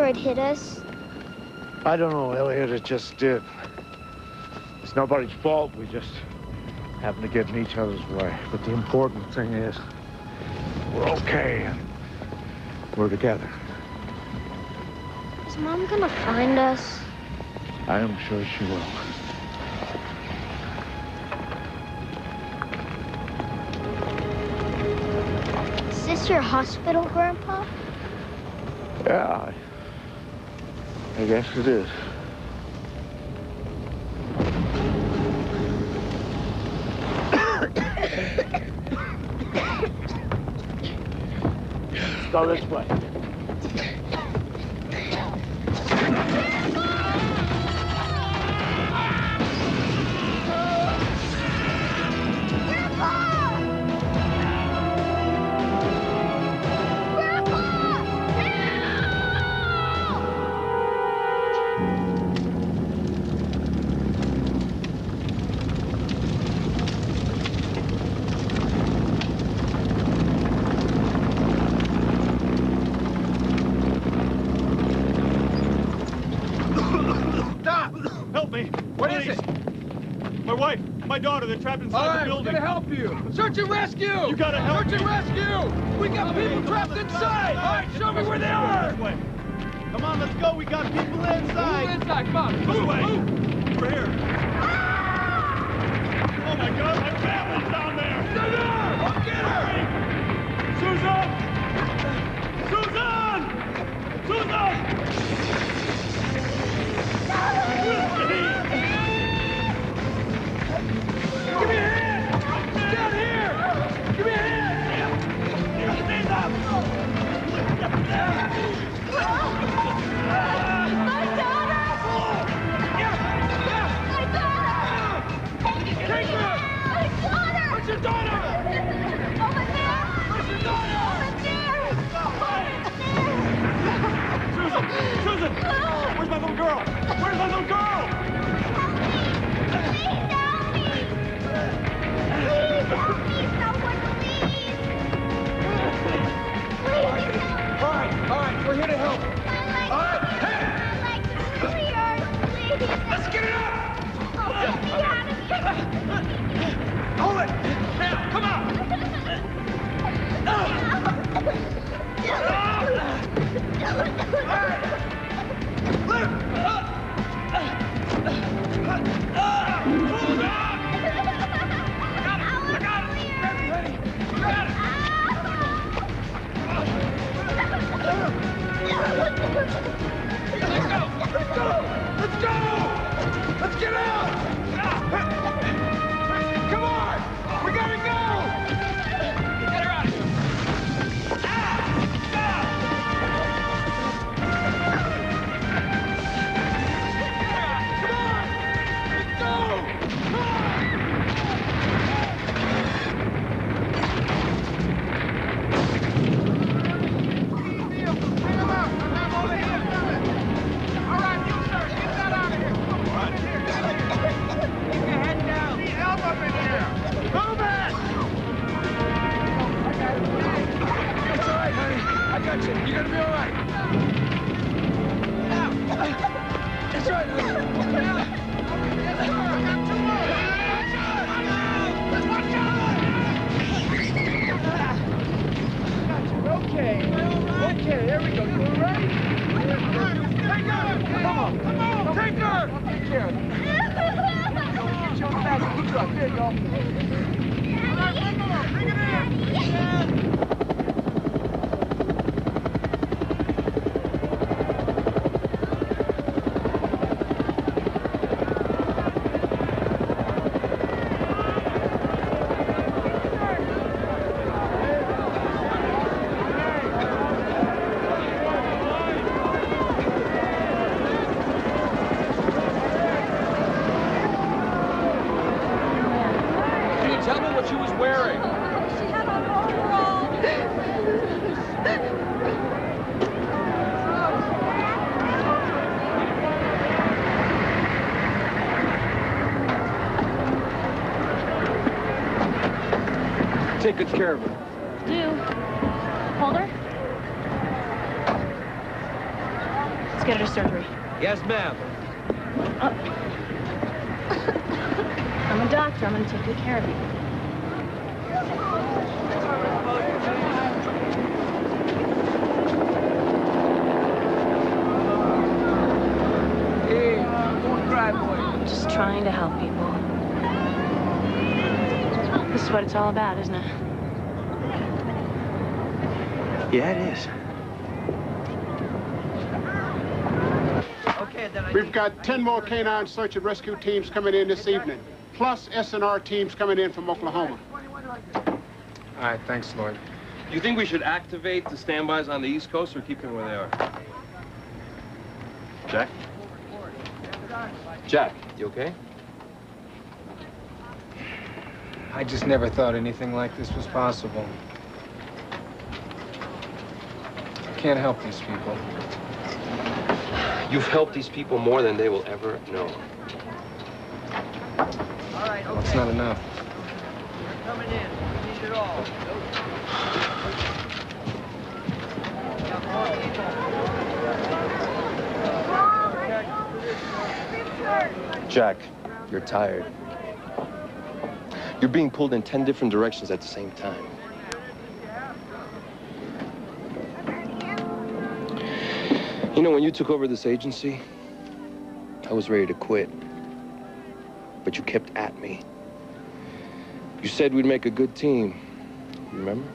it hit us? I don't know, Elliot. It just did. It's nobody's fault. We just happened to get in each other's way. But the important thing is we're okay and we're together. Is Mom gonna find us? I am sure she will. Is this your hospital, Grandpa? Yeah, I guess it is. Let's go this way. inside All right, the building. We're gonna help you. Search and rescue. You gotta help. Search me. and rescue. We got people trapped inside. Take care of her. Do. Hold her. Let's get her to surgery. Yes, ma'am. Uh, I'm a doctor. I'm going to take good care of you. Hey, don't cry, boy. Just trying to help people. This is what it's all about, isn't it? Yeah, it is. Okay. We've got 10 more canine search and rescue teams coming in this evening, plus SNR teams coming in from Oklahoma. All right, thanks, Lloyd. Do You think we should activate the standbys on the East Coast or keep them where they are? Jack? Jack, you okay? I just never thought anything like this was possible. I can't help these people. You've helped these people more than they will ever know. Well, it's not enough. Coming in. We need it all. Jack, you're tired. You're being pulled in 10 different directions at the same time. Know, when you took over this agency, I was ready to quit. But you kept at me. You said we'd make a good team. Remember?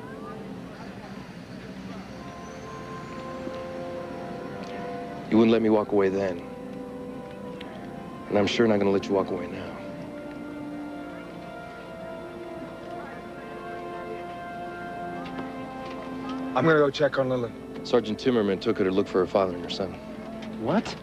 You wouldn't let me walk away then. And I'm sure not gonna let you walk away now. I'm gonna go check on Lily. Sergeant Timmerman took her to look for her father and her son. What?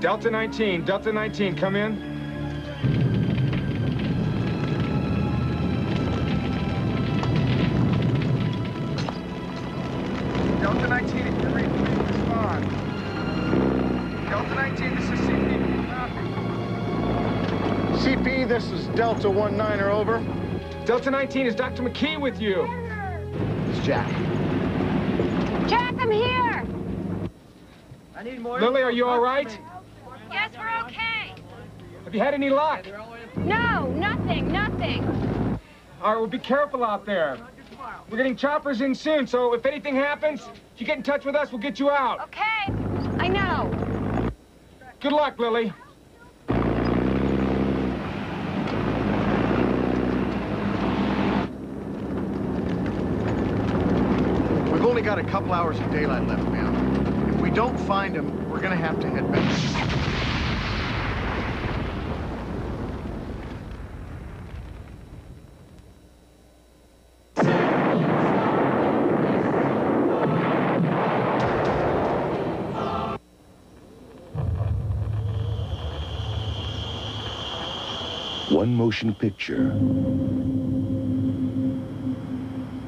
Delta 19, Delta 19, come in. Delta 19er, over. Delta 19, is Dr. McKee with you? It's Jack. Jack, I'm here. I need more. Lily, are you all right? Yes, we're okay. Have you had any luck? No, nothing, nothing. All right, well, be careful out there. We're getting choppers in soon, so if anything happens, if you get in touch with us, we'll get you out. Okay, I know. Good luck, Lily. Got a couple hours of daylight left, ma'am. If we don't find him, we're gonna have to head back. One motion picture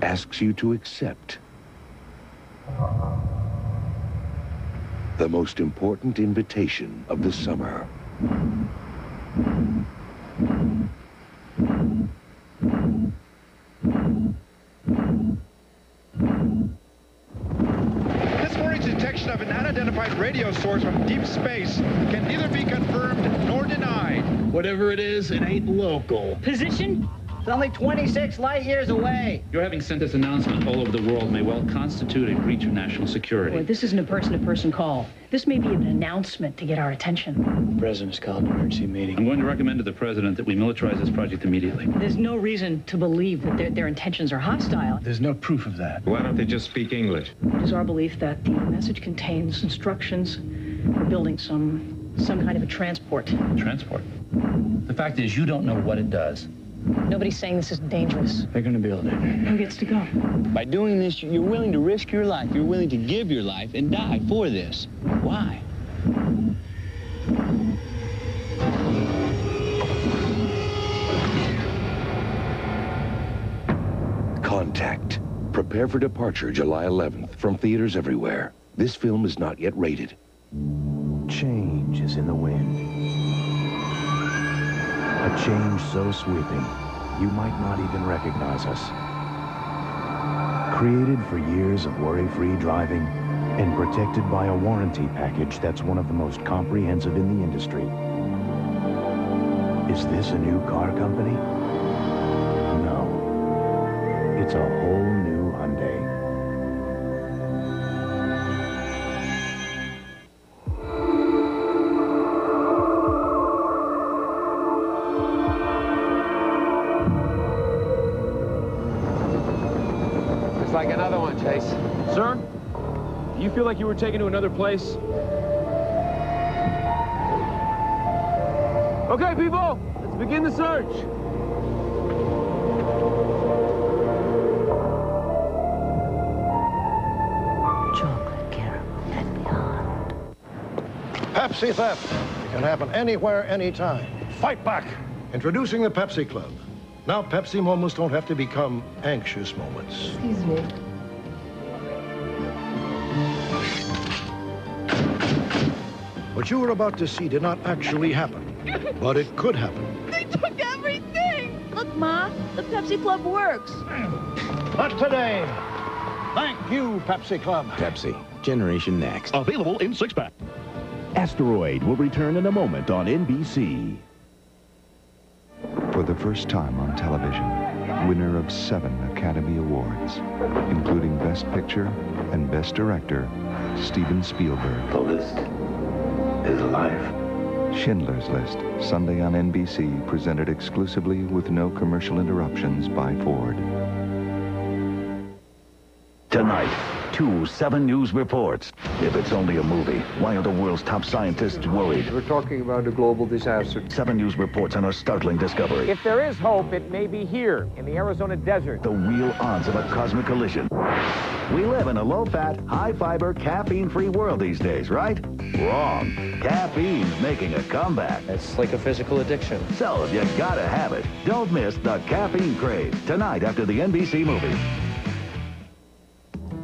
asks you to accept the most important invitation of the summer. This morning's detection of an unidentified radio source from deep space can neither be confirmed nor denied. Whatever it is, it ain't local. Position? It's only 26 light years away. Your having sent this announcement all over the world may well constitute a breach of national security. Boy, this isn't a person-to-person call. This may be an announcement to get our attention. The President's called an emergency meeting. I'm going to recommend to the President that we militarize this project immediately. There's no reason to believe that their, their intentions are hostile. There's no proof of that. Why don't they just speak English? It is our belief that the message contains instructions for building some some kind of a transport. Transport? The fact is, you don't know what it does. Nobody's saying this is dangerous. They're going to build it. Who gets to go? By doing this, you're willing to risk your life. You're willing to give your life and die for this. Why? Contact. Prepare for departure July 11th from theaters everywhere. This film is not yet rated. Change is in the wind. A change so sweeping, you might not even recognize us. Created for years of worry-free driving and protected by a warranty package that's one of the most comprehensive in the industry. Is this a new car company? No. It's a whole you feel like you were taken to another place? Okay, people, let's begin the search. Chocolate caramel and beyond. Pepsi theft. It can happen anywhere, anytime. Fight back. Introducing the Pepsi Club. Now Pepsi moments don't have to become anxious moments. Excuse me. What you were about to see did not actually happen, but it could happen. They took everything! Look, Ma, the Pepsi Club works. Not today. Thank you, Pepsi Club. Pepsi, Generation Next. Available in six-pack. Asteroid will return in a moment on NBC. For the first time on television, winner of seven Academy Awards, including Best Picture and Best Director, Steven Spielberg. The list is alive. Schindler's List, Sunday on NBC, presented exclusively with no commercial interruptions by Ford. Tonight, two 7 News reports. If it's only a movie, why are the world's top scientists worried? We're talking about a global disaster. 7 News reports on a startling discovery. If there is hope, it may be here in the Arizona desert. The real odds of a cosmic collision. We live in a low-fat, high-fiber, caffeine-free world these days, right? Wrong. Caffeine's making a comeback. It's like a physical addiction. So if you gotta have it, don't miss the caffeine craze tonight after the NBC movie.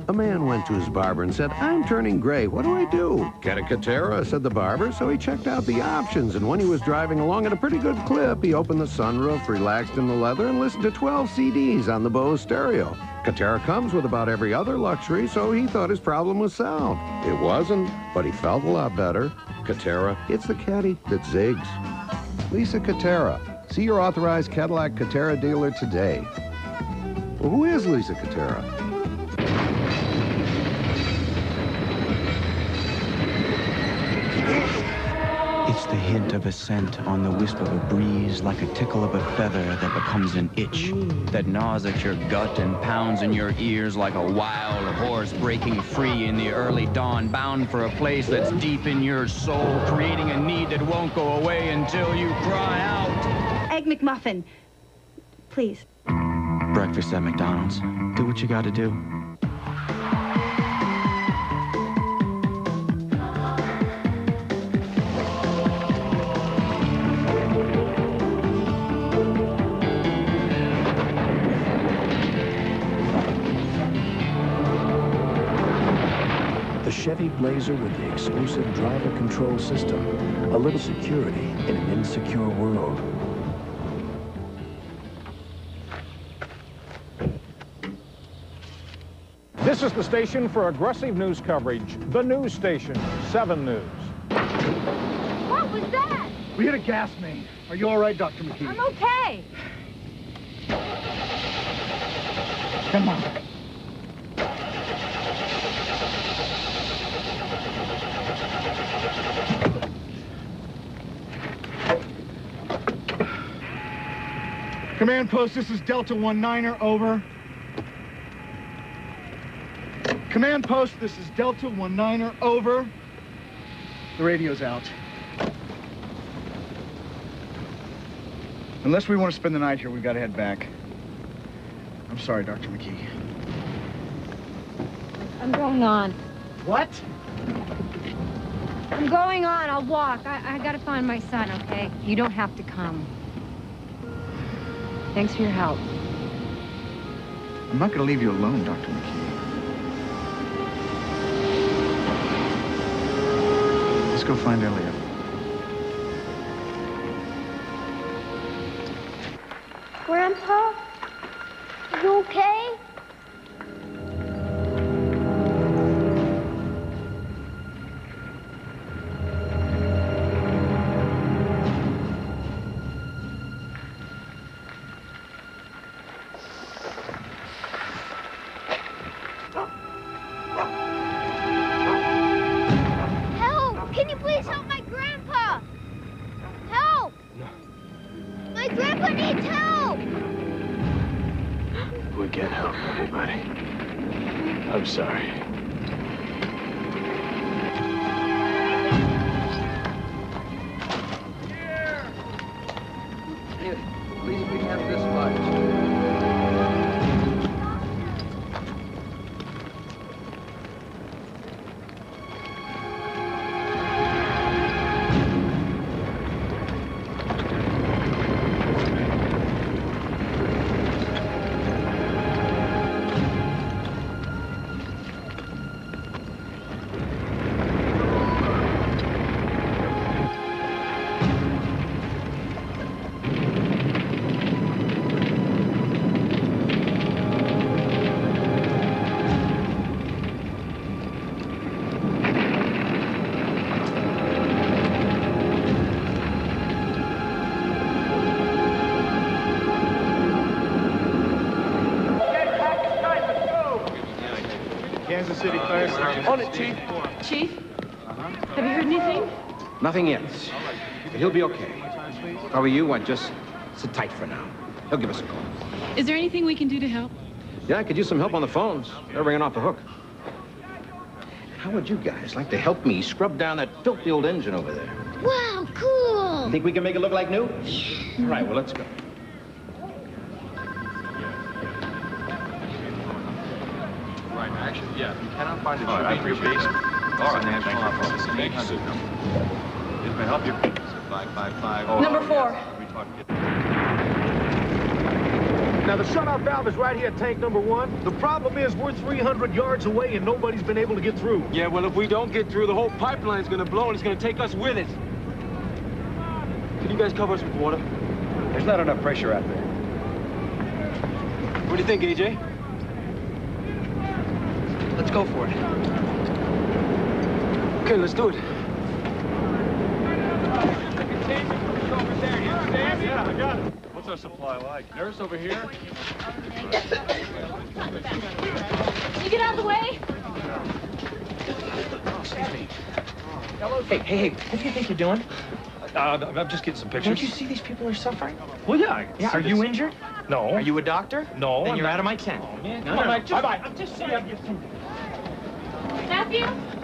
A man went to his barber and said, I'm turning gray. What do I do? Get a Catera, said the barber. So he checked out the options, and when he was driving along at a pretty good clip, he opened the sunroof, relaxed in the leather, and listened to 12 CDs on the Bose stereo. Catera comes with about every other luxury, so he thought his problem was sound. It wasn't, but he felt a lot better. Catera, it's the caddy that zigs. Lisa Catera. See your authorized Cadillac Catera dealer today. Well, who is Lisa Catera? The hint of a scent on the wisp of a breeze, like a tickle of a feather that becomes an itch, that gnaws at your gut and pounds in your ears like a wild horse breaking free in the early dawn, bound for a place that's deep in your soul, creating a need that won't go away until you cry out. Egg McMuffin. Please. Breakfast at McDonald's. Do what you gotta do. Chevy Blazer with the exclusive driver control system. A little security in an insecure world. This is the station for aggressive news coverage. The news station, 7 News. What was that? We hit a gas main. Are you all right, Dr. McKee? I'm okay. Come on. Command post, this is Delta 19er, over. Command post, this is Delta 19er, over. The radio's out. Unless we want to spend the night here, we've got to head back. I'm sorry, Dr. McKee. I'm going on. What? I'm going on. I'll walk. I, I gotta find my son, okay? You don't have to come. Thanks for your help. I'm not going to leave you alone, Dr. McKee. Let's go find Elliot. Grandpa? Are you okay? Nothing yet. But he'll be okay. If I were you, I'd just sit tight for now. He'll give us a call. Is there anything we can do to help? Yeah, I could use some help on the phones. They're ringing off the hook. How would you guys like to help me scrub down that filthy old engine over there? Wow, cool! Think we can make it look like new? All right, well, let's go. Right, actually, yeah, if you cannot find it, I appreciate it. All right, national office. Thank you, sir. This may help you. Five, five, five. Number four. Now, the shutoff valve is right here at tank number one. The problem is we're 300 yards away and nobody's been able to get through. Yeah, well, if we don't get through, the whole pipeline's gonna blow and it's gonna take us with it. Can you guys cover us with water? There's not enough pressure out there. What do you think, AJ? Let's go for it. Okay, let's do it. What's our supply like? Nurse over here? You get out of the way. Excuse me. Hey, hey, hey, what do you think you're doing? Uh, I'm just getting some pictures. Don't you see these people are suffering? Well, yeah. I Yeah, are you this. injured? No. Are you a doctor? No. Then I'm you're not. out of my tent. Oh, man. No, Come no, on, no, just- bye-bye. I'm just saying. Matthew?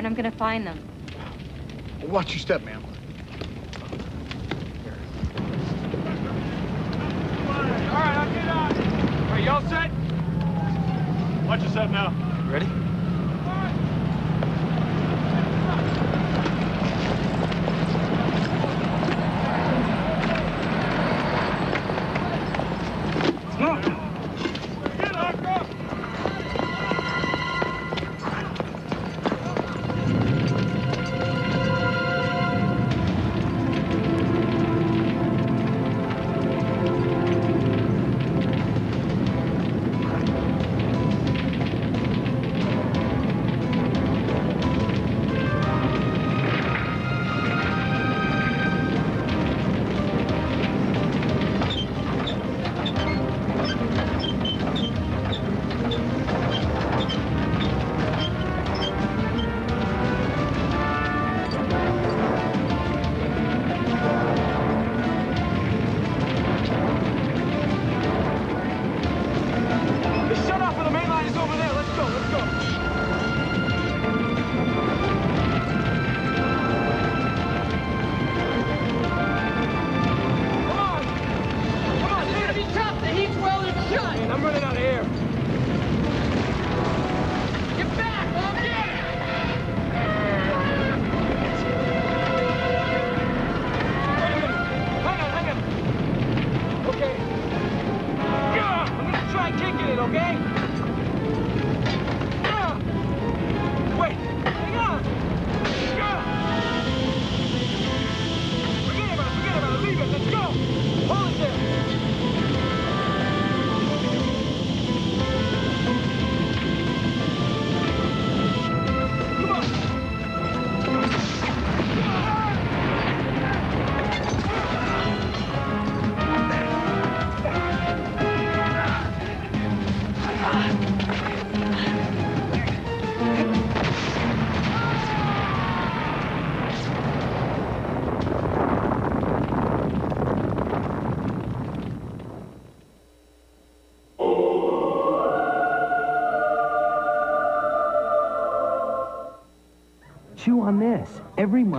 And I'm gonna find them. Watch your step, ma'am.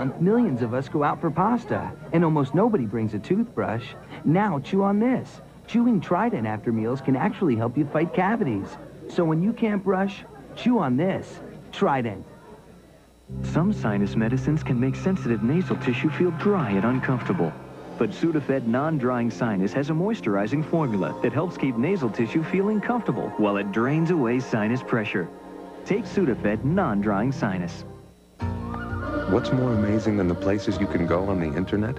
Month, millions of us go out for pasta, and almost nobody brings a toothbrush. Now, chew on this. Chewing Trident after meals can actually help you fight cavities. So when you can't brush, chew on this. Trident. Some sinus medicines can make sensitive nasal tissue feel dry and uncomfortable. But Sudafed non-drying sinus has a moisturizing formula that helps keep nasal tissue feeling comfortable while it drains away sinus pressure. Take Sudafed non-drying sinus. What's more amazing than the places you can go on the internet?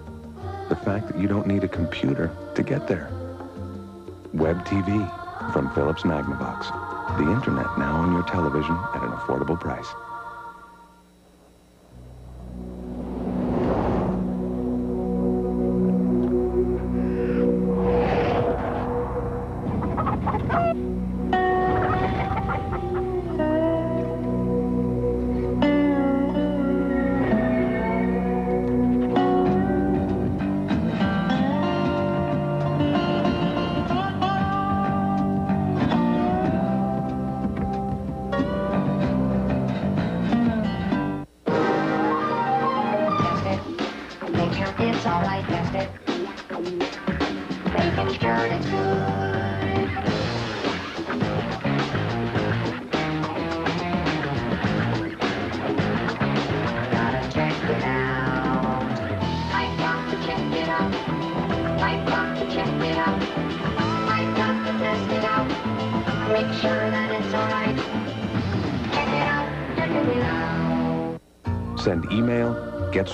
The fact that you don't need a computer to get there. Web TV from Philips Magnavox. The internet now on your television at an affordable price.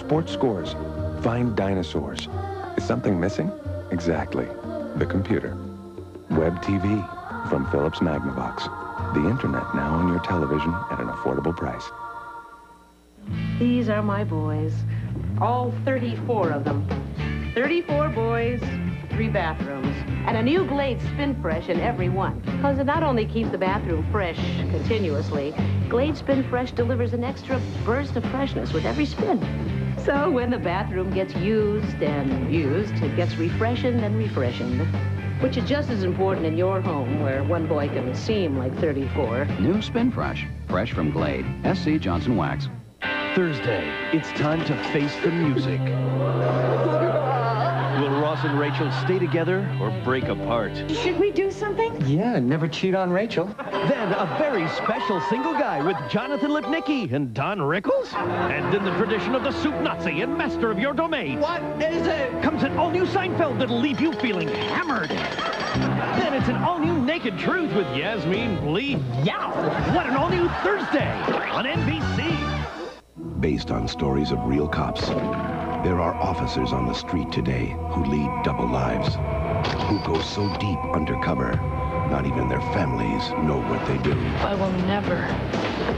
Sports scores, find dinosaurs. Is something missing? Exactly. The computer. Web TV from Philips Magnavox. The internet now on your television at an affordable price. These are my boys. All 34 of them. 34 boys, three bathrooms, and a new Glade Spin Fresh in every one. Because it not only keeps the bathroom fresh continuously, Glade Spin Fresh delivers an extra burst of freshness with every spin. So when the bathroom gets used and used, it gets refreshing and refreshing. Which is just as important in your home, where one boy can seem like 34. New Spin Fresh. Fresh from Glade. SC Johnson Wax. Thursday, it's time to face the music. Will Ross and Rachel stay together or break apart? Should we do something? Yeah, never cheat on Rachel. Then a very special single guy with Jonathan Lipnicki and Don Rickles. And in the tradition of the soup Nazi and master of your domain. What is it? Comes an all-new Seinfeld that'll leave you feeling hammered. Then it's an all-new Naked Truth with Yasmin Blee. Yow! What an all-new Thursday on NBC. Based on stories of real cops, there are officers on the street today who lead double lives, who go so deep undercover, not even their families know what they do. I will never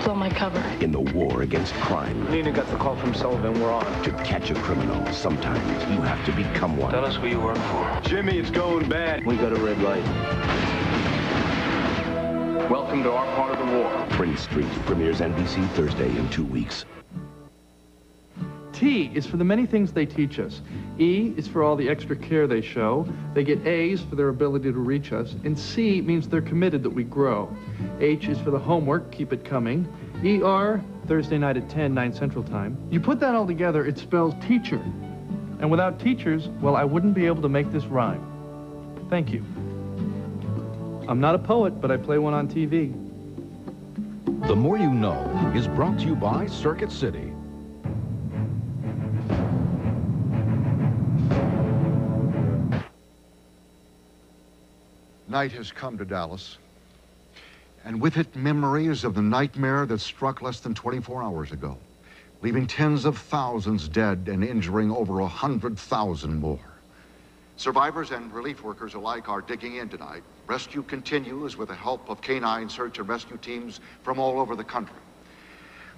blow my cover. In the war against crime, Nina got the call from Sullivan. We're on. to catch a criminal, sometimes you have to become one. Tell us who you work for. Jimmy, it's going bad. We got a red light. Welcome to our part of the war. Prince Street premieres NBC Thursday in two weeks. T is for the many things they teach us. E is for all the extra care they show. They get A's for their ability to reach us. And C means they're committed that we grow. H is for the homework, keep it coming. ER, Thursday night at 10, 9 Central Time. You put that all together, it spells teacher. And without teachers, well, I wouldn't be able to make this rhyme. Thank you. I'm not a poet, but I play one on TV. The More You Know is brought to you by Circuit City. Night has come to Dallas, and with it memories of the nightmare that struck less than 24 hours ago, leaving tens of thousands dead and injuring over a 100,000 more. Survivors and relief workers alike are digging in tonight. Rescue continues with the help of canine search and rescue teams from all over the country.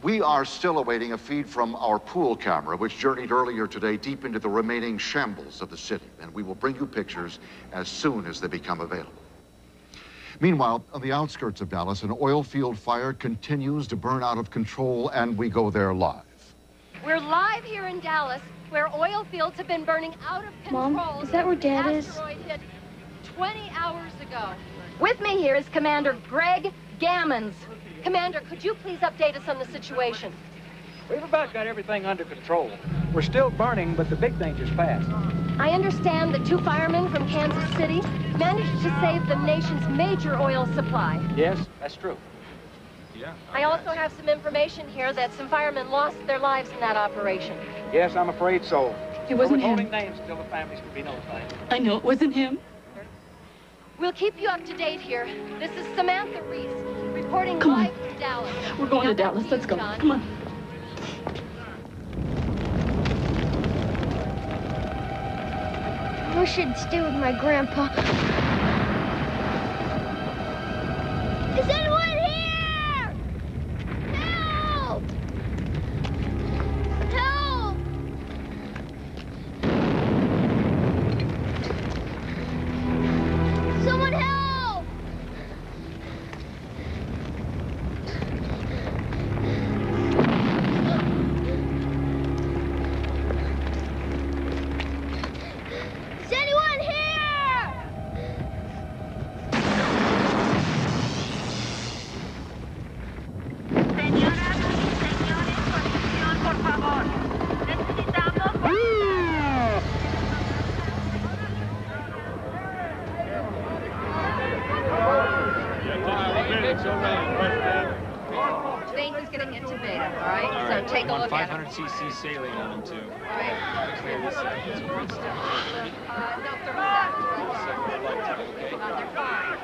We are still awaiting a feed from our pool camera, which journeyed earlier today deep into the remaining shambles of the city, and we will bring you pictures as soon as they become available. Meanwhile, on the outskirts of Dallas, an oil field fire continues to burn out of control, and we go there live. We're live here in Dallas, where oil fields have been burning out of control. Mom, is that where Dad The is? asteroid hit 20 hours ago. With me here is Commander Greg Gammons. Commander, could you please update us on the situation? We've about got everything under control. We're still burning, but the big danger's past. I understand that two firemen from Kansas City managed to save the nation's major oil supply. Yes, that's true. Yeah. I also have some information here that some firemen lost their lives in that operation. Yes, I'm afraid so. It wasn't We're withholding him. names until the families can be notified. I know it wasn't him. We'll keep you up to date here. This is Samantha Reese, reporting Come on. live from Dallas. We're going to Dallas. Let's go. Come on. Wish I'd stay with my grandpa. Is anyone a One look at him. 500 cc saline on him, too. All right. Uh, no, thermostat. Uh, they're fine.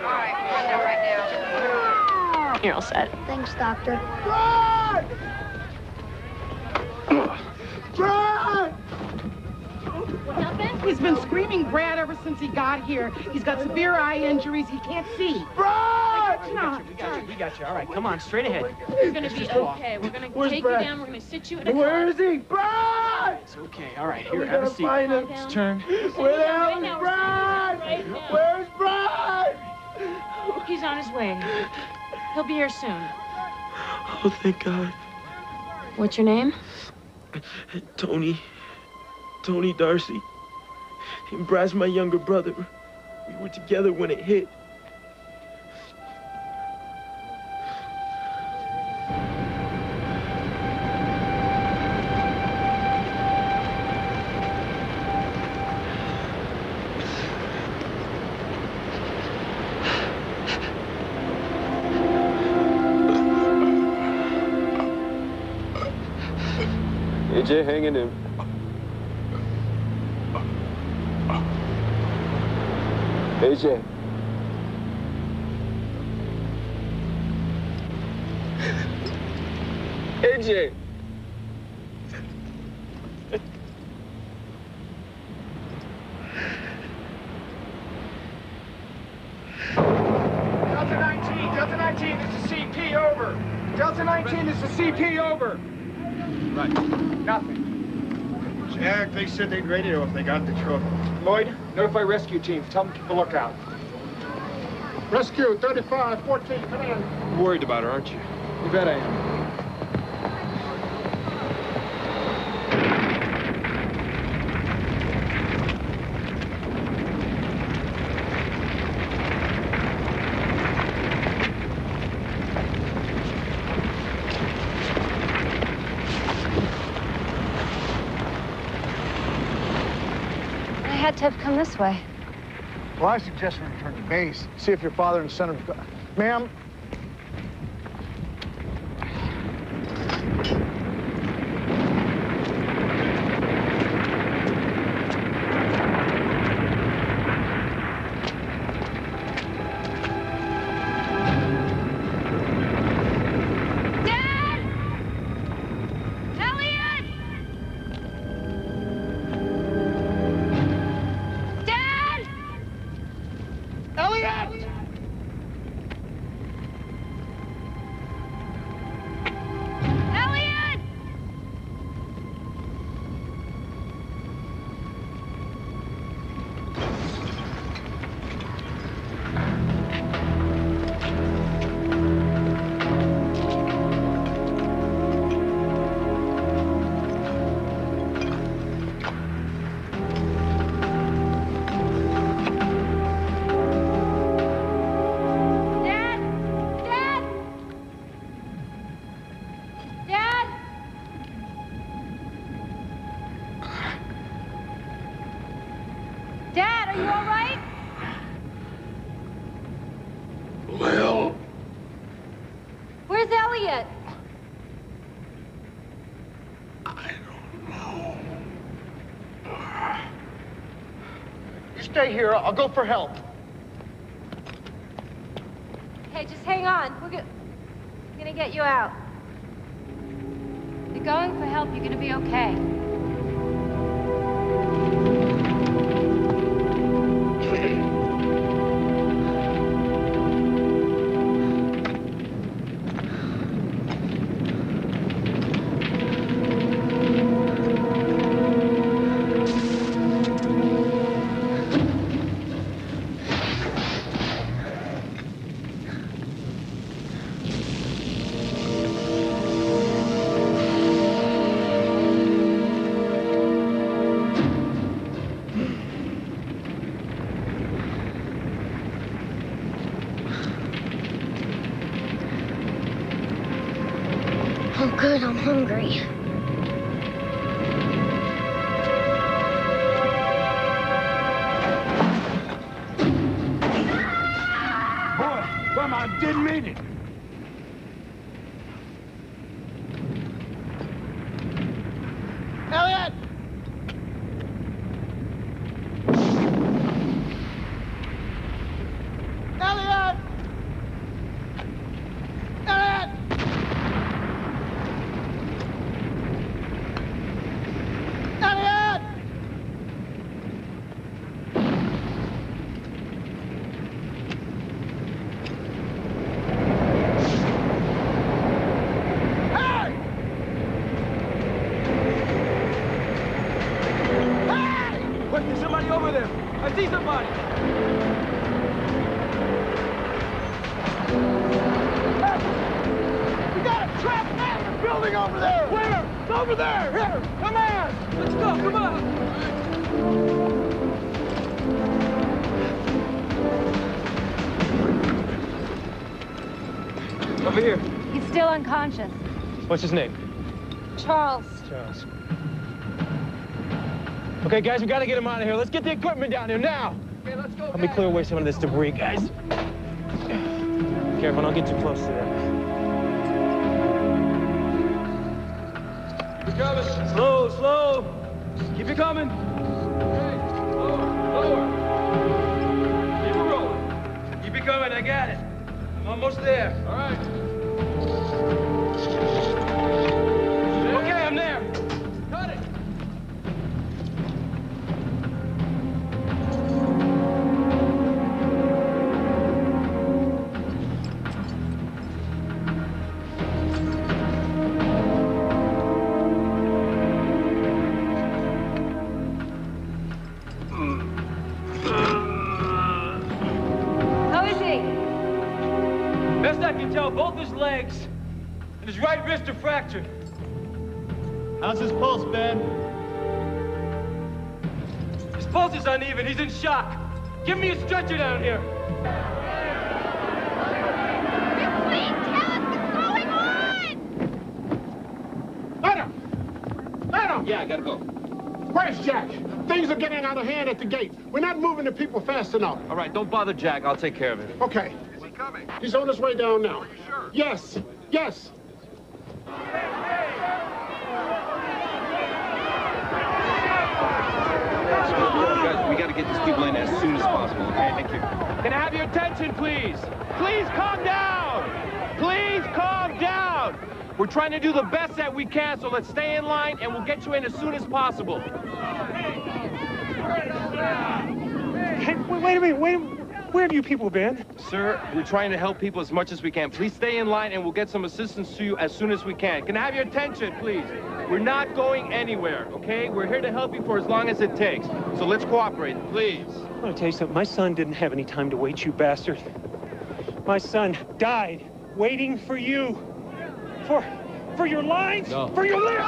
All right, we're on there right now. You're all set. Thanks, Doctor. Brad! Brad! What happened? He's been screaming Brad ever since he got here. He's got severe eye injuries. He can't see. Brad! We got We got you, we got you. All right, come on, straight ahead. You're gonna be okay. We're gonna Where's take Brad? you down. We're gonna sit you in a Where car. is he? Brad! It's okay. All right, here, We have a seat. find him. Let's turn. Where the hell is Brad? Where's Brad? He's on his way. He'll be here soon. Oh, thank God. What's your name? Tony. Tony Darcy. And Brad's my younger brother. We were together when it hit. If they got the truck. Lloyd, notify rescue team. Tell them to keep a lookout. Rescue, 3514, come in. You're worried about her, aren't you? You bet I am. I had to have come this way. Well, I suggest we return to base. See if your father and son have. Ma'am? Stay here. I'll go for help. Hey, just hang on. We're go- gonna get you out. You're going for help. You're gonna be okay. Unconscious. What's his name? Charles. Charles. Okay, guys, we gotta get him out of here. Let's get the equipment down here now. Okay, let's go. Let me clear away some of this debris, guys. Careful, don't get too close to that. We're coming. Slow, slow. Keep it coming. Okay, Lower, lower. Keep it rolling. Keep it coming, I got it. I'm almost there. Pulse is. He's in shock. Give me a stretcher down here. Let him! Let him! Yeah, I gotta go. Where's Jack? Things are getting out of hand at the gate. We're not moving the people fast enough. All right, don't bother Jack. I'll take care of it. Okay. Is he coming? He's on his way down now. Sure? Yes. Yes. Guys, we gotta get these people in as soon as possible, okay? Thank you. Can I have your attention, please? Please calm down. Please calm down. We're trying to do the best that we can, so let's stay in line and we'll get you in as soon as possible. Hey, wait, wait a minute, wait a minute. Where have you people been? Sir, we're trying to help people as much as we can. Please stay in line and we'll get some assistance to you as soon as we can. Can I have your attention, please? We're not going anywhere, okay? We're here to help you for as long as it takes. So let's cooperate, please. I want to tell you something. My son didn't have any time to wait, you bastard. My son died waiting for you. For, for your lines? No. For your lines?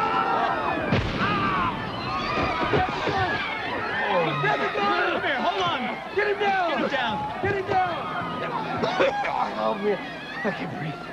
Come here, hold on. Get him down. Get him down. Get him down. Oh, man. I can't breathe.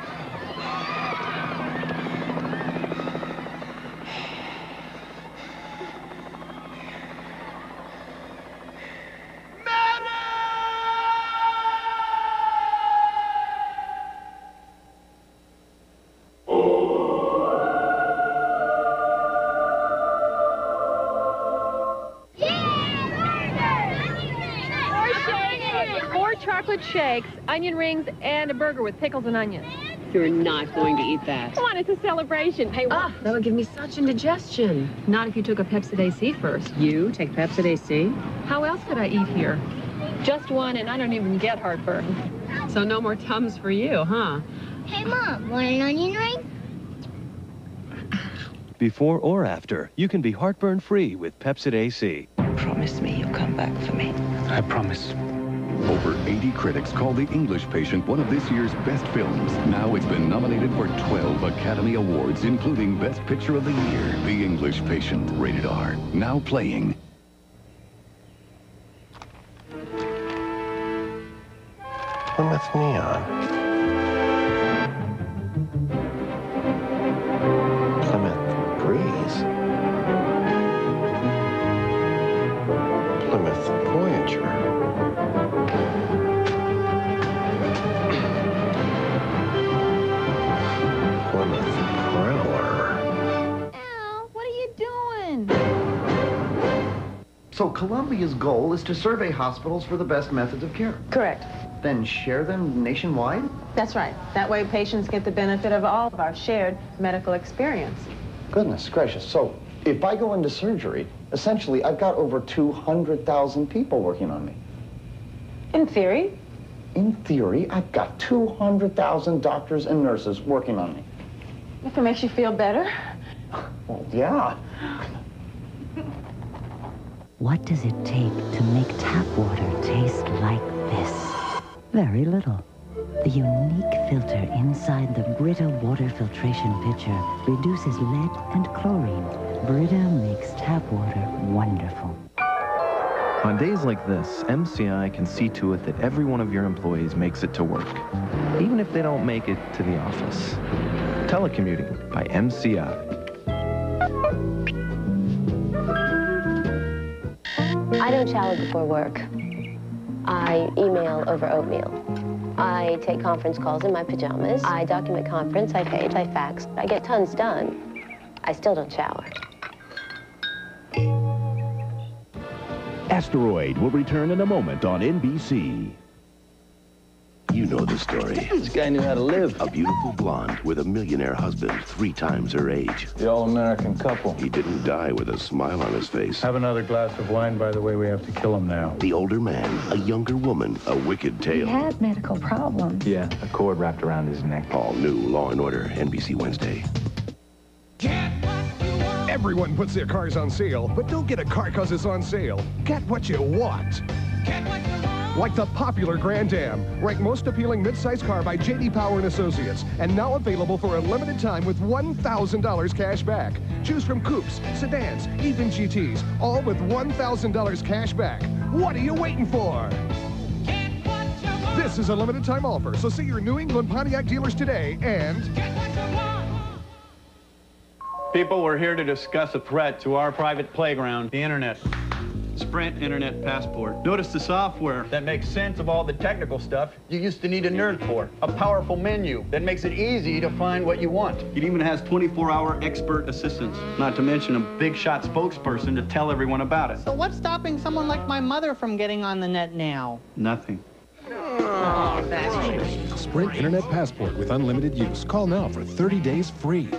Onion rings, and a burger with pickles and onions. You're not going to eat that. Come on, it's a celebration. Hey, Ah, that would give me such indigestion. Not if you took a Pepcid AC first. You take Pepcid AC? How else could I eat here? Just one, and I don't even get heartburn. So no more Tums for you, huh? Hey, Mom, want an onion ring? Before or after, you can be heartburn free with Pepcid AC. Promise me you'll come back for me. I promise. Over 80 critics call The English Patient one of this year's best films. Now it's been nominated for 12 Academy Awards, including Best Picture of the Year. The English Patient, rated R. Now playing. Plymouth Neon. So Columbia's goal is to survey hospitals for the best methods of care. Correct. Then share them nationwide? That's right. That way patients get the benefit of all of our shared medical experience. Goodness gracious. So if I go into surgery, essentially I've got over 200,000 people working on me. In theory. In theory, I've got 200,000 doctors and nurses working on me. If it makes you feel better. Well, yeah. What does it take to make tap water taste like this? Very little. The unique filter inside the Brita water filtration pitcher reduces lead and chlorine. Brita makes tap water wonderful. On days like this, MCI can see to it that every one of your employees makes it to work, even if they don't make it to the office. Telecommuting by MCI. I don't shower before work. I email over oatmeal. I take conference calls in my pajamas. I document conference, I page, I fax. I get tons done. I still don't shower. Asteroid will return in a moment on NBC. You know the story. This guy knew how to live. A beautiful blonde with a millionaire husband three times her age. The all-American couple. He didn't die with a smile on his face. Have another glass of wine, by the way. We have to kill him now. The older man, a younger woman, a wicked tale. He had medical problems. Yeah, a cord wrapped around his neck. All new Law and Order, NBC Wednesday. Everyone puts their cars on sale, but don't get a car because it's on sale. Get what you want. Get what you want. Like the popular Grand Am, ranked most appealing midsize car by J.D. Power and Associates, and now available for a limited time with $1,000 cash back. Choose from coupes, sedans, even GTs, all with $1,000 cash back. What are you waiting for? This is a limited time offer, so see your New England Pontiac dealers today and People, we're here to discuss a threat to our private playground, the internet. Sprint Internet Passport. Notice the software that makes sense of all the technical stuff you used to need a nerd for. A powerful menu that makes it easy to find what you want. It even has 24-hour expert assistance, not to mention a big shot spokesperson to tell everyone about it. So what's stopping someone like my mother from getting on the net now? Nothing. Oh, that's Sprint Internet Passport with unlimited use. Call now for 30 days free.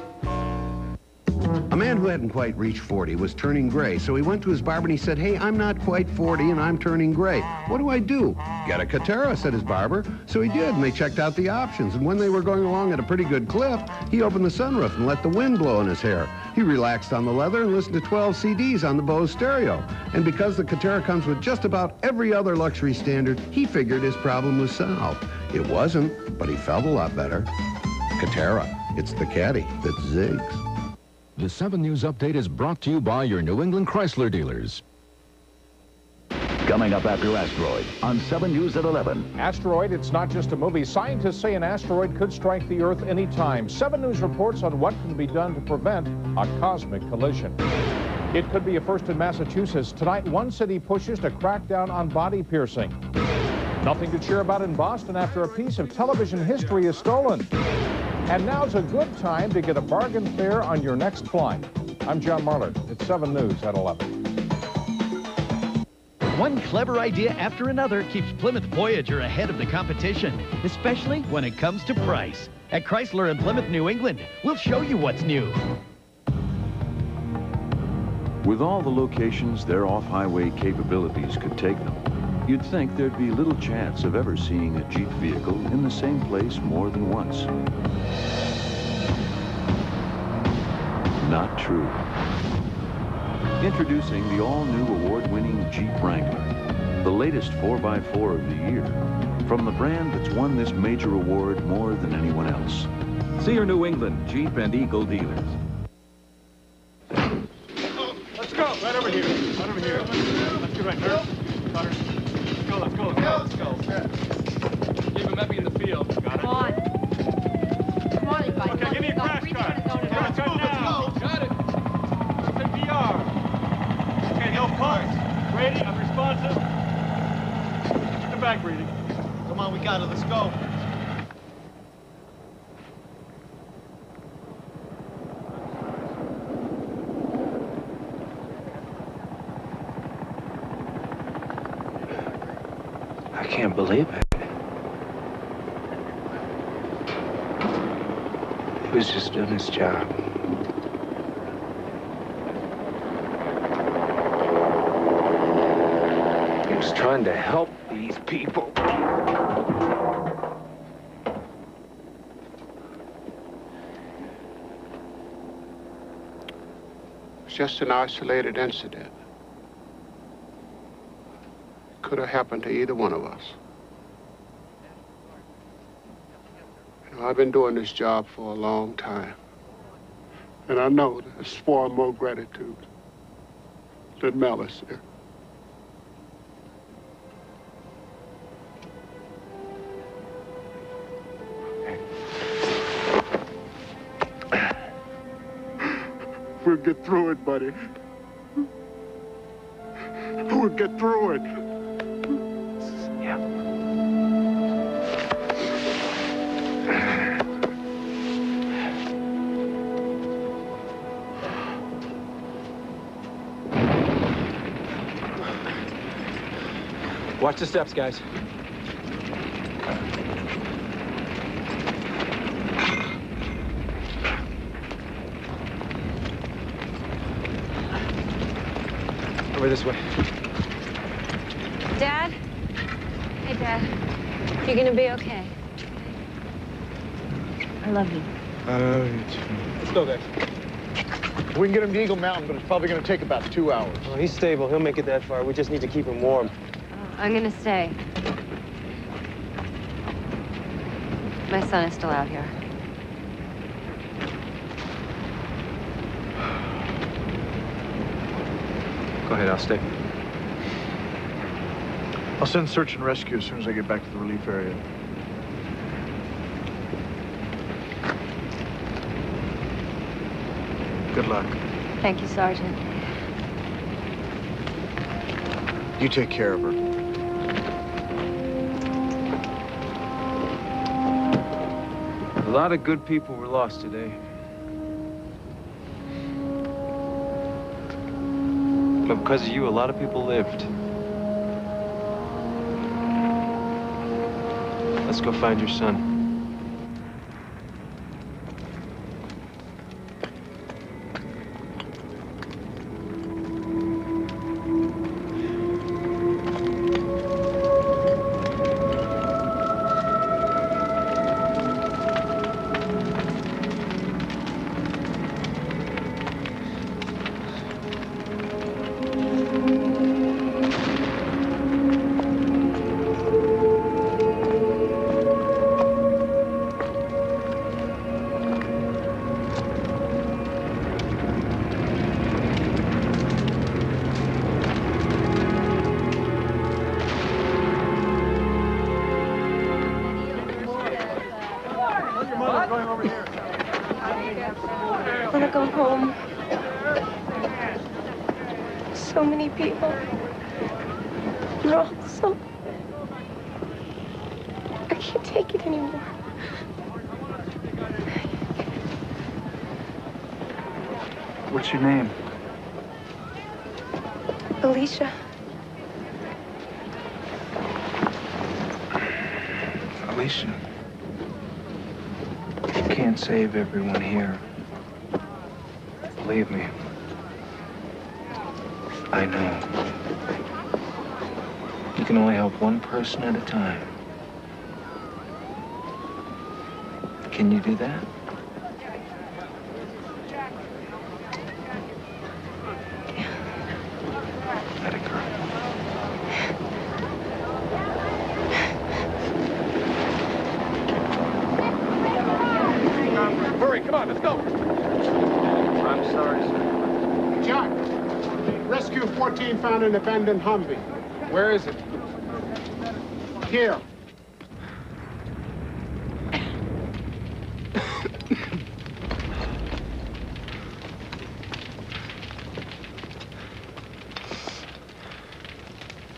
A man who hadn't quite reached 40 was turning gray, so he went to his barber and he said, Hey, I'm not quite 40 and I'm turning gray. What do I do? Get a Catera, said his barber. So he did, and they checked out the options. And when they were going along at a pretty good clip, he opened the sunroof and let the wind blow in his hair. He relaxed on the leather and listened to 12 CDs on the Bose stereo. And because the Catera comes with just about every other luxury standard, he figured his problem was solved. It wasn't, but he felt a lot better. Catera, it's the caddy that zigs. The 7 News Update is brought to you by your New England Chrysler dealers. Coming up after Asteroid on 7 News at 11. Asteroid, it's not just a movie. Scientists say an asteroid could strike the Earth anytime. 7 News reports on what can be done to prevent a cosmic collision. It could be a first in Massachusetts. Tonight, one city pushes to crack down on body piercing. Nothing to cheer about in Boston after a piece of television history is stolen. And now's a good time to get a bargain fare on your next flight. I'm John Marlar. It's 7 News at 11. One clever idea after another keeps Plymouth Voyager ahead of the competition, especially when it comes to price. At Chrysler in Plymouth, New England, we'll show you what's new. With all the locations their off-highway capabilities could take them, you'd think there'd be little chance of ever seeing a Jeep vehicle in the same place more than once. Not true. Introducing the all-new award-winning Jeep Wrangler, the latest 4x4 of the year, from the brand that's won this major award more than anyone else. See your New England Jeep and Eagle dealers. Let's go. Right over here. Right over here. Let's go right. Cutter. Let's go. Let's go. Let's go. Let's go. Keep him happy in the field. Got it. Come on. Come on, you guys. Okay, give me a crash cut. Yeah, let's go. Got it. CPR. Okay, no pulse. Brady, I'm responsive. Get the back breathing. Come on, we got it. Let's go. I can't believe it. He was just doing his job. He was trying to help these people. It's just an isolated incident. It Could have happened to either one of us. I've been doing this job for a long time. And I know there's far more gratitude than malice here. We'll get through it, buddy. We'll get through it. Watch the steps, guys. Over this way. Dad? Hey, Dad. You're gonna be okay. I love you. Uh, Let's go, guys. We can get him to Eagle Mountain, but it's probably going to take about two hours. Oh, he's stable. He'll make it that far. We just need to keep him warm. I'm gonna stay. My son is still out here. Go ahead, I'll stay. I'll send search and rescue as soon as I get back to the relief area. Good luck. Thank you, Sergeant. You take care of her. A lot of good people were lost today. But because of you, a lot of people lived. Let's go find your son. Everyone here. Believe me. I know. You can only help one person at a time. Can you do that? Let it go. Hurry, come on, let's go. I'm sorry, sir. Jack, Rescue 14 found an abandoned Humvee. Where is it? Here.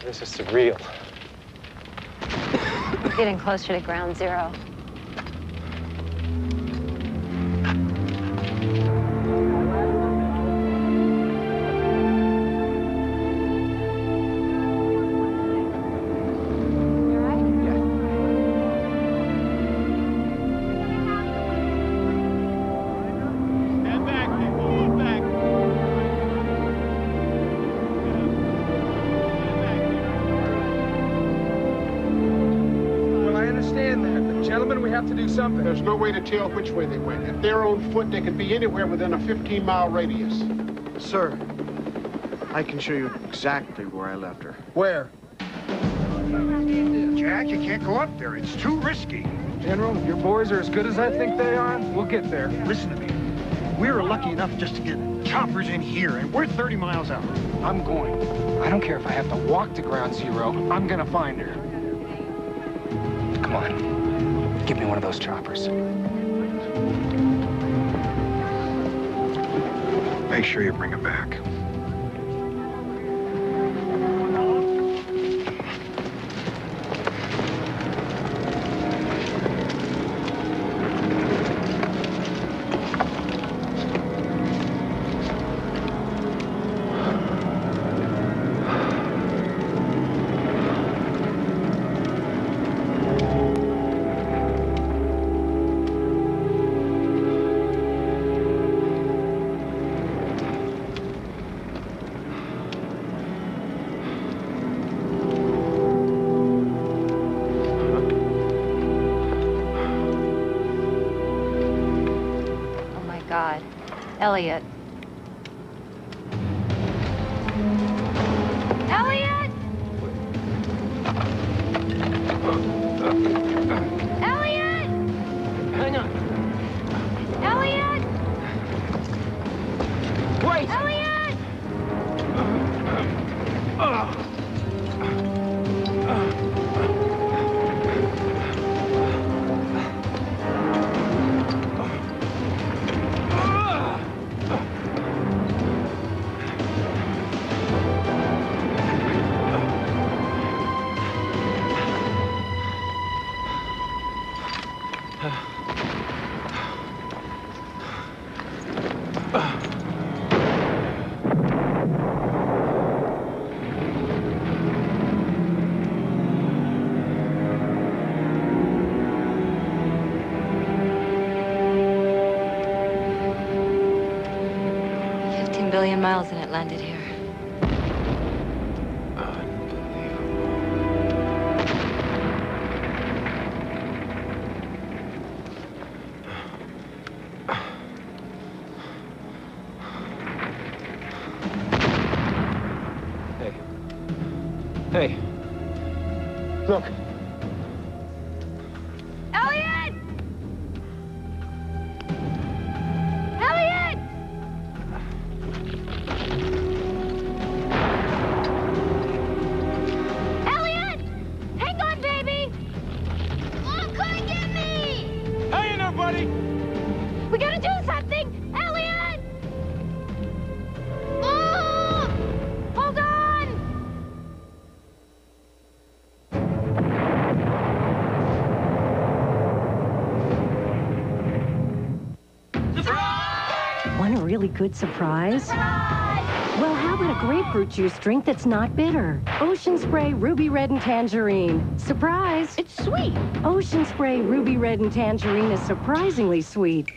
This is surreal. We're getting closer to ground zero. There's no way to tell which way they went. If they're on foot, they could be anywhere within a 15-mile radius. Sir, I can show you exactly where I left her. Where? Jack, you can't go up there. It's too risky. General, your boys are as good as I think they are. We'll get there. Listen to me. We were lucky enough just to get choppers in here, and we're 30 miles out. I'm going. I don't care if I have to walk to ground zero. I'm gonna find her. One of those choppers. Make sure you bring it back. Good surprise? Well, how about a grapefruit juice drink that's not bitter? Ocean Spray Ruby Red and Tangerine. Surprise! It's sweet. Ocean Spray Ruby Red and Tangerine is surprisingly sweet.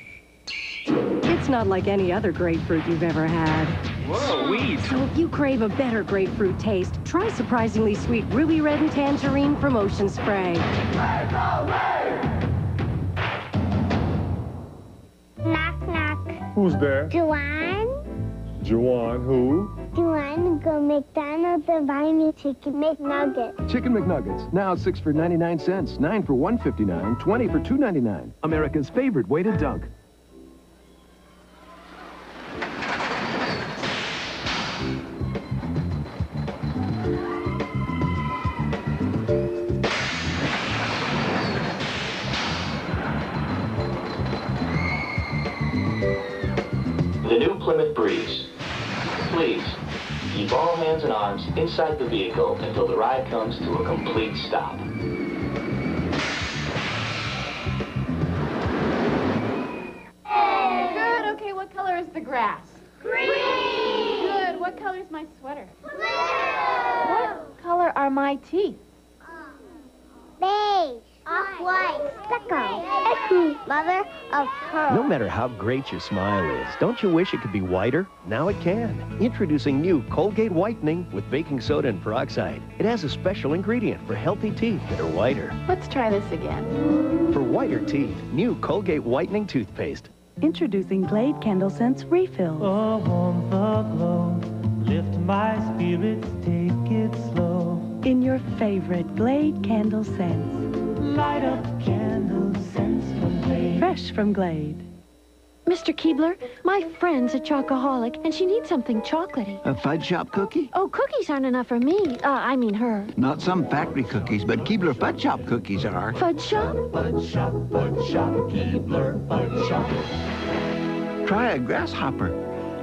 It's not like any other grapefruit you've ever had. Whoa, weed. So if you crave a better grapefruit taste, try surprisingly sweet Ruby Red and Tangerine from Ocean Spray. Knock, Who's there? Joanne? Juwan, who? Joanne, go McDonald's and buy me chicken McNuggets. Chicken McNuggets, now 6 for 99 cents, 9 for 159, 20 for 2.99. America's favorite way to dunk. Plymouth Breeze. Please, keep all hands and arms inside the vehicle until the ride comes to a complete stop. Good. Okay, what color is the grass? Green. Good. What color is my sweater? Blue. What color are my teeth? Beige. Off-white. Stucco. Mother of pearl. No matter how great your smile is, don't you wish it could be whiter? Now it can. Introducing new Colgate Whitening with baking soda and peroxide. It has a special ingredient for healthy teeth that are whiter. Let's try this again. For whiter teeth, new Colgate Whitening toothpaste. Introducing Glade Candle Scents Refill. Oh, warm the glow, lift my spirits, take it slow. In your favorite Glade Candle Scents. Light up candles, Fresh from Glade. Mr. Keebler, my friend's a chocoholic, and she needs something chocolatey. A fudge shop cookie? Oh, cookies aren't enough for me. Uh, I mean her. Not some factory cookies, but Keebler Fudge Shop cookies are. Fudge shop? Fudge shop, fudge shop, Keebler fudge shop. Try a grasshopper.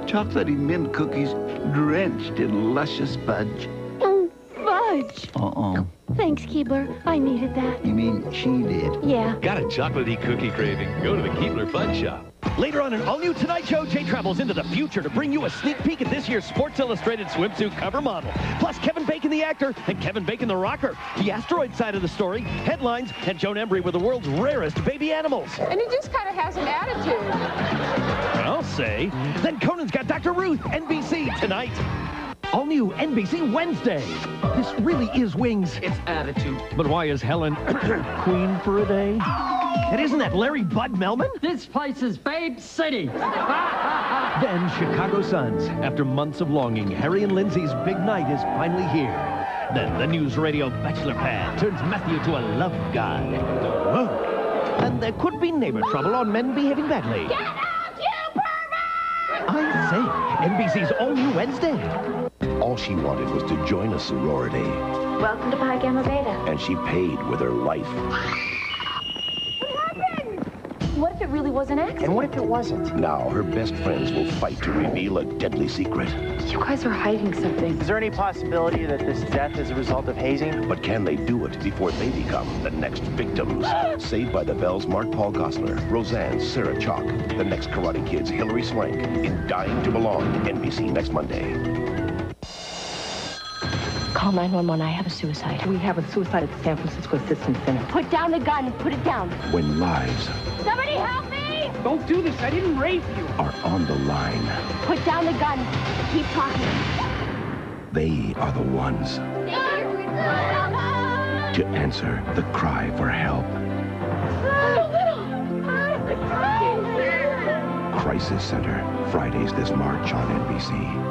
Chocolatey mint cookies drenched in luscious fudge. Oh, fudge. Uh-uh. Thanks, Keebler. I needed that. You mean she did? Yeah. Got a chocolatey cookie craving? Go to the Keebler Fun Shop. Later on an all-new Tonight Show, Jay travels into the future to bring you a sneak peek at this year's Sports Illustrated swimsuit cover model. Plus Kevin Bacon, the actor, and Kevin Bacon, the rocker. The asteroid side of the story, headlines, and Joan Embery with the world's rarest baby animals. And he just kind of has an attitude. I'll say. Then Conan's got Dr. Ruth, NBC, tonight. All new NBC Wednesday. This really is Wings. It's attitude. But why is Helen queen for a day? And isn't that Larry Bud Melman? This place is Babe City. Then Chicago Sons. After months of longing, Harry and Lindsay's big night is finally here. Then the NewsRadio bachelor pad turns Matthew to a love god. Whoa. And there could be neighbor trouble on men behaving badly. Get out, you pervert! I say, NBC's all new Wednesday. All she wanted was to join a sorority, Welcome to Pi Gamma Beta. and she paid with her life. What happened? What if it really was an accident? And what if it wasn't? Now her best friends will fight to reveal a deadly secret. You guys are hiding something. Is there any possibility that this death is a result of hazing? But can they do it before they become the next victims? Saved by the Bells, Mark Paul Gosselaar, Roseanne, Sarah Chalk, the next Karate Kids, Hilary Swank, in Dying to Belong, NBC next Monday. Call 911. I have a suicide. We have a suicide at the San Francisco Assistance Center. Put down the gun. Put it down. When lives Somebody help me! Don't do this. I didn't rape you. are on the line, Put down the gun. Keep talking. they are the ones to answer the cry for help. Crisis Center, Fridays this March on NBC.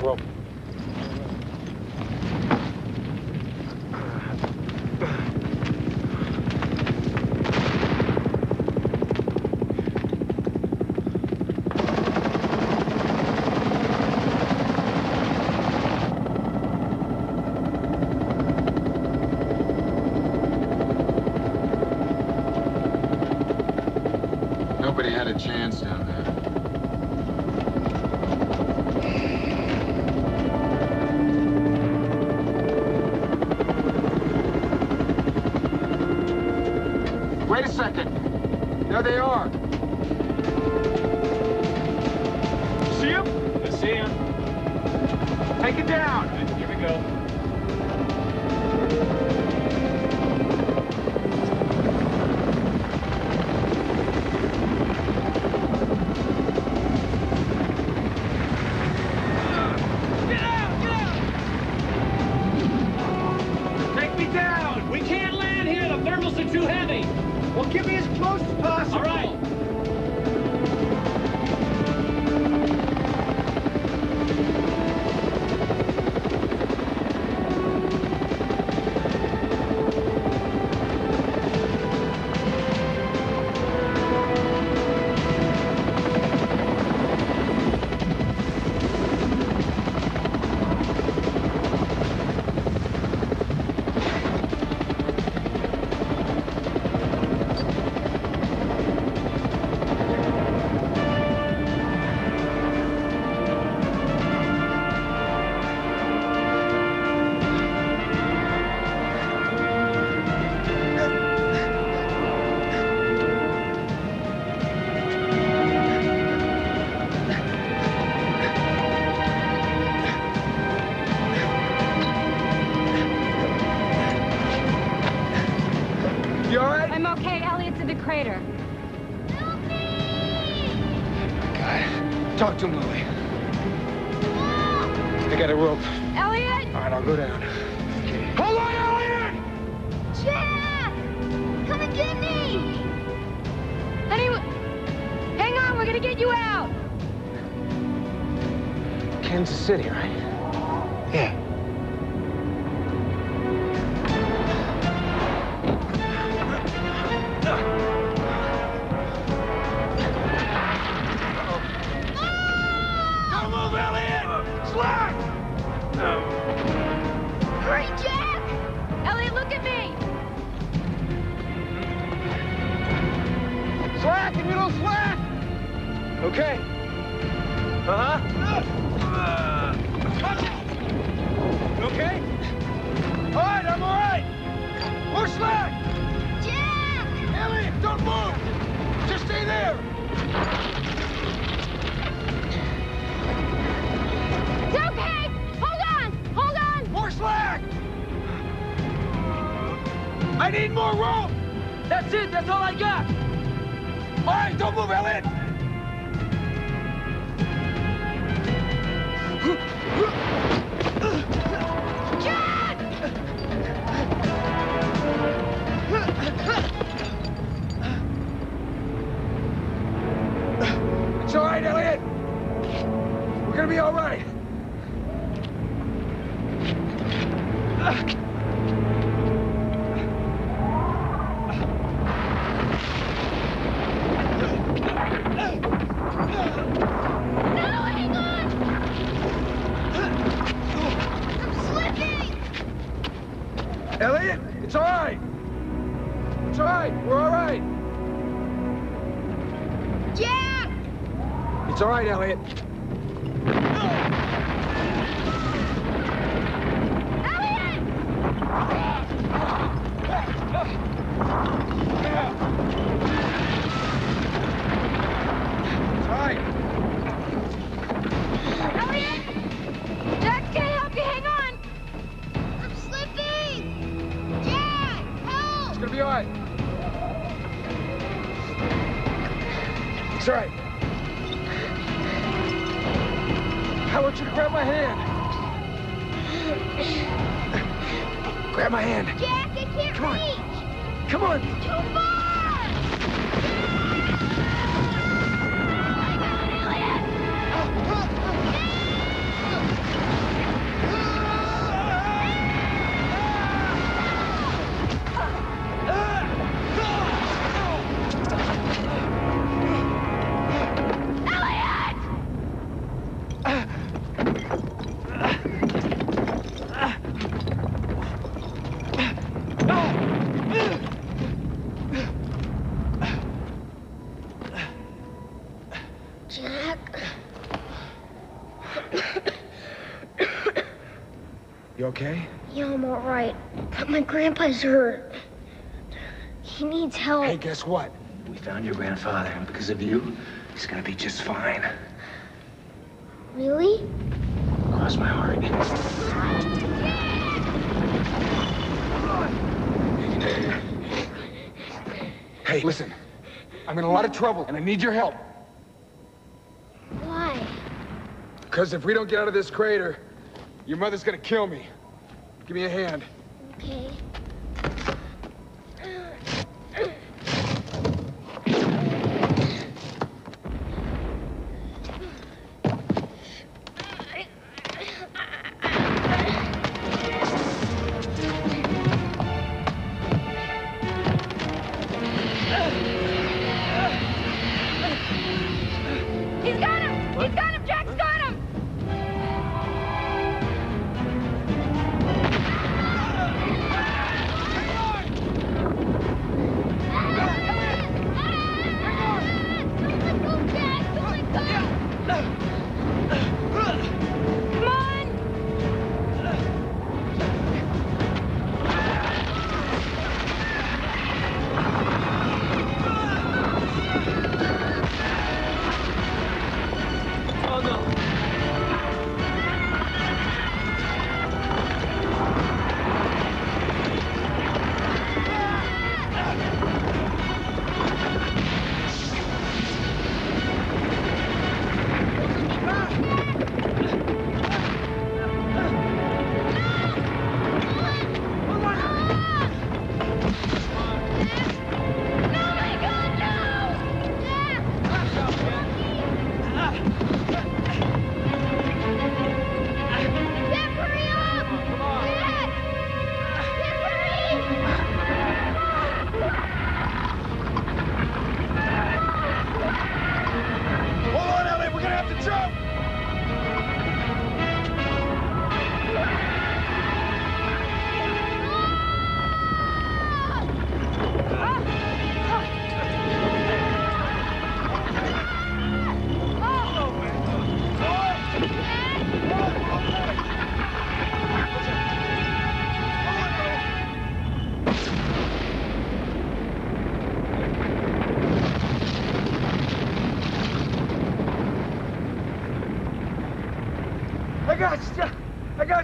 See Kansas City, right? Yeah. Don't Elliot! Slack! Hurry, Jack! Elliot, look at me. Slack, and you don't slack! Okay. Uh-huh. Okay? All right, I'm all right. More slack! Jack! Elliot, don't move! Just stay there! It's okay. Hold on. Hold on. More slack! I need more rope! That's it. That's all I got. All right, don't move, Elliot! Grandpa's hurt. He needs help. Hey, guess what? We found your grandfather, and because of you, he's gonna be just fine. Really? Cross my heart. Hey, listen. I'm in a lot of trouble, and I need your help. Why? Because if we don't get out of this crater, your mother's gonna kill me. Give me a hand.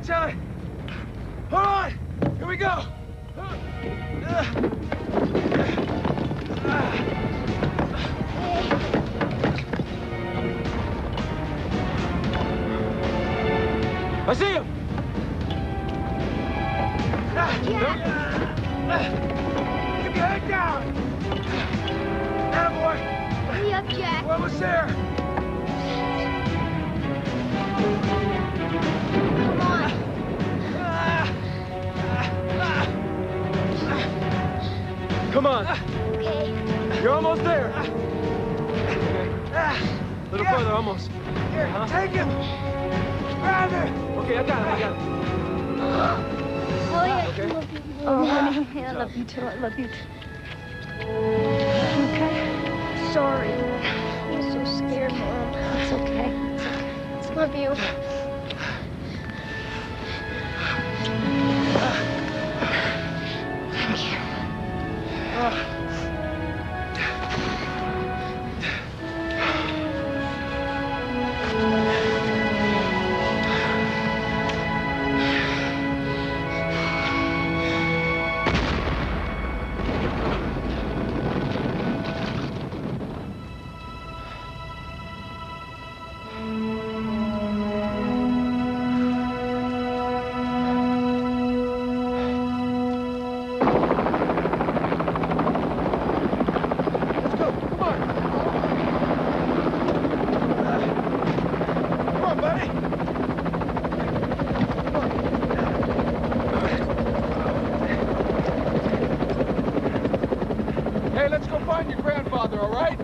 I got your grandfather, all right?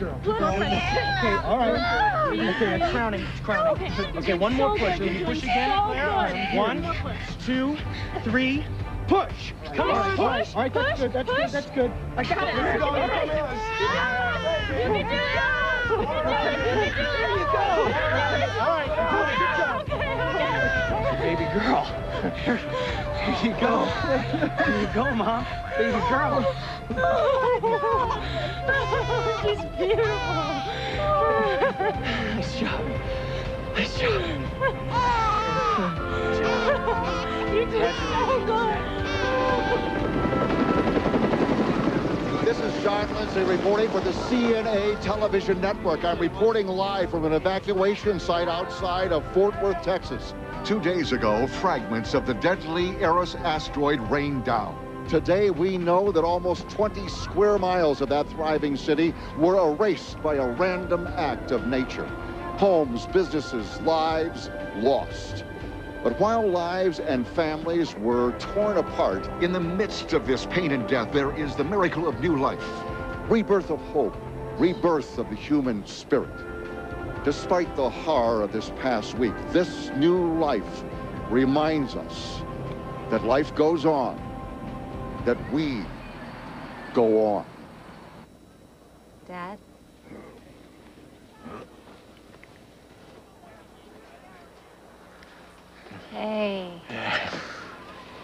Girl. Okay, all right. Okay, it's crowning, it's crowning. Okay, one more push. Can you push again, Claire? All right, one, two, three, push. Come on, right, all right, that's good, that's good, that's good. I got it. We go, here it. You can do it. There you go. All right, good job. Baby girl. Here, here you go. Here you go, Mom. Baby girl. Oh, She's beautiful. Nice job. Nice job. You did so good. This is John Lindsay reporting for the CNA television network. I'm reporting live from an evacuation site outside of Fort Worth, Texas. Two days ago, fragments of the deadly Eros asteroid rained down. Today, we know that almost 20 square miles of that thriving city were erased by a random act of nature. Homes, businesses, lives lost. But while lives and families were torn apart, in the midst of this pain and death, there is the miracle of new life. Rebirth of hope, rebirth of the human spirit. Despite the horror of this past week, this new life reminds us that life goes on, that we go on. Dad? Hey.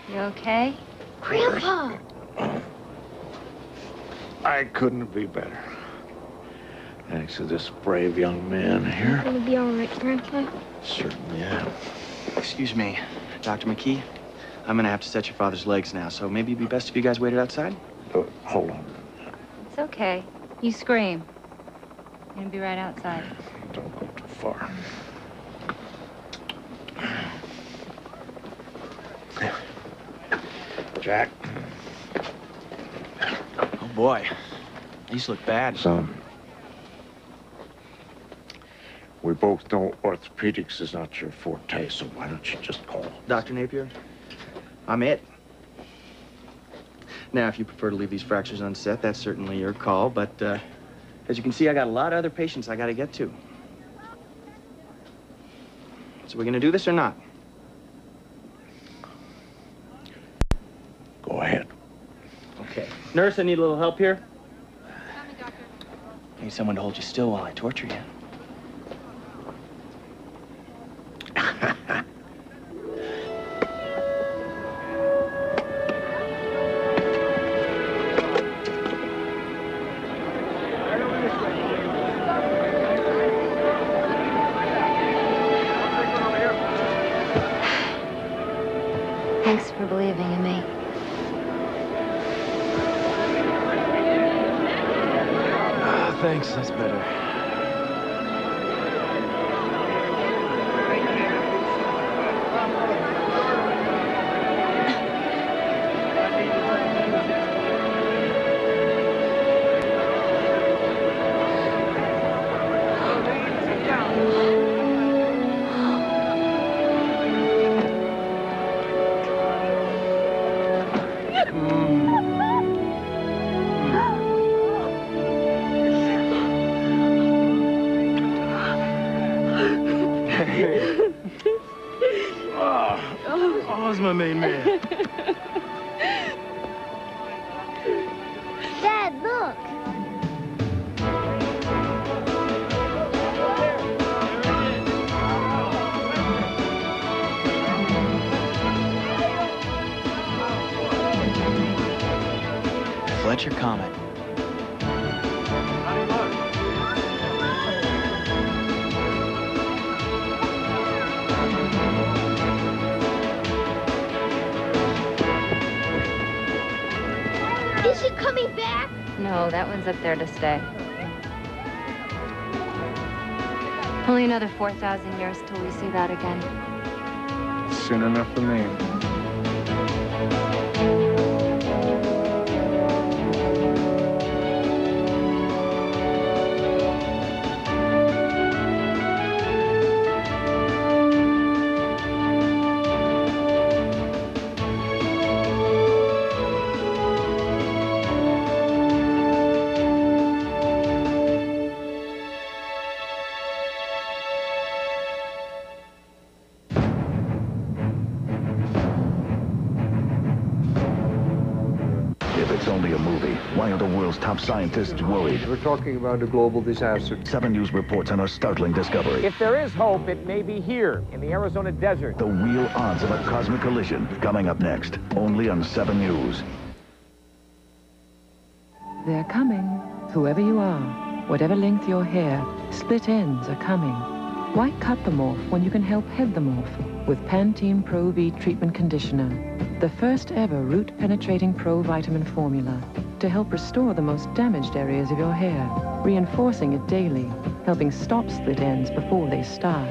You okay? Grandpa! I couldn't be better. Thanks to this brave young man here. Gonna be all right, Grandpa? Certainly am. Excuse me, Dr. McKee. I'm gonna have to set your father's legs now, so maybe it'd be best if you guys waited outside? Uh, hold on. It's okay. You scream. You're gonna be right outside. Don't go too far. Jack. Oh boy, these look bad. Son. We both know orthopedics is not your forte, so why don't you just call? Dr. Napier, I'm it. Now, if you prefer to leave these fractures unset, that's certainly your call, but uh, as you can see, I got a lot of other patients I got to get to. So we're going to do this or not? Go ahead. Okay. Nurse, I need a little help here. I need someone to hold you still while I torture you. Only another 4,000 years till we see that again. Soon enough for me. Scientists worried? We're talking about a global disaster. Seven News reports on a startling discovery. If there is hope, it may be here in the Arizona desert. The real odds of a cosmic collision coming up next, only on 7 News. They're coming, whoever you are, whatever length your hair, split ends are coming. Why cut them off when you can help head them off with Pantene Pro V Treatment Conditioner, the first ever root-penetrating pro vitamin formula to help restore the most damaged areas of your hair, reinforcing it daily, helping stop split ends before they start.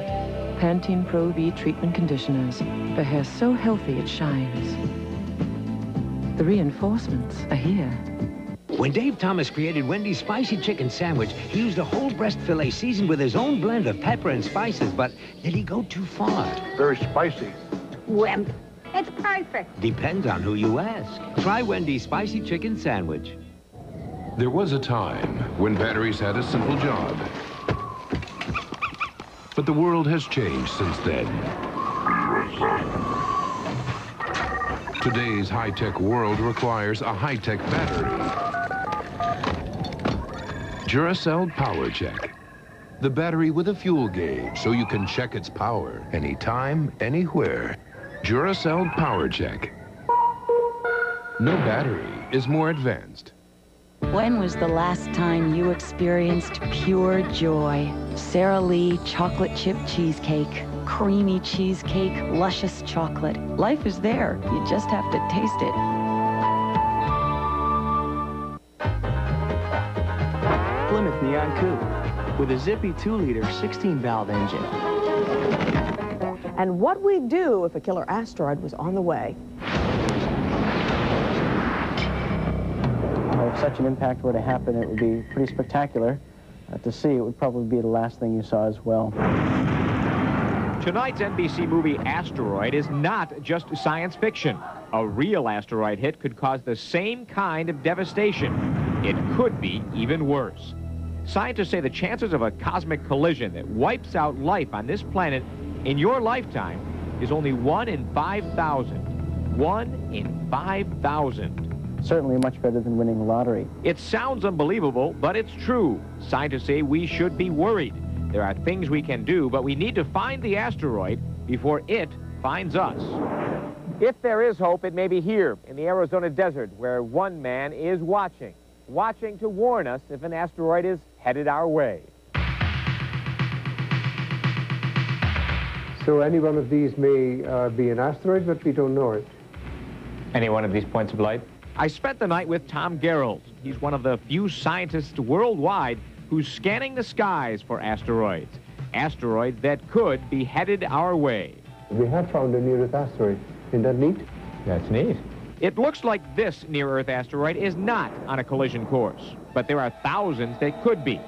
Pantene Pro V Treatment Conditioners, for hair so healthy it shines. The reinforcements are here. When Dave Thomas created Wendy's Spicy Chicken Sandwich, he used a whole breast filet seasoned with his own blend of pepper and spices, but did he go too far? Very spicy. Wimp. It's perfect. Depends on who you ask. Try Wendy's Spicy Chicken Sandwich. There was a time when batteries had a simple job. But the world has changed since then. Today's high-tech world requires a high-tech battery. Duracell Power Check. The battery with a fuel gauge so you can check its power anytime, anywhere. Duracell Power Check. No battery is more advanced. When was the last time you experienced pure joy? Sara Lee chocolate chip cheesecake. Creamy cheesecake, luscious chocolate. Life is there. You just have to taste it. Plymouth Neon Coupe with a zippy 2-liter 16-valve engine. And what we'd do if a killer asteroid was on the way. If such an impact were to happen, it would be pretty spectacular. Uh, to see, it would probably be the last thing you saw as well. Tonight's NBC movie Asteroid is not just science fiction. A real asteroid hit could cause the same kind of devastation. It could be even worse. Scientists say the chances of a cosmic collision that wipes out life on this planet in your lifetime is only 1 in 5,000. 1 in 5,000. certainly much better than winning the lottery. It sounds unbelievable, but it's true. Scientists say we should be worried. There are things we can do, but we need to find the asteroid before it finds us. If there is hope, it may be here in the Arizona desert where one man is watching, watching to warn us if an asteroid is headed our way. So any one of these may uh, be an asteroid, but we don't know it. Any one of these points of light? I spent the night with Tom Gehrels. He's one of the few scientists worldwide who's scanning the skies for asteroids. Asteroids that could be headed our way. We have found a near-Earth asteroid. Isn't that neat? That's neat. It looks like this near-Earth asteroid is not on a collision course, but there are thousands that could be.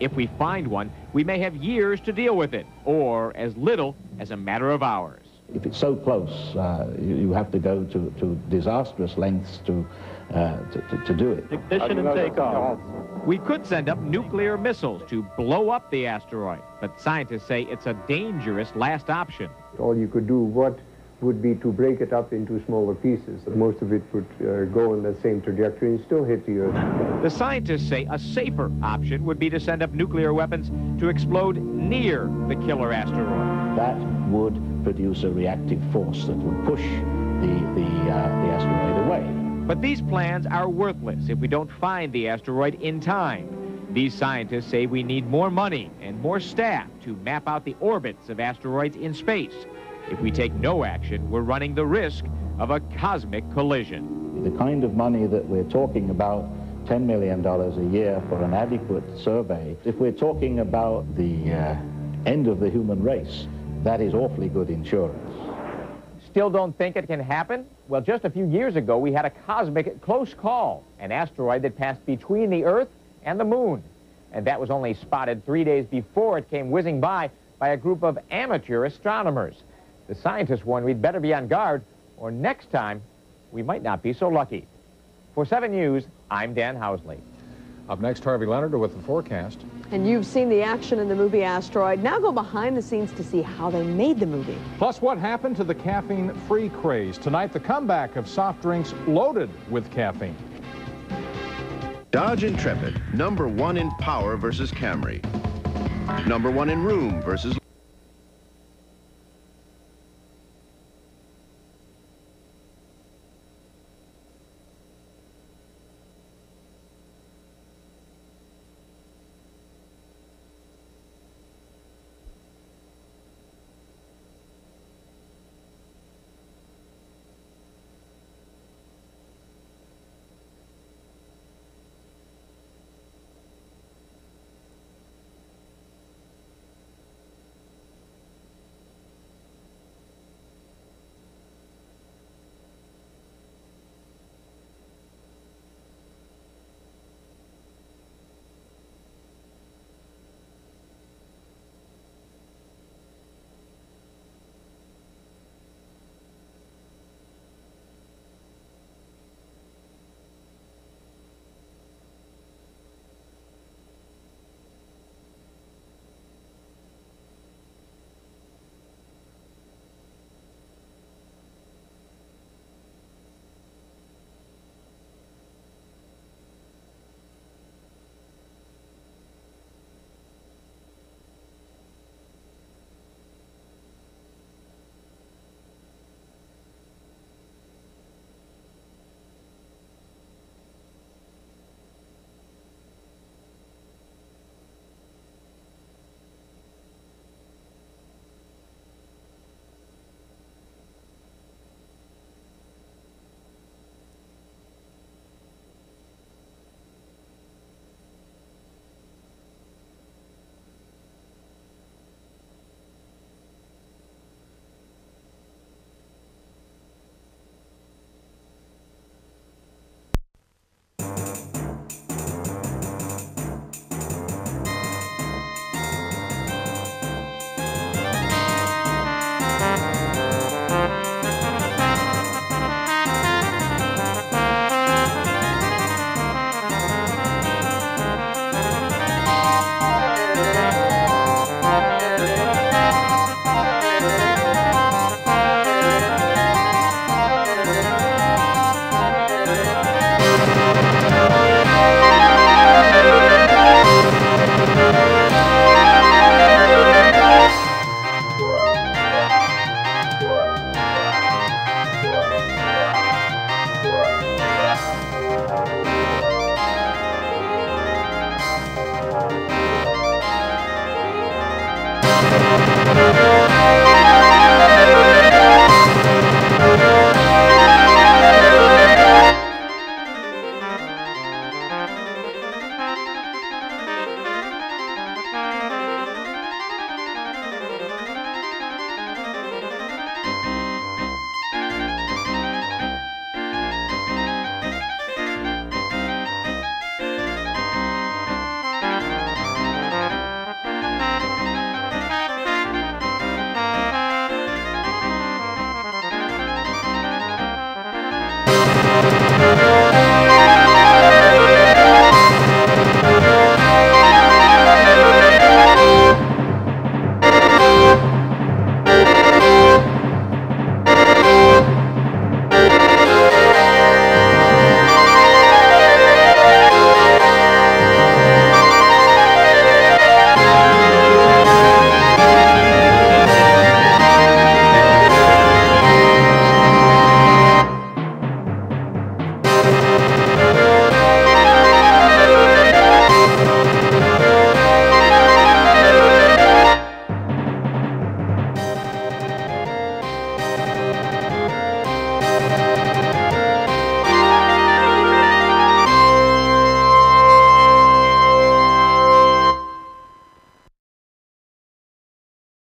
If we find one, we may have years to deal with it, or as little as a matter of hours. If it's so close, uh, you, you, have to go to, to disastrous lengths to, uh, to, to, to, do it. Ignition and takeoff. We could send up nuclear missiles to blow up the asteroid, but scientists say it's a dangerous last option. All you could do, what would be to break it up into smaller pieces. Most of it would uh, go in that same trajectory and still hit the Earth. The scientists say a safer option would be to send up nuclear weapons to explode near the killer asteroid. That would produce a reactive force that would push the, the, uh, the asteroid away. But these plans are worthless if we don't find the asteroid in time. These scientists say we need more money and more staff to map out the orbits of asteroids in space. If we take no action, we're running the risk of a cosmic collision. The kind of money that we're talking about, $10 million a year for an adequate survey, if we're talking about the uh, end of the human race, that is awfully good insurance. Still don't think it can happen? Well, just a few years ago, we had a cosmic close call, an asteroid that passed between the Earth and the Moon. And that was only spotted three days before it came whizzing by by a group of amateur astronomers. The scientists warn we'd better be on guard, or next time, we might not be so lucky. For 7 News, I'm Dan Housley. Up next, Harvey Leonard with the forecast. And you've seen the action in the movie Asteroid. Now go behind the scenes to see how they made the movie. Plus, what happened to the caffeine-free craze? Tonight, the comeback of soft drinks loaded with caffeine. Dodge Intrepid, number one in power versus Camry. Number one in room versus...